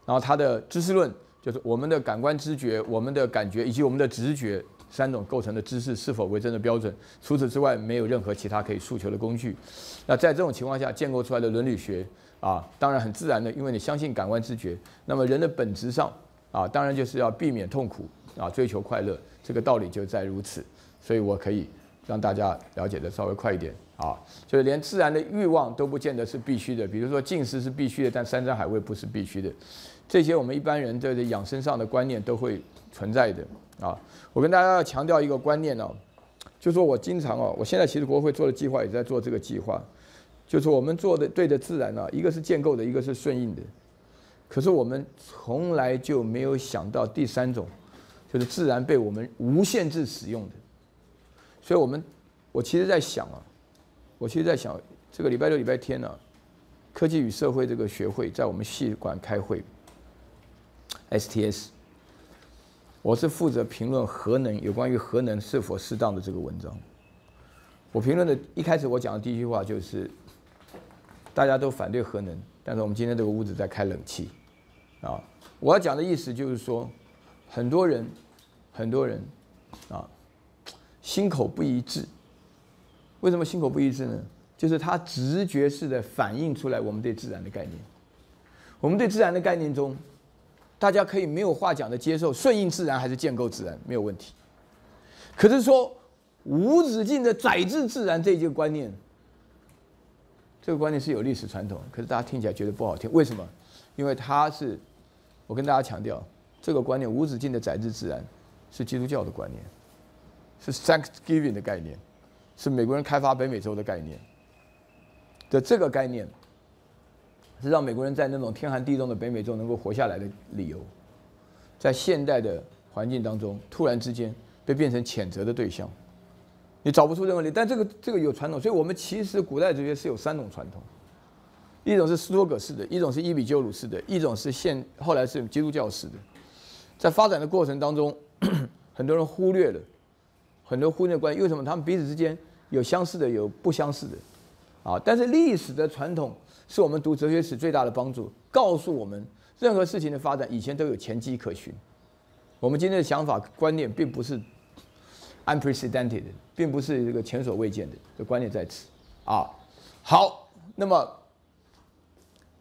然后他的知识论就是我们的感官知觉、我们的感觉以及我们的直觉三种构成的知识是否为真的标准。除此之外，没有任何其他可以诉求的工具。那在这种情况下建构出来的伦理学啊，当然很自然的，因为你相信感官知觉。那么人的本质上啊，当然就是要避免痛苦啊，追求快乐。这个道理就在如此。所以我可以让大家了解的稍微快一点啊，就是连自然的欲望都不见得是必须的。比如说进食是必须的，但山珍海味不是必须的。这些我们一般人在养生上的观念都会存在的啊。我跟大家要强调一个观念哦，就说我经常哦，我现在其实国会做的计划也在做这个计划，就是我们做的对的自然呢，一个是建构的，一个是顺应的。可是我们从来就没有想到第三种，就是自然被我们无限制使用的。所以，我们我其实在想啊，我其实在想，这个礼拜六、礼拜天呢，科技与社会这个学会在我们系馆开会，STS，我是负责评论核能有关于核能是否适当的这个文章。我评论的一开始我讲的第一句话就是，大家都反对核能，但是我们今天这个屋子在开冷气。啊，我要讲的意思就是说，很多人，很多人，啊，心口不一致。为什么心口不一致呢？就是他直觉式的反映出来我们对自然的概念。我们对自然的概念中，大家可以没有话讲的接受顺应自然还是建构自然没有问题。可是说无止境的宰制自然这一个观念，这个观念是有历史传统，可是大家听起来觉得不好听。为什么？因为它是。我跟大家强调，这个观念无止境的宰制自然，是基督教的观念，是 Thanksgiving 的概念，是美国人开发北美洲的概念的这个概念，是让美国人在那种天寒地冻的北美洲能够活下来的理由，在现代的环境当中，突然之间被变成谴责的对象，你找不出任何理，但这个这个有传统，所以我们其实古代哲学是有三种传统。一种是斯多葛式的，一种是伊比鸠鲁式的，一种是现后来是基督教式的。在发展的过程当中，很多人忽略了很多忽略关系。为什么？他们彼此之间有相似的，有不相似的。啊！但是历史的传统是我们读哲学史最大的帮助，告诉我们任何事情的发展以前都有前机可循。我们今天的想法观念并不是 unprecedented，并不是这个前所未见的。这观念在此啊。好，那么。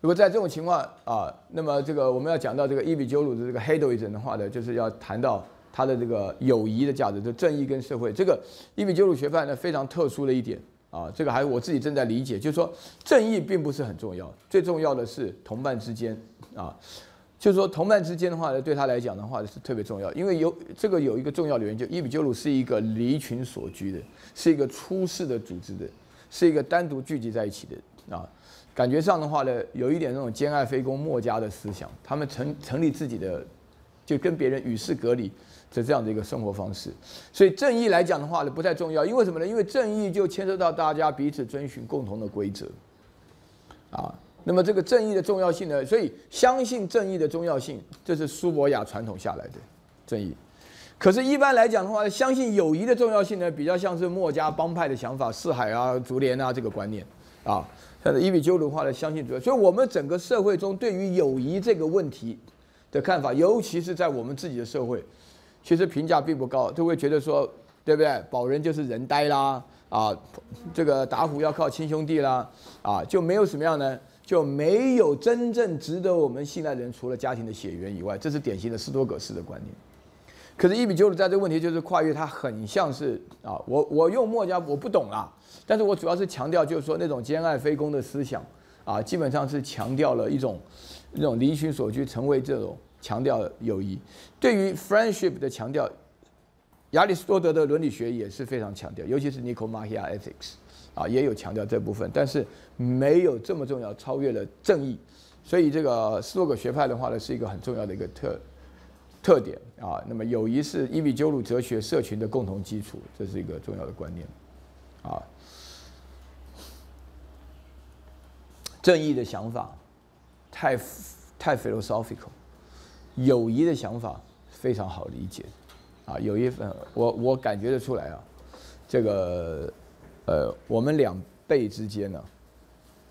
如果在这种情况啊，那么这个我们要讲到这个伊比鸠鲁的这个黑斗一整的话呢，就是要谈到他的这个友谊的价值，就正义跟社会。这个伊比鸠鲁学派呢非常特殊的一点啊，这个还我自己正在理解，就是说正义并不是很重要，最重要的是同伴之间啊，就是说同伴之间的话呢，对他来讲的话是特别重要，因为有这个有一个重要的原因，就伊比鸠鲁是一个离群所居的，是一个出世的组织的，是一个单独聚集在一起的啊。感觉上的话呢，有一点那种兼爱非攻墨家的思想，他们成成立自己的，就跟别人与世隔离的这样的一个生活方式。所以正义来讲的话呢，不太重要，因为什么呢？因为正义就牵涉到大家彼此遵循共同的规则，啊，那么这个正义的重要性呢？所以相信正义的重要性，这是苏博雅传统下来的正义。可是，一般来讲的话，相信友谊的重要性呢，比较像是墨家帮派的想法，四海啊、竹联啊这个观念啊。但是伊比鸠鲁话的相信主要，所以我们整个社会中对于友谊这个问题的看法，尤其是在我们自己的社会，其实评价并不高，都会觉得说，对不对？保人就是人呆啦，啊，这个打虎要靠亲兄弟啦，啊，就没有什么样呢？就没有真正值得我们信赖的人，除了家庭的血缘以外，这是典型的斯多葛式的观念。可是伊比鸠鲁在这个问题就是跨越，他很像是啊，我我用墨家我不懂啦。但是我主要是强调，就是说那种兼爱非攻的思想，啊，基本上是强调了一种，那种离群所居，成为这种强调友谊。对于 friendship 的强调，亚里士多德的伦理学也是非常强调，尤其是 Nicomachean Ethics，啊，也有强调这部分，但是没有这么重要，超越了正义。所以这个斯多葛学派的话呢，是一个很重要的一个特特点啊。那么友谊是伊比鸠鲁哲学社群的共同基础，这是一个重要的观念，啊。正义的想法太太 philosophical，友谊的想法非常好理解，啊，有一份我我感觉得出来啊，这个呃，我们两辈之间呢，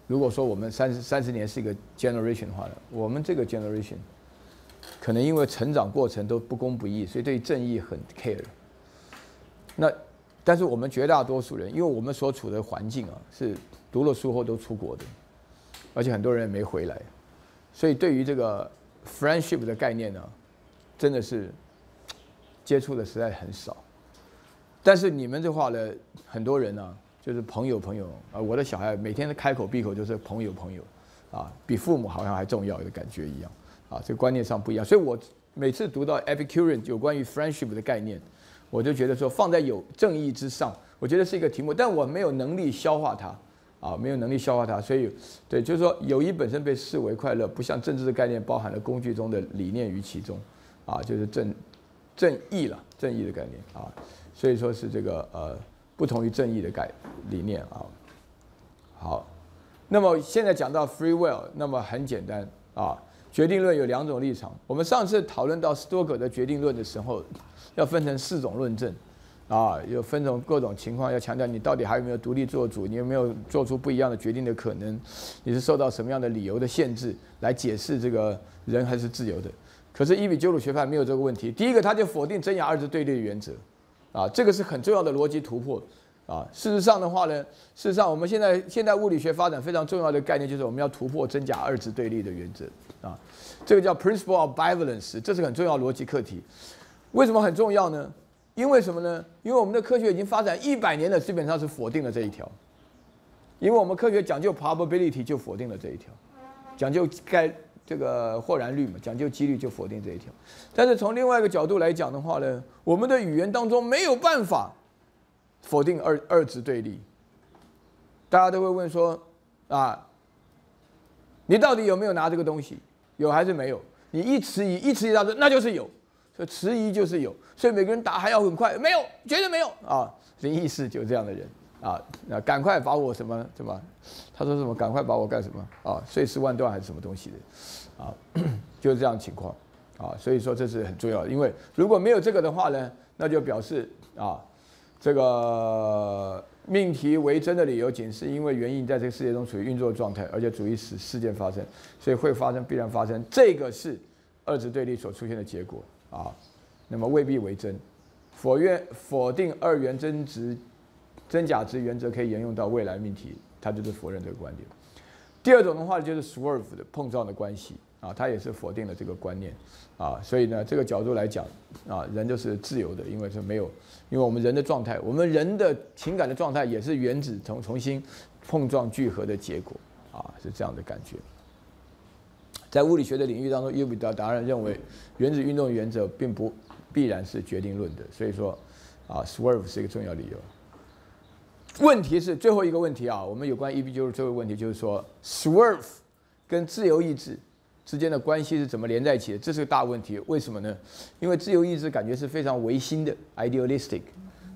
如果说我们三十三十年是一个 generation 的话呢，我们这个 generation 可能因为成长过程都不公不义，所以对正义很 care。那但是我们绝大多数人，因为我们所处的环境啊，是读了书后都出国的。而且很多人也没回来，所以对于这个 friendship 的概念呢，真的是接触的实在很少。但是你们这话呢，很多人呢，就是朋友朋友啊，我的小孩每天的开口闭口就是朋友朋友，啊，比父母好像还重要的感觉一样，啊，这个观念上不一样。所以我每次读到 Epicurean 有关于 friendship 的概念，我就觉得说放在有正义之上，我觉得是一个题目，但我没有能力消化它。啊，没有能力消化它，所以，对，就是说，友谊本身被视为快乐，不像政治的概念包含了工具中的理念于其中，啊，就是正正义了，正义的概念啊，所以说是这个呃，不同于正义的概理念啊。好，那么现在讲到 free will，那么很简单啊，决定论有两种立场。我们上次讨论到斯多葛的决定论的时候，要分成四种论证。啊，有分成各种情况，要强调你到底还有没有独立做主，你有没有做出不一样的决定的可能，你是受到什么样的理由的限制来解释这个人还是自由的？可是伊比鸠鲁学派没有这个问题。第一个，他就否定真假二字对立的原则，啊，这个是很重要的逻辑突破。啊，事实上的话呢，事实上我们现在现代物理学发展非常重要的概念就是我们要突破真假二字对立的原则。啊，这个叫 principle of bivalence，这是很重要逻辑课题。为什么很重要呢？因为什么呢？因为我们的科学已经发展一百年了，基本上是否定了这一条。因为我们科学讲究 probability，就否定了这一条，讲究概这个或然率嘛，讲究几率就否定这一条。但是从另外一个角度来讲的话呢，我们的语言当中没有办法否定二二值对立。大家都会问说啊，你到底有没有拿这个东西？有还是没有？你一迟疑，一迟疑，他说那就是有。所以迟疑就是有，所以每个人答还要很快，没有，绝对没有啊！林义士就这样的人啊，那赶快把我什么什么，他说什么赶快把我干什么啊？碎尸万段还是什么东西的啊？就是这样情况啊，所以说这是很重要的，因为如果没有这个的话呢，那就表示啊，这个命题为真的理由仅是因为原因在这个世界中处于运作状态，而且足以使事件发生，所以会发生，必然发生，这个是二值对立所出现的结果。啊，那么未必为真，否愿否定二元真值真假值原则可以沿用到未来命题，它就是否认这个观点。第二种的话就是 swerve 的碰撞的关系啊，它也是否定了这个观念啊，所以呢，这个角度来讲啊，人就是自由的，因为是没有，因为我们人的状态，我们人的情感的状态也是原子重重新碰撞聚合的结果啊，是这样的感觉。在物理学的领域当中，尤比达达人认为原子运动原则并不必然是决定论的，所以说啊，swerve 是一个重要理由。问题是最后一个问题啊，我们有关 EB 就是这个问题，就是说 swerve 跟自由意志之间的关系是怎么连在一起的？这是个大问题。为什么呢？因为自由意志感觉是非常唯心的 idealistic，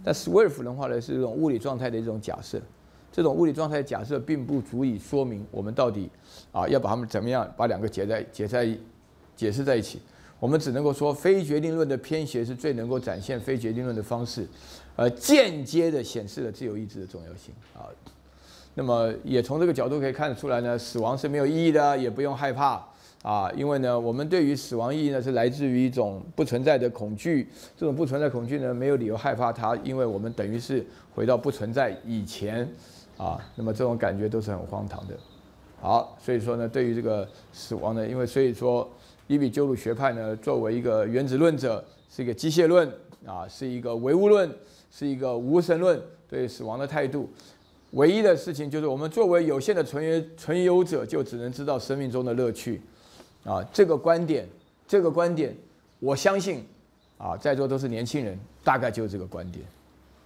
但 swerve 的话呢是一种物理状态的一种假设。这种物理状态假设并不足以说明我们到底啊要把它们怎么样把两个结在结在解释在一起。我们只能够说非决定论的偏斜是最能够展现非决定论的方式，而间接的显示了自由意志的重要性啊。那么也从这个角度可以看得出来呢，死亡是没有意义的，也不用害怕啊，因为呢我们对于死亡意义呢是来自于一种不存在的恐惧，这种不存在恐惧呢没有理由害怕它，因为我们等于是回到不存在以前。啊，那么这种感觉都是很荒唐的。好，所以说呢，对于这个死亡呢，因为所以说伊比鸠鲁学派呢，作为一个原子论者，是一个机械论啊，是一个唯物论，是一个无神论对死亡的态度。唯一的事情就是，我们作为有限的存存有者，就只能知道生命中的乐趣。啊，这个观点，这个观点，我相信啊，在座都是年轻人，大概就是这个观点，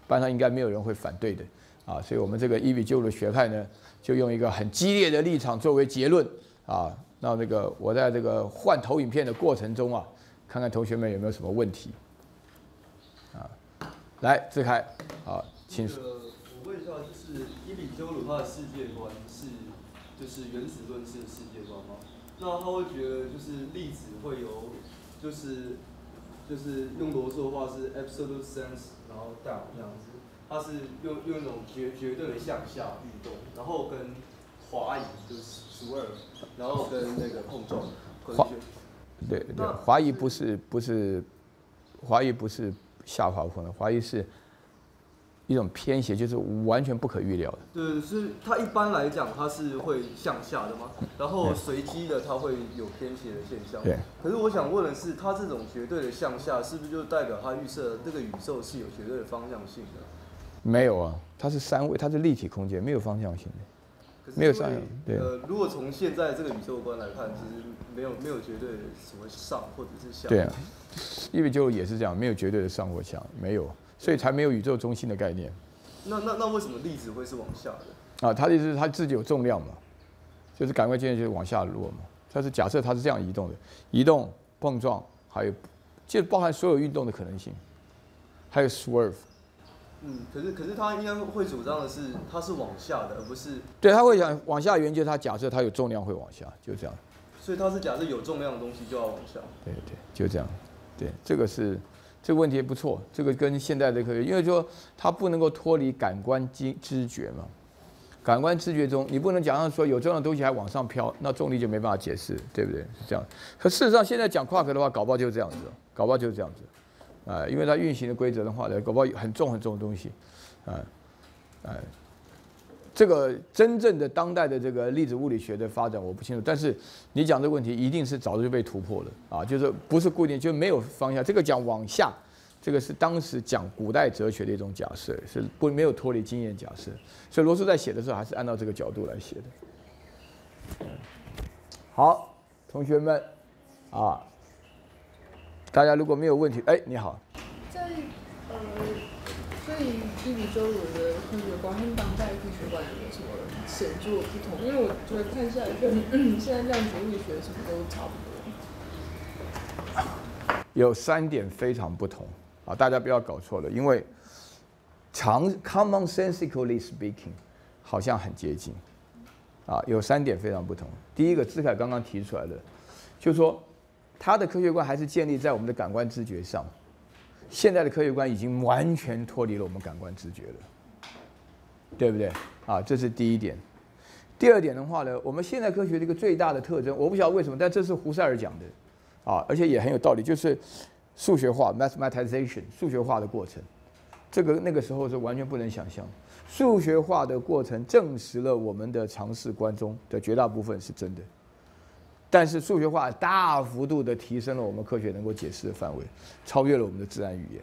班上应该没有人会反对的。啊，所以我们这个伊比鸠鲁学派呢，就用一个很激烈的立场作为结论啊。那那个我在这个换投影片的过程中啊，看看同学们有没有什么问题啊。来，志开，啊，请说。我问一下，就是伊比鸠鲁他的世界观是，就是原子论式的世界观吗？那他会觉得就是粒子会有，就是就是用罗素的话是 absolute sense，然后 down 这样子。它是用用一种绝绝对的向下运动，然后跟滑移就是 swerve，然后跟那个碰撞。滑，对对，滑移不是不是，滑移不是下滑碰撞，滑移是一种偏斜，就是完全不可预料的。对，是它一般来讲它是会向下的嘛，然后随机的它会有偏斜的现象。对。可是我想问的是，它这种绝对的向下，是不是就代表它预测这个宇宙是有绝对的方向性的？没有啊，它是三维，它是立体空间，没有方向性的。没有上扬对呃，如果从现在这个宇宙观来看，其实没有没有绝对的什么上或者是下。对啊，因为就也是这样，没有绝对的上或下，没有，所以才没有宇宙中心的概念那那那为什么粒子会是往下的？啊。它的意思是它自己有重量嘛，就是感官经验就是往下落嘛。它是假设它是这样移动的，移动、碰撞，还有就包含所有运动的可能性，还有 swerve。嗯，可是可是他应该会主张的是，它是往下的，而不是，对，他会想往下原就是他假设它有重量会往下，就这样。所以他是假设有重量的东西就要往下。对对，就这样。对，这个是这个问题不错，这个跟现代的科学，因为说它不能够脱离感官知知觉嘛。感官知觉中，你不能假设说有重量的东西还往上飘，那重力就没办法解释，对不对？是这样。可事实上，现在讲夸克的话，搞不好就是这样子，搞不好就是这样子。啊、因为它运行的规则的话呢，搞不好很重很重的东西，啊、啊、这个真正的当代的这个粒子物理学的发展我不清楚，但是你讲这个问题一定是早就被突破了啊，就是不是固定就没有方向。这个讲往下，这个是当时讲古代哲学的一种假设，是不没有脱离经验假设，所以罗素在写的时候还是按照这个角度来写的。好，同学们啊，大家如果没有问题，哎，你好，在呃，所以伊比鸠鲁的科学观和当代科学观有没有什么显著的不同？因为我觉得看下来跟现在量子物理学什么都差不多。有三点非常不同啊，大家不要搞错了，因为常 commonsensically speaking 好像很接近啊，有三点非常不同。第一个，志凯刚刚提出来的，就是说他的科学观还是建立在我们的感官知觉上，现在的科学观已经完全脱离了我们感官知觉了，对不对？啊，这是第一点。第二点的话呢，我们现代科学的一个最大的特征，我不晓得为什么，但这是胡塞尔讲的。啊，而且也很有道理，就是数学化 （mathematization） 数学化的过程，这个那个时候是完全不能想象。数学化的过程证实了我们的常识观中的绝大部分是真的，但是数学化大幅度的提升了我们科学能够解释的范围，超越了我们的自然语言。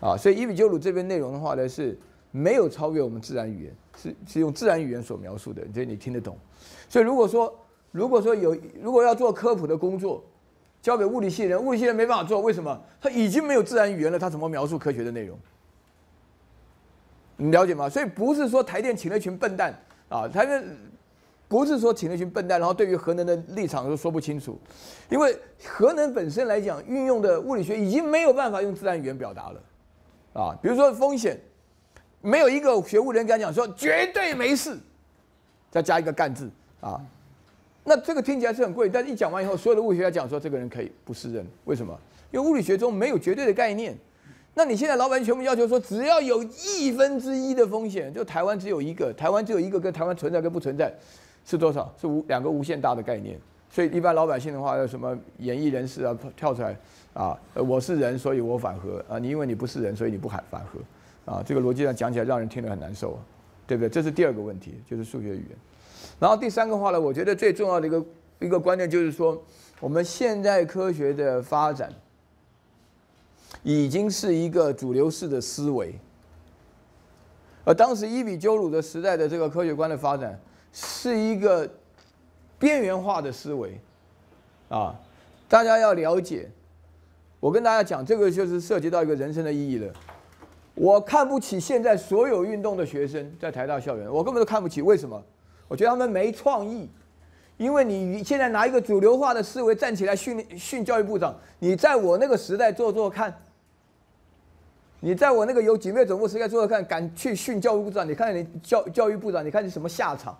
啊，所以伊比鸠鲁这边内容的话呢是没有超越我们自然语言，是是用自然语言所描述的，所以你听得懂。所以如果说如果说有如果要做科普的工作，交给物理系人，物理系人没办法做，为什么？他已经没有自然语言了，他怎么描述科学的内容？你了解吗？所以不是说台电请了一群笨蛋啊，台电不是说请了一群笨蛋，然后对于核能的立场都说不清楚，因为核能本身来讲，运用的物理学已经没有办法用自然语言表达了啊。比如说风险，没有一个学物理人敢讲说绝对没事，再加一个干字啊。那这个听起来是很贵，但是一讲完以后，所有的物理学家讲说这个人可以不是人，为什么？因为物理学中没有绝对的概念。那你现在老板全部要求说，只要有亿分之一的风险，就台湾只有一个，台湾只有一个跟台湾存在跟不存在是多少？是无两个无限大的概念。所以一般老百姓的话，有什么演艺人士啊跳出来啊，我是人，所以我反核啊，你因为你不是人，所以你不喊反核啊，这个逻辑上讲起来让人听得很难受啊，对不对？这是第二个问题，就是数学语言。然后第三个话呢，我觉得最重要的一个一个观念就是说，我们现代科学的发展已经是一个主流式的思维，而当时伊比鸠鲁的时代的这个科学观的发展是一个边缘化的思维，啊，大家要了解。我跟大家讲，这个就是涉及到一个人生的意义了。我看不起现在所有运动的学生，在台大校园，我根本都看不起。为什么？我觉得他们没创意，因为你现在拿一个主流化的思维站起来训训教育部长，你在我那个时代做做看，你在我那个有警备总部时代做做看，敢去训教育部长，你看你教教育部长，你看你什么下场，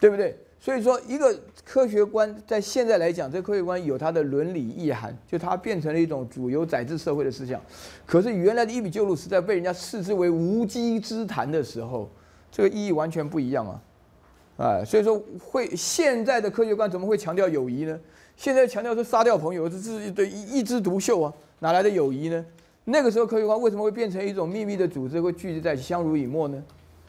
对不对？所以说，一个科学观在现在来讲，这科学观有它的伦理意涵，就它变成了一种主流宰制社会的思想。可是原来的伊比鸠鲁时代被人家视之为无稽之谈的时候，这个意义完全不一样啊！哎，所以说会现在的科学观怎么会强调友谊呢？现在强调是杀掉朋友，这是一对一枝独秀啊，哪来的友谊呢？那个时候科学观为什么会变成一种秘密的组织，会聚集在一起相濡以沫呢？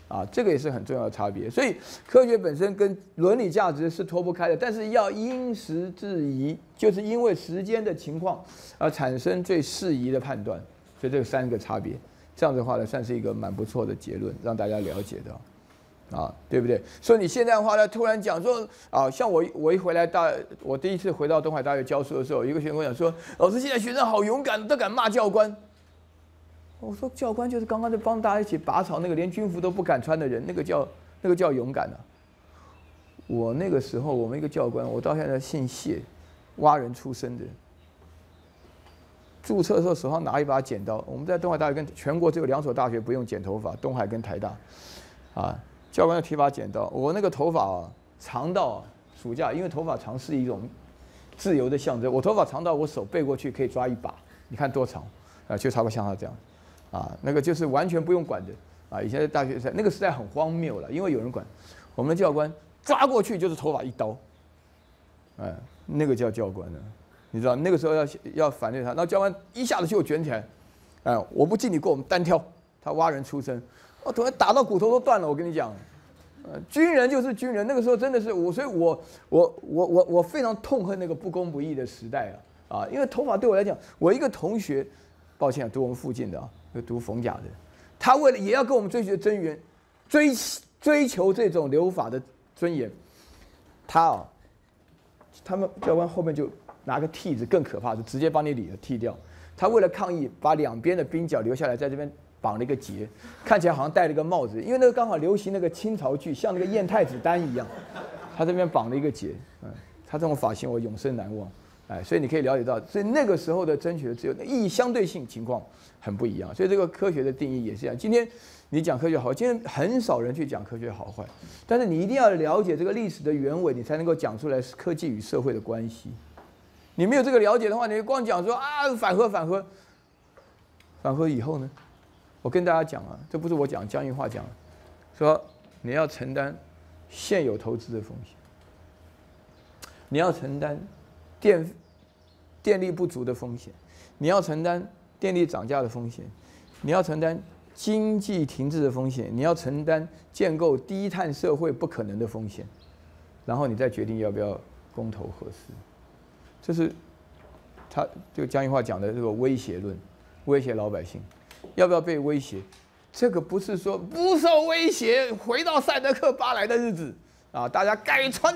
啊，这个也是很重要的差别。所以科学本身跟伦理价值是脱不开的，但是要因时制宜，就是因为时间的情况而产生最适宜的判断。所以这三个差别，这样的话呢，算是一个蛮不错的结论，让大家了解到，啊，对不对？所以你现在的话呢，突然讲说啊，像我我一回来大，我第一次回到东海大学教书的时候，一个学生跟我讲说，老师现在学生好勇敢，都敢骂教官。我说教官就是刚刚在帮大家一起拔草那个连军服都不敢穿的人，那个叫那个叫勇敢啊。我那个时候我们一个教官，我到现在姓谢，挖人出身的。注册的时候手上拿一把剪刀。我们在东海大学跟全国只有两所大学不用剪头发，东海跟台大。啊，教官要提把剪刀，我那个头发啊长到，暑假因为头发长是一种自由的象征，我头发长到我手背过去可以抓一把，你看多长啊，就差不多像他这样。啊，那个就是完全不用管的啊！以前在大学在那个时代很荒谬了，因为有人管。我们的教官抓过去就是头发一刀，哎，那个叫教官呢，你知道那个时候要要反对他，那教官一下子就卷起来，哎，我不敬你过，我们单挑。他挖人出身，我突然打到骨头都断了。我跟你讲，呃，军人就是军人，那个时候真的是我，所以我我我我我非常痛恨那个不公不义的时代啊啊！因为头发对我来讲，我一个同学，抱歉，读我们附近的啊。就读冯甲的，他为了也要跟我们追求真源，追追求这种留法的尊严，他哦，他们教官后面就拿个剃子，更可怕是直接帮你理了剃掉。他为了抗议，把两边的鬓角留下来，在这边绑了一个结，看起来好像戴了一个帽子，因为那个刚好流行那个清朝剧，像那个燕太子丹一样，他这边绑了一个结，嗯，他这种发型我永生难忘。哎，所以你可以了解到，所以那个时候的真学自由意义相对性情况很不一样，所以这个科学的定义也是这样。今天你讲科学好，今天很少人去讲科学好坏，但是你一定要了解这个历史的原委，你才能够讲出来科技与社会的关系。你没有这个了解的话，你光讲说啊反核反核，反核以后呢？我跟大家讲啊，这不是我讲，江云话讲，说你要承担现有投资的风险，你要承担。电电力不足的风险，你要承担电力涨价的风险，你要承担经济停滞的风险，你要承担建构低碳社会不可能的风险，然后你再决定要不要公投合适。这是他就江宜桦讲的这个威胁论，威胁老百姓要不要被威胁？这个不是说不受威胁，回到赛德克巴莱的日子啊，大家该穿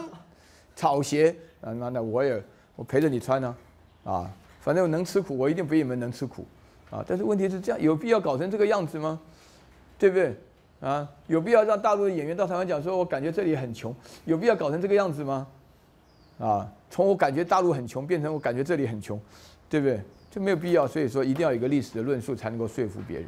草鞋啊，那那我也。我陪着你穿呢，啊，反正我能吃苦，我一定比你们能吃苦，啊，但是问题是这样，有必要搞成这个样子吗？对不对？啊，有必要让大陆的演员到台湾讲说，我感觉这里很穷，有必要搞成这个样子吗？啊，从我感觉大陆很穷变成我感觉这里很穷，对不对？就没有必要，所以说一定要有一个历史的论述才能够说服别人。